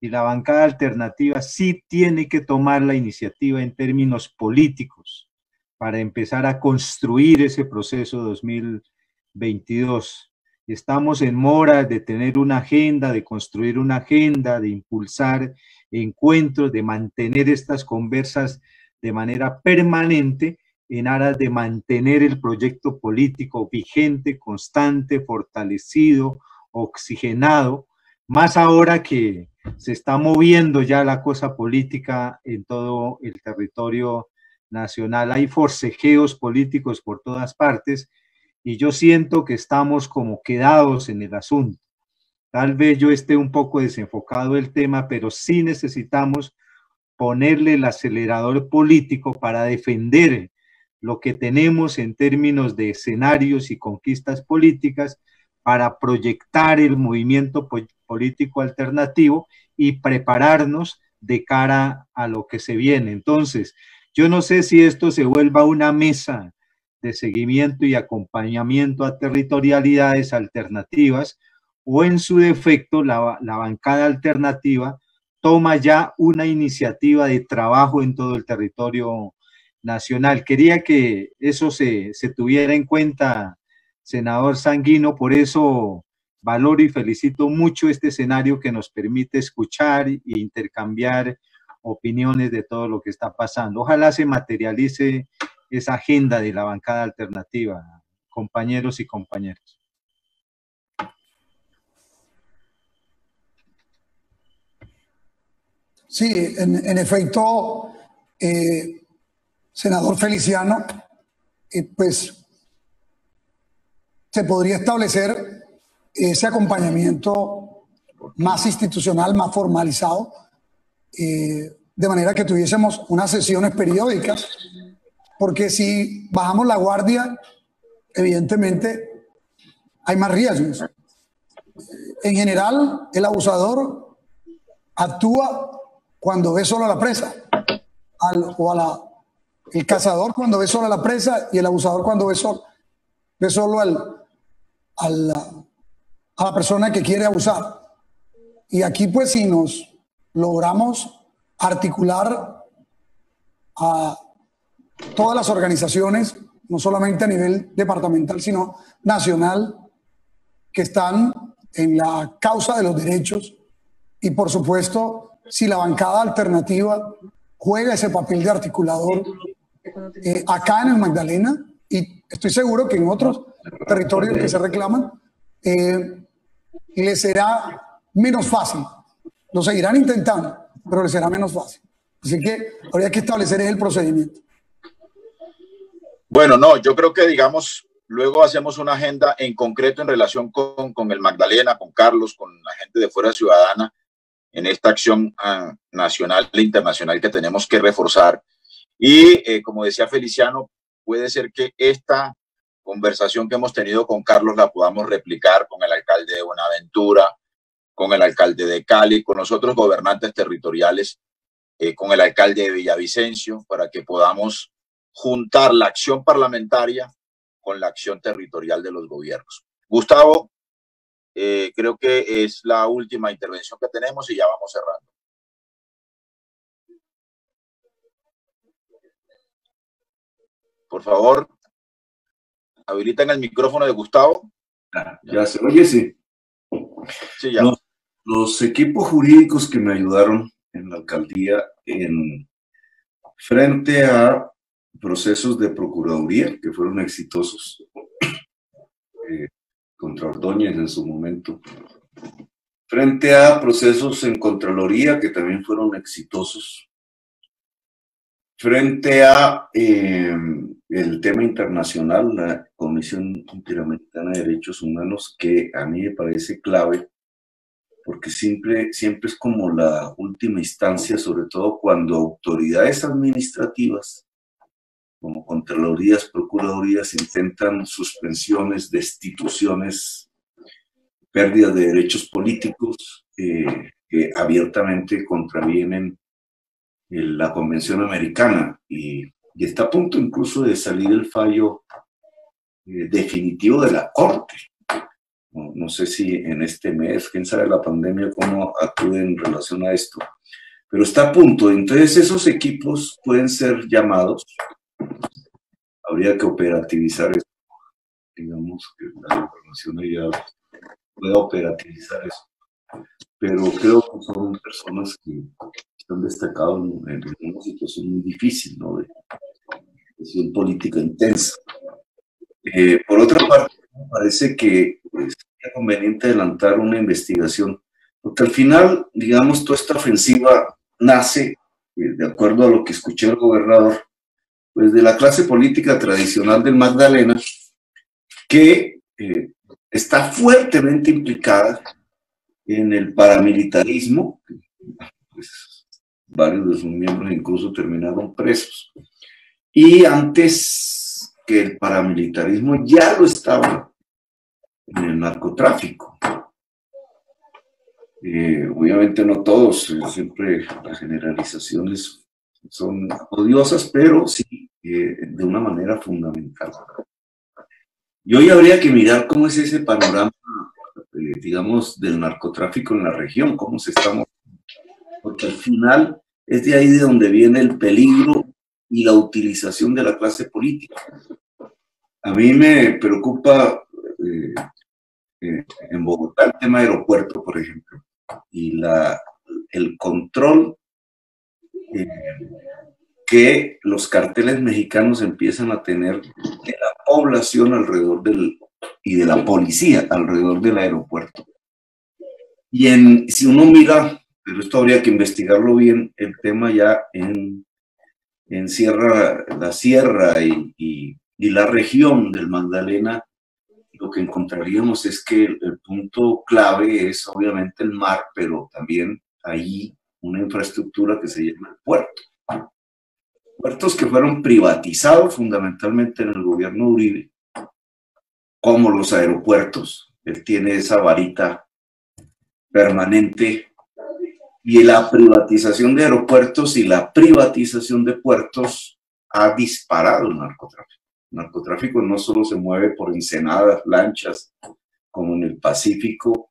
y la bancada alternativa sí tiene que tomar la iniciativa en términos políticos para empezar a construir ese proceso 2022. Estamos en mora de tener una agenda, de construir una agenda, de impulsar encuentros, de mantener estas conversas de manera permanente en aras de mantener el proyecto político vigente, constante, fortalecido, oxigenado, más ahora que se está moviendo ya la cosa política en todo el territorio nacional. Hay forcejeos políticos por todas partes y yo siento que estamos como quedados en el asunto. Tal vez yo esté un poco desenfocado del tema, pero sí necesitamos ponerle el acelerador político para defender lo que tenemos en términos de escenarios y conquistas políticas para proyectar el movimiento político alternativo y prepararnos de cara a lo que se viene. Entonces, yo no sé si esto se vuelva una mesa de seguimiento y acompañamiento a territorialidades alternativas o en su defecto la, bancada alternativa toma ya una iniciativa de trabajo en todo el territorio nacional. Quería que eso se, se tuviera en cuenta, senador Sanguino, por eso valoro y felicito mucho este escenario que nos permite escuchar e intercambiar opiniones de todo lo que está pasando. Ojalá se materialice esa agenda de la bancada alternativa, compañeros y compañeras. Sí, en, efecto, eh, senador Feliciano, eh, pues se podría establecer ese acompañamiento más institucional, más formalizado, eh, de manera que tuviésemos unas sesiones periódicas porque si bajamos la guardia, evidentemente hay más riesgos. En general, el abusador actúa cuando ve solo a la presa, o a la, el cazador cuando ve solo a la presa y el abusador cuando ve solo, ve solo al, al, a la persona que quiere abusar. Y aquí pues si nos logramos articular a todas las organizaciones, no solamente a nivel departamental, sino nacional, que están en la causa de los derechos y, por supuesto, si la bancada alternativa juega ese papel de articulador eh, acá en el Magdalena y estoy seguro que en otros territorios que se reclaman, eh, le será menos fácil. Lo seguirán intentando, pero le será menos fácil. Así que habría que establecer el procedimiento. Bueno, no, yo creo que digamos, luego hacemos una agenda en concreto en relación con, con el Magdalena, con Carlos, con la gente de Fuera Ciudadana, en esta acción uh, nacional e internacional que tenemos que reforzar. Y eh, como decía Feliciano, puede ser que esta conversación que hemos tenido con Carlos la podamos replicar con el alcalde de Buenaventura, con el alcalde de Cali, con los otros gobernantes territoriales, eh, con el alcalde de Villavicencio, para que podamos juntar la acción parlamentaria con la acción territorial de los gobiernos. Gustavo, eh, creo que es la última intervención que tenemos y ya vamos cerrando. Por favor, habilitan el micrófono de Gustavo. Ya, se oye, sí. Sí, ya. Los, los, equipos jurídicos que me ayudaron en la alcaldía en frente a procesos de procuraduría que fueron exitosos (clears throat) eh, contra Ordóñez en su momento, frente a procesos en Contraloría que también fueron exitosos, frente a eh, el tema internacional, la Comisión Interamericana de Derechos Humanos, que a mí me parece clave, porque siempre, siempre es como la última instancia, sobre todo cuando autoridades administrativas, como Contralorías, Procuradurías, intentan suspensiones, destituciones, pérdidas de derechos políticos eh, que abiertamente contravienen la Convención Americana y, está a punto incluso de salir el fallo eh, definitivo de la Corte. No, sé si en este mes, quién sabe la pandemia, cómo acude en relación a esto, pero está a punto. Entonces esos equipos pueden ser llamados. Habría que operativizar esto. Digamos que la información ya pueda operativizar eso. Pero creo que son personas que han destacado en, en, una situación muy difícil, ¿no? De situación política intensa. Eh, por otra parte, me parece que pues, sería conveniente adelantar una investigación, porque al final, digamos, toda esta ofensiva nace, eh, de acuerdo a lo que escuché el gobernador, pues de la clase política tradicional del Magdalena, que eh, está fuertemente implicada en el paramilitarismo, pues, varios de sus miembros incluso terminaron presos. Y antes que el paramilitarismo ya lo estaba en el narcotráfico. Eh, obviamente no todos, eh, siempre las generalizaciones son odiosas, pero sí eh, de una manera fundamental. Y hoy habría que mirar cómo es ese panorama, eh, digamos, del narcotráfico en la región, cómo se está porque al final es de ahí de donde viene el peligro y la utilización de la clase política. A mí me preocupa eh, eh, en Bogotá el tema aeropuerto, por ejemplo, y la, el control eh, que los carteles mexicanos empiezan a tener de la población alrededor del y de la policía alrededor del aeropuerto. Y si uno mira pero esto habría que investigarlo bien, el tema ya en, en Sierra, la Sierra y, y, la región del Magdalena, lo que encontraríamos es que el, punto clave es obviamente el mar, pero también ahí una infraestructura que se llama el puerto. Puertos que fueron privatizados fundamentalmente en el gobierno Uribe, como los aeropuertos. Él tiene esa varita permanente y la privatización de aeropuertos y la privatización de puertos ha disparado el narcotráfico. El narcotráfico no solo se mueve por ensenadas, lanchas, como en el Pacífico,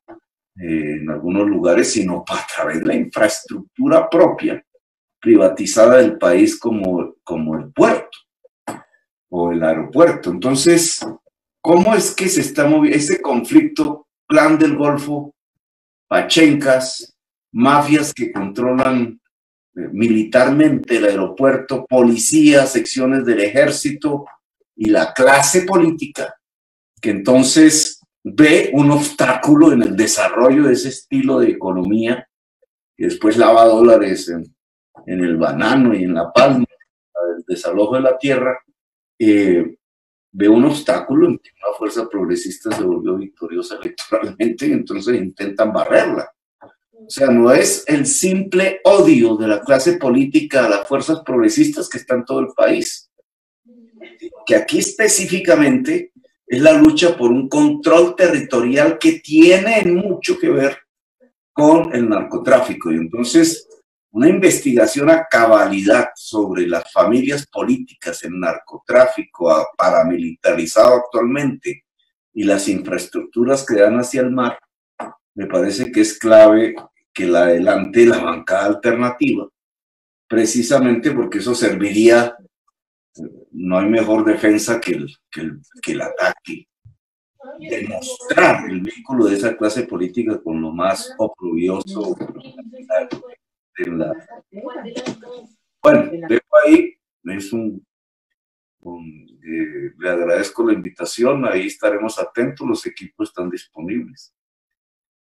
eh, en algunos lugares, sino (laughs) a través de la infraestructura propia privatizada del país como, como el puerto o el aeropuerto. Entonces, ¿cómo es que se está moviendo ese conflicto, plan del Golfo, Pachencas, mafias que controlan eh, militarmente el aeropuerto, policías, secciones del ejército y la clase política, que entonces ve un obstáculo en el desarrollo de ese estilo de economía y después lava dólares en, en el banano y en la palma, el desalojo de la tierra, eh, ve un obstáculo en que una fuerza progresista se volvió victoriosa (laughs) electoralmente y entonces intentan barrerla. O sea, no es el simple odio de la clase política a las fuerzas progresistas que está en todo el país. Que aquí específicamente es la lucha por un control territorial que tiene mucho que ver con el narcotráfico. Y entonces, una investigación a cabalidad sobre las familias políticas, el narcotráfico paramilitarizado actualmente y las infraestructuras que dan hacia el mar, me parece que es clave que la adelante la bancada alternativa, precisamente porque eso serviría, no hay mejor defensa que el, que el, que el ataque, demostrar el vínculo de esa clase política con lo más oprobioso Bueno, dejo ahí, es un, eh, le agradezco la invitación, ahí estaremos atentos, los equipos están disponibles.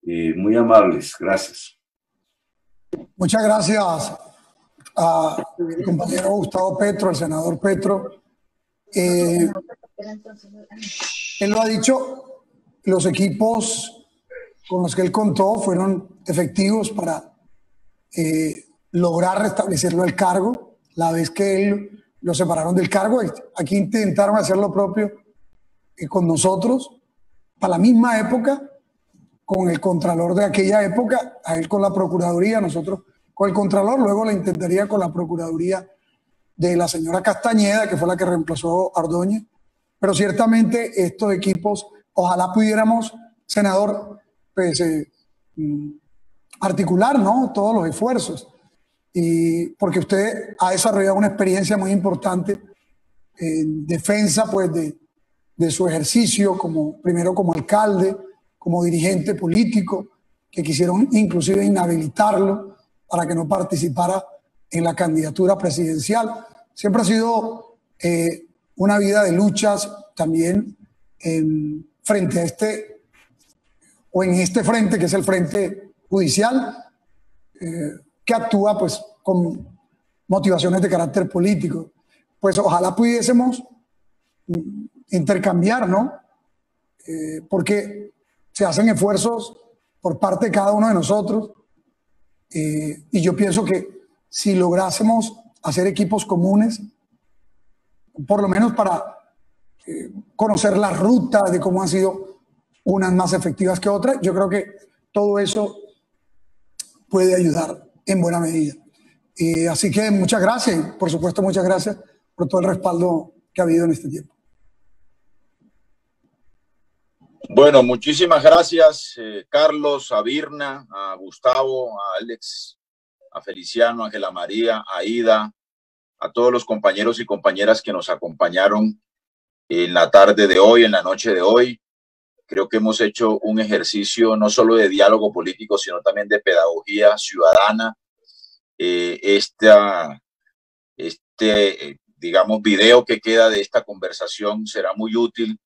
Eh, muy amables, gracias. Muchas gracias a mi compañero Gustavo Petro, al senador Petro. Eh, él lo ha dicho, los equipos con los que él contó fueron efectivos para eh, lograr restablecerlo al cargo, la vez que él lo separaron del cargo. Aquí intentaron hacer lo propio con nosotros, para la misma época, con el contralor de aquella época, a él con la Procuraduría, nosotros con el contralor, luego la intentaría con la Procuraduría de la señora Castañeda, que fue la que reemplazó a Ordóñez. Pero ciertamente estos equipos, ojalá pudiéramos, senador, pues, eh, mm, articular ¿no? todos los esfuerzos. Y porque usted ha desarrollado una experiencia muy importante en defensa pues, de, de su ejercicio, como, primero como alcalde, como dirigente político, que quisieron inclusive inhabilitarlo para que no participara en la candidatura presidencial. Siempre ha sido eh, una vida de luchas también en, frente a este, o en este frente, que es el frente judicial, eh, que actúa pues con motivaciones de carácter político. Pues ojalá pudiésemos intercambiar, ¿no? Eh, porque se hacen esfuerzos por parte de cada uno de nosotros eh, y yo pienso que si lográsemos hacer equipos comunes, por lo menos para eh, conocer la ruta de cómo han sido unas más efectivas que otras, yo creo que todo eso puede ayudar en buena medida. así que muchas gracias, por supuesto muchas gracias por todo el respaldo que ha habido en este tiempo. Bueno, muchísimas gracias, eh, Carlos, a Virna, a Gustavo, a Alex, a Feliciano, a Ángela María, a Ida, a todos los compañeros y compañeras que nos acompañaron en la tarde de hoy, en la noche de hoy. Creo que hemos hecho un ejercicio no solo de diálogo político, sino también de pedagogía ciudadana. Eh, esta, este, eh, digamos, video que queda de esta conversación será muy útil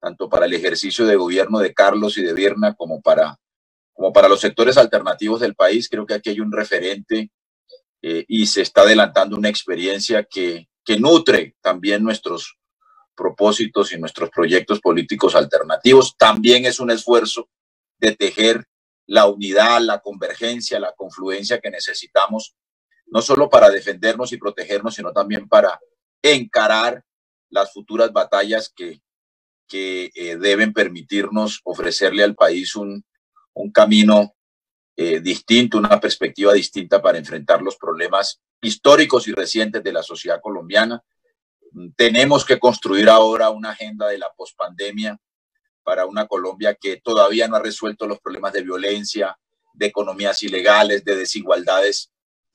tanto para el ejercicio de gobierno de Carlos y de Vierna como para, como para los sectores alternativos del país. Creo que aquí hay un referente eh, y se está adelantando una experiencia que, que nutre también nuestros propósitos y nuestros proyectos políticos alternativos. También es un esfuerzo de tejer la unidad, la convergencia, la confluencia que necesitamos, no solo para defendernos y protegernos, sino también para encarar las futuras batallas que, que eh, deben permitirnos ofrecerle al país un, un camino eh, distinto, una perspectiva distinta para enfrentar los problemas históricos y recientes de la sociedad colombiana. Tenemos que construir ahora una agenda de la pospandemia para una Colombia que todavía no ha resuelto los problemas de violencia, de economías ilegales, de desigualdades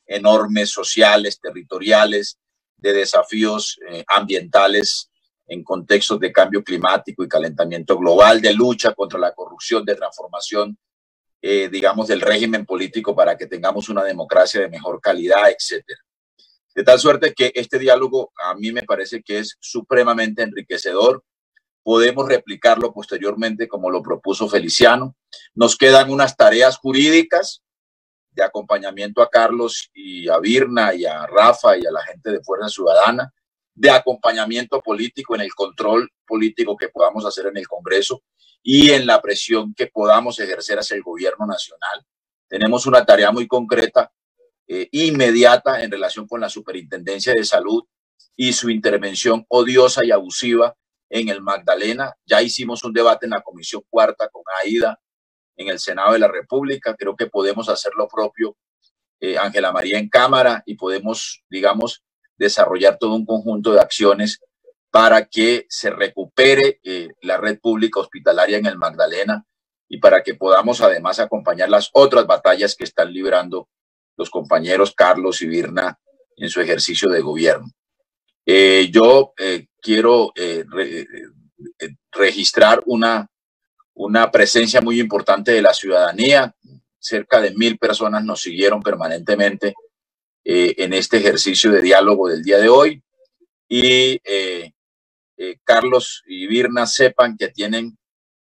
enormes sociales, territoriales, de desafíos eh, ambientales en contextos de cambio climático y calentamiento global, de lucha contra la corrupción, de transformación, eh, digamos, del régimen político para que tengamos una democracia de mejor calidad, etcétera. De tal suerte que este diálogo a mí me parece que es supremamente enriquecedor. Podemos replicarlo posteriormente como lo propuso Feliciano. Nos quedan unas tareas jurídicas de acompañamiento a Carlos y a Virna y a Rafa y a la gente de Fuerza Ciudadana de acompañamiento político, en el control político que podamos hacer en el Congreso y en la presión que podamos ejercer hacia el gobierno nacional. Tenemos una tarea muy concreta, eh, inmediata en relación con la Superintendencia de Salud y su intervención odiosa y abusiva en el Magdalena. Ya hicimos un debate en la Comisión Cuarta con AIDA en el Senado de la República. Creo que podemos hacer lo propio, eh, Ángela María, en Cámara y podemos, digamos, desarrollar todo un conjunto de acciones para que se recupere eh, la red pública hospitalaria en el Magdalena y para que podamos además acompañar las otras batallas que están librando los compañeros Carlos y Virna en su ejercicio de gobierno. Eh, yo eh, quiero registrar una, una presencia muy importante de la ciudadanía. Cerca de mil personas nos siguieron permanentemente eh, en este ejercicio de diálogo del día de hoy. Y eh, eh, Carlos y Virna sepan que tienen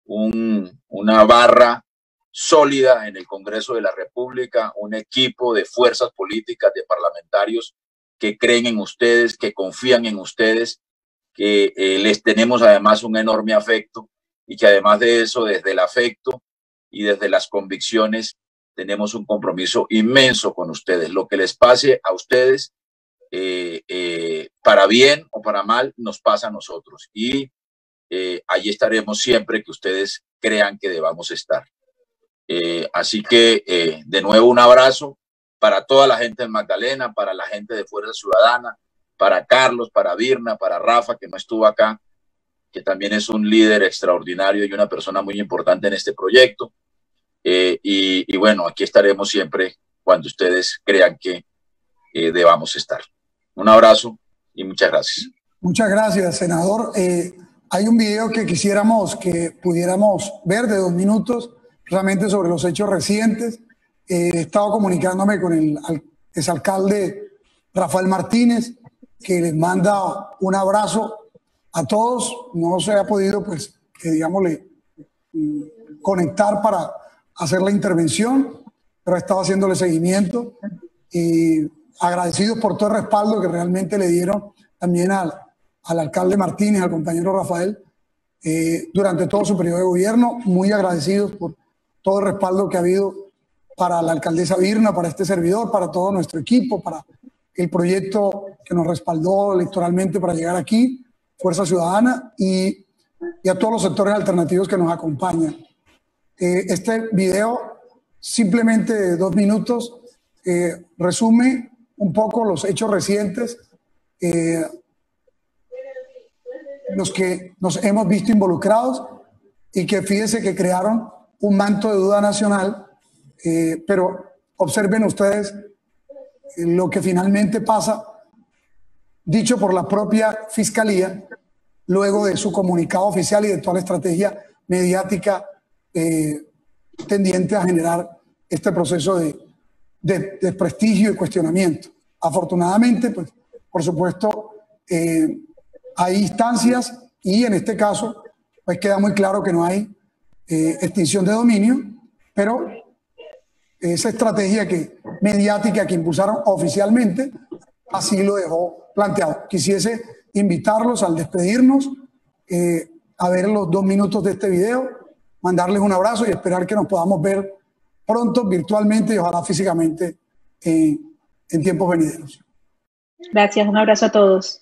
una barra sólida en el Congreso de la República, un equipo de fuerzas políticas, de parlamentarios que creen en ustedes, que confían en ustedes, que les tenemos además un enorme afecto y que además de eso, desde el afecto y desde las convicciones, tenemos un compromiso inmenso con ustedes. Lo que les pase a ustedes, eh, eh, para bien o para mal, nos pasa a nosotros. Y eh, allí estaremos siempre que ustedes crean que debamos estar. así que, de nuevo, un abrazo para toda la gente de Magdalena, para la gente de Fuerza Ciudadana, para Carlos, para Virna, para Rafa, que no estuvo acá, que también es un líder extraordinario y una persona muy importante en este proyecto eh, y, bueno, aquí estaremos siempre cuando ustedes crean que eh, debamos estar. Un abrazo y muchas gracias. Muchas gracias, senador. Eh, hay un video que quisiéramos que pudiéramos ver de dos minutos, realmente sobre los hechos recientes. he estado comunicándome con el exalcalde Rafael Martínez, que les manda un abrazo a todos. No se ha podido, pues, que mm, conectar para hacer la intervención, pero he estado haciéndole seguimiento y agradecidos por todo el respaldo que realmente le dieron también al, al alcalde Martínez, al compañero Rafael, eh, durante todo su periodo de gobierno, muy agradecidos por todo el respaldo que ha habido para la alcaldesa Virna, para este servidor, para todo nuestro equipo, para el proyecto que nos respaldó electoralmente para llegar aquí, Fuerza Ciudadana, y, y a todos los sectores alternativos que nos acompañan. Eh, este video, simplemente de dos minutos, eh, resume un poco los hechos recientes, eh, los que nos hemos visto involucrados y que fíjense que crearon un manto de duda nacional, pero observen ustedes lo que finalmente pasa, dicho por la propia Fiscalía, luego de su comunicado oficial y de toda la estrategia mediática eh, tendiente a generar este proceso de, de, prestigio y cuestionamiento. Afortunadamente, pues, por supuesto, eh, hay instancias y en este caso, pues queda muy claro que no hay eh, extinción de dominio, pero esa estrategia que, mediática que impulsaron oficialmente, así lo dejó planteado. Quisiese invitarlos al despedirnos a ver los dos minutos de este video mandarles un abrazo y esperar que nos podamos ver pronto virtualmente y ojalá físicamente en, en tiempos venideros. Gracias, un abrazo a todos.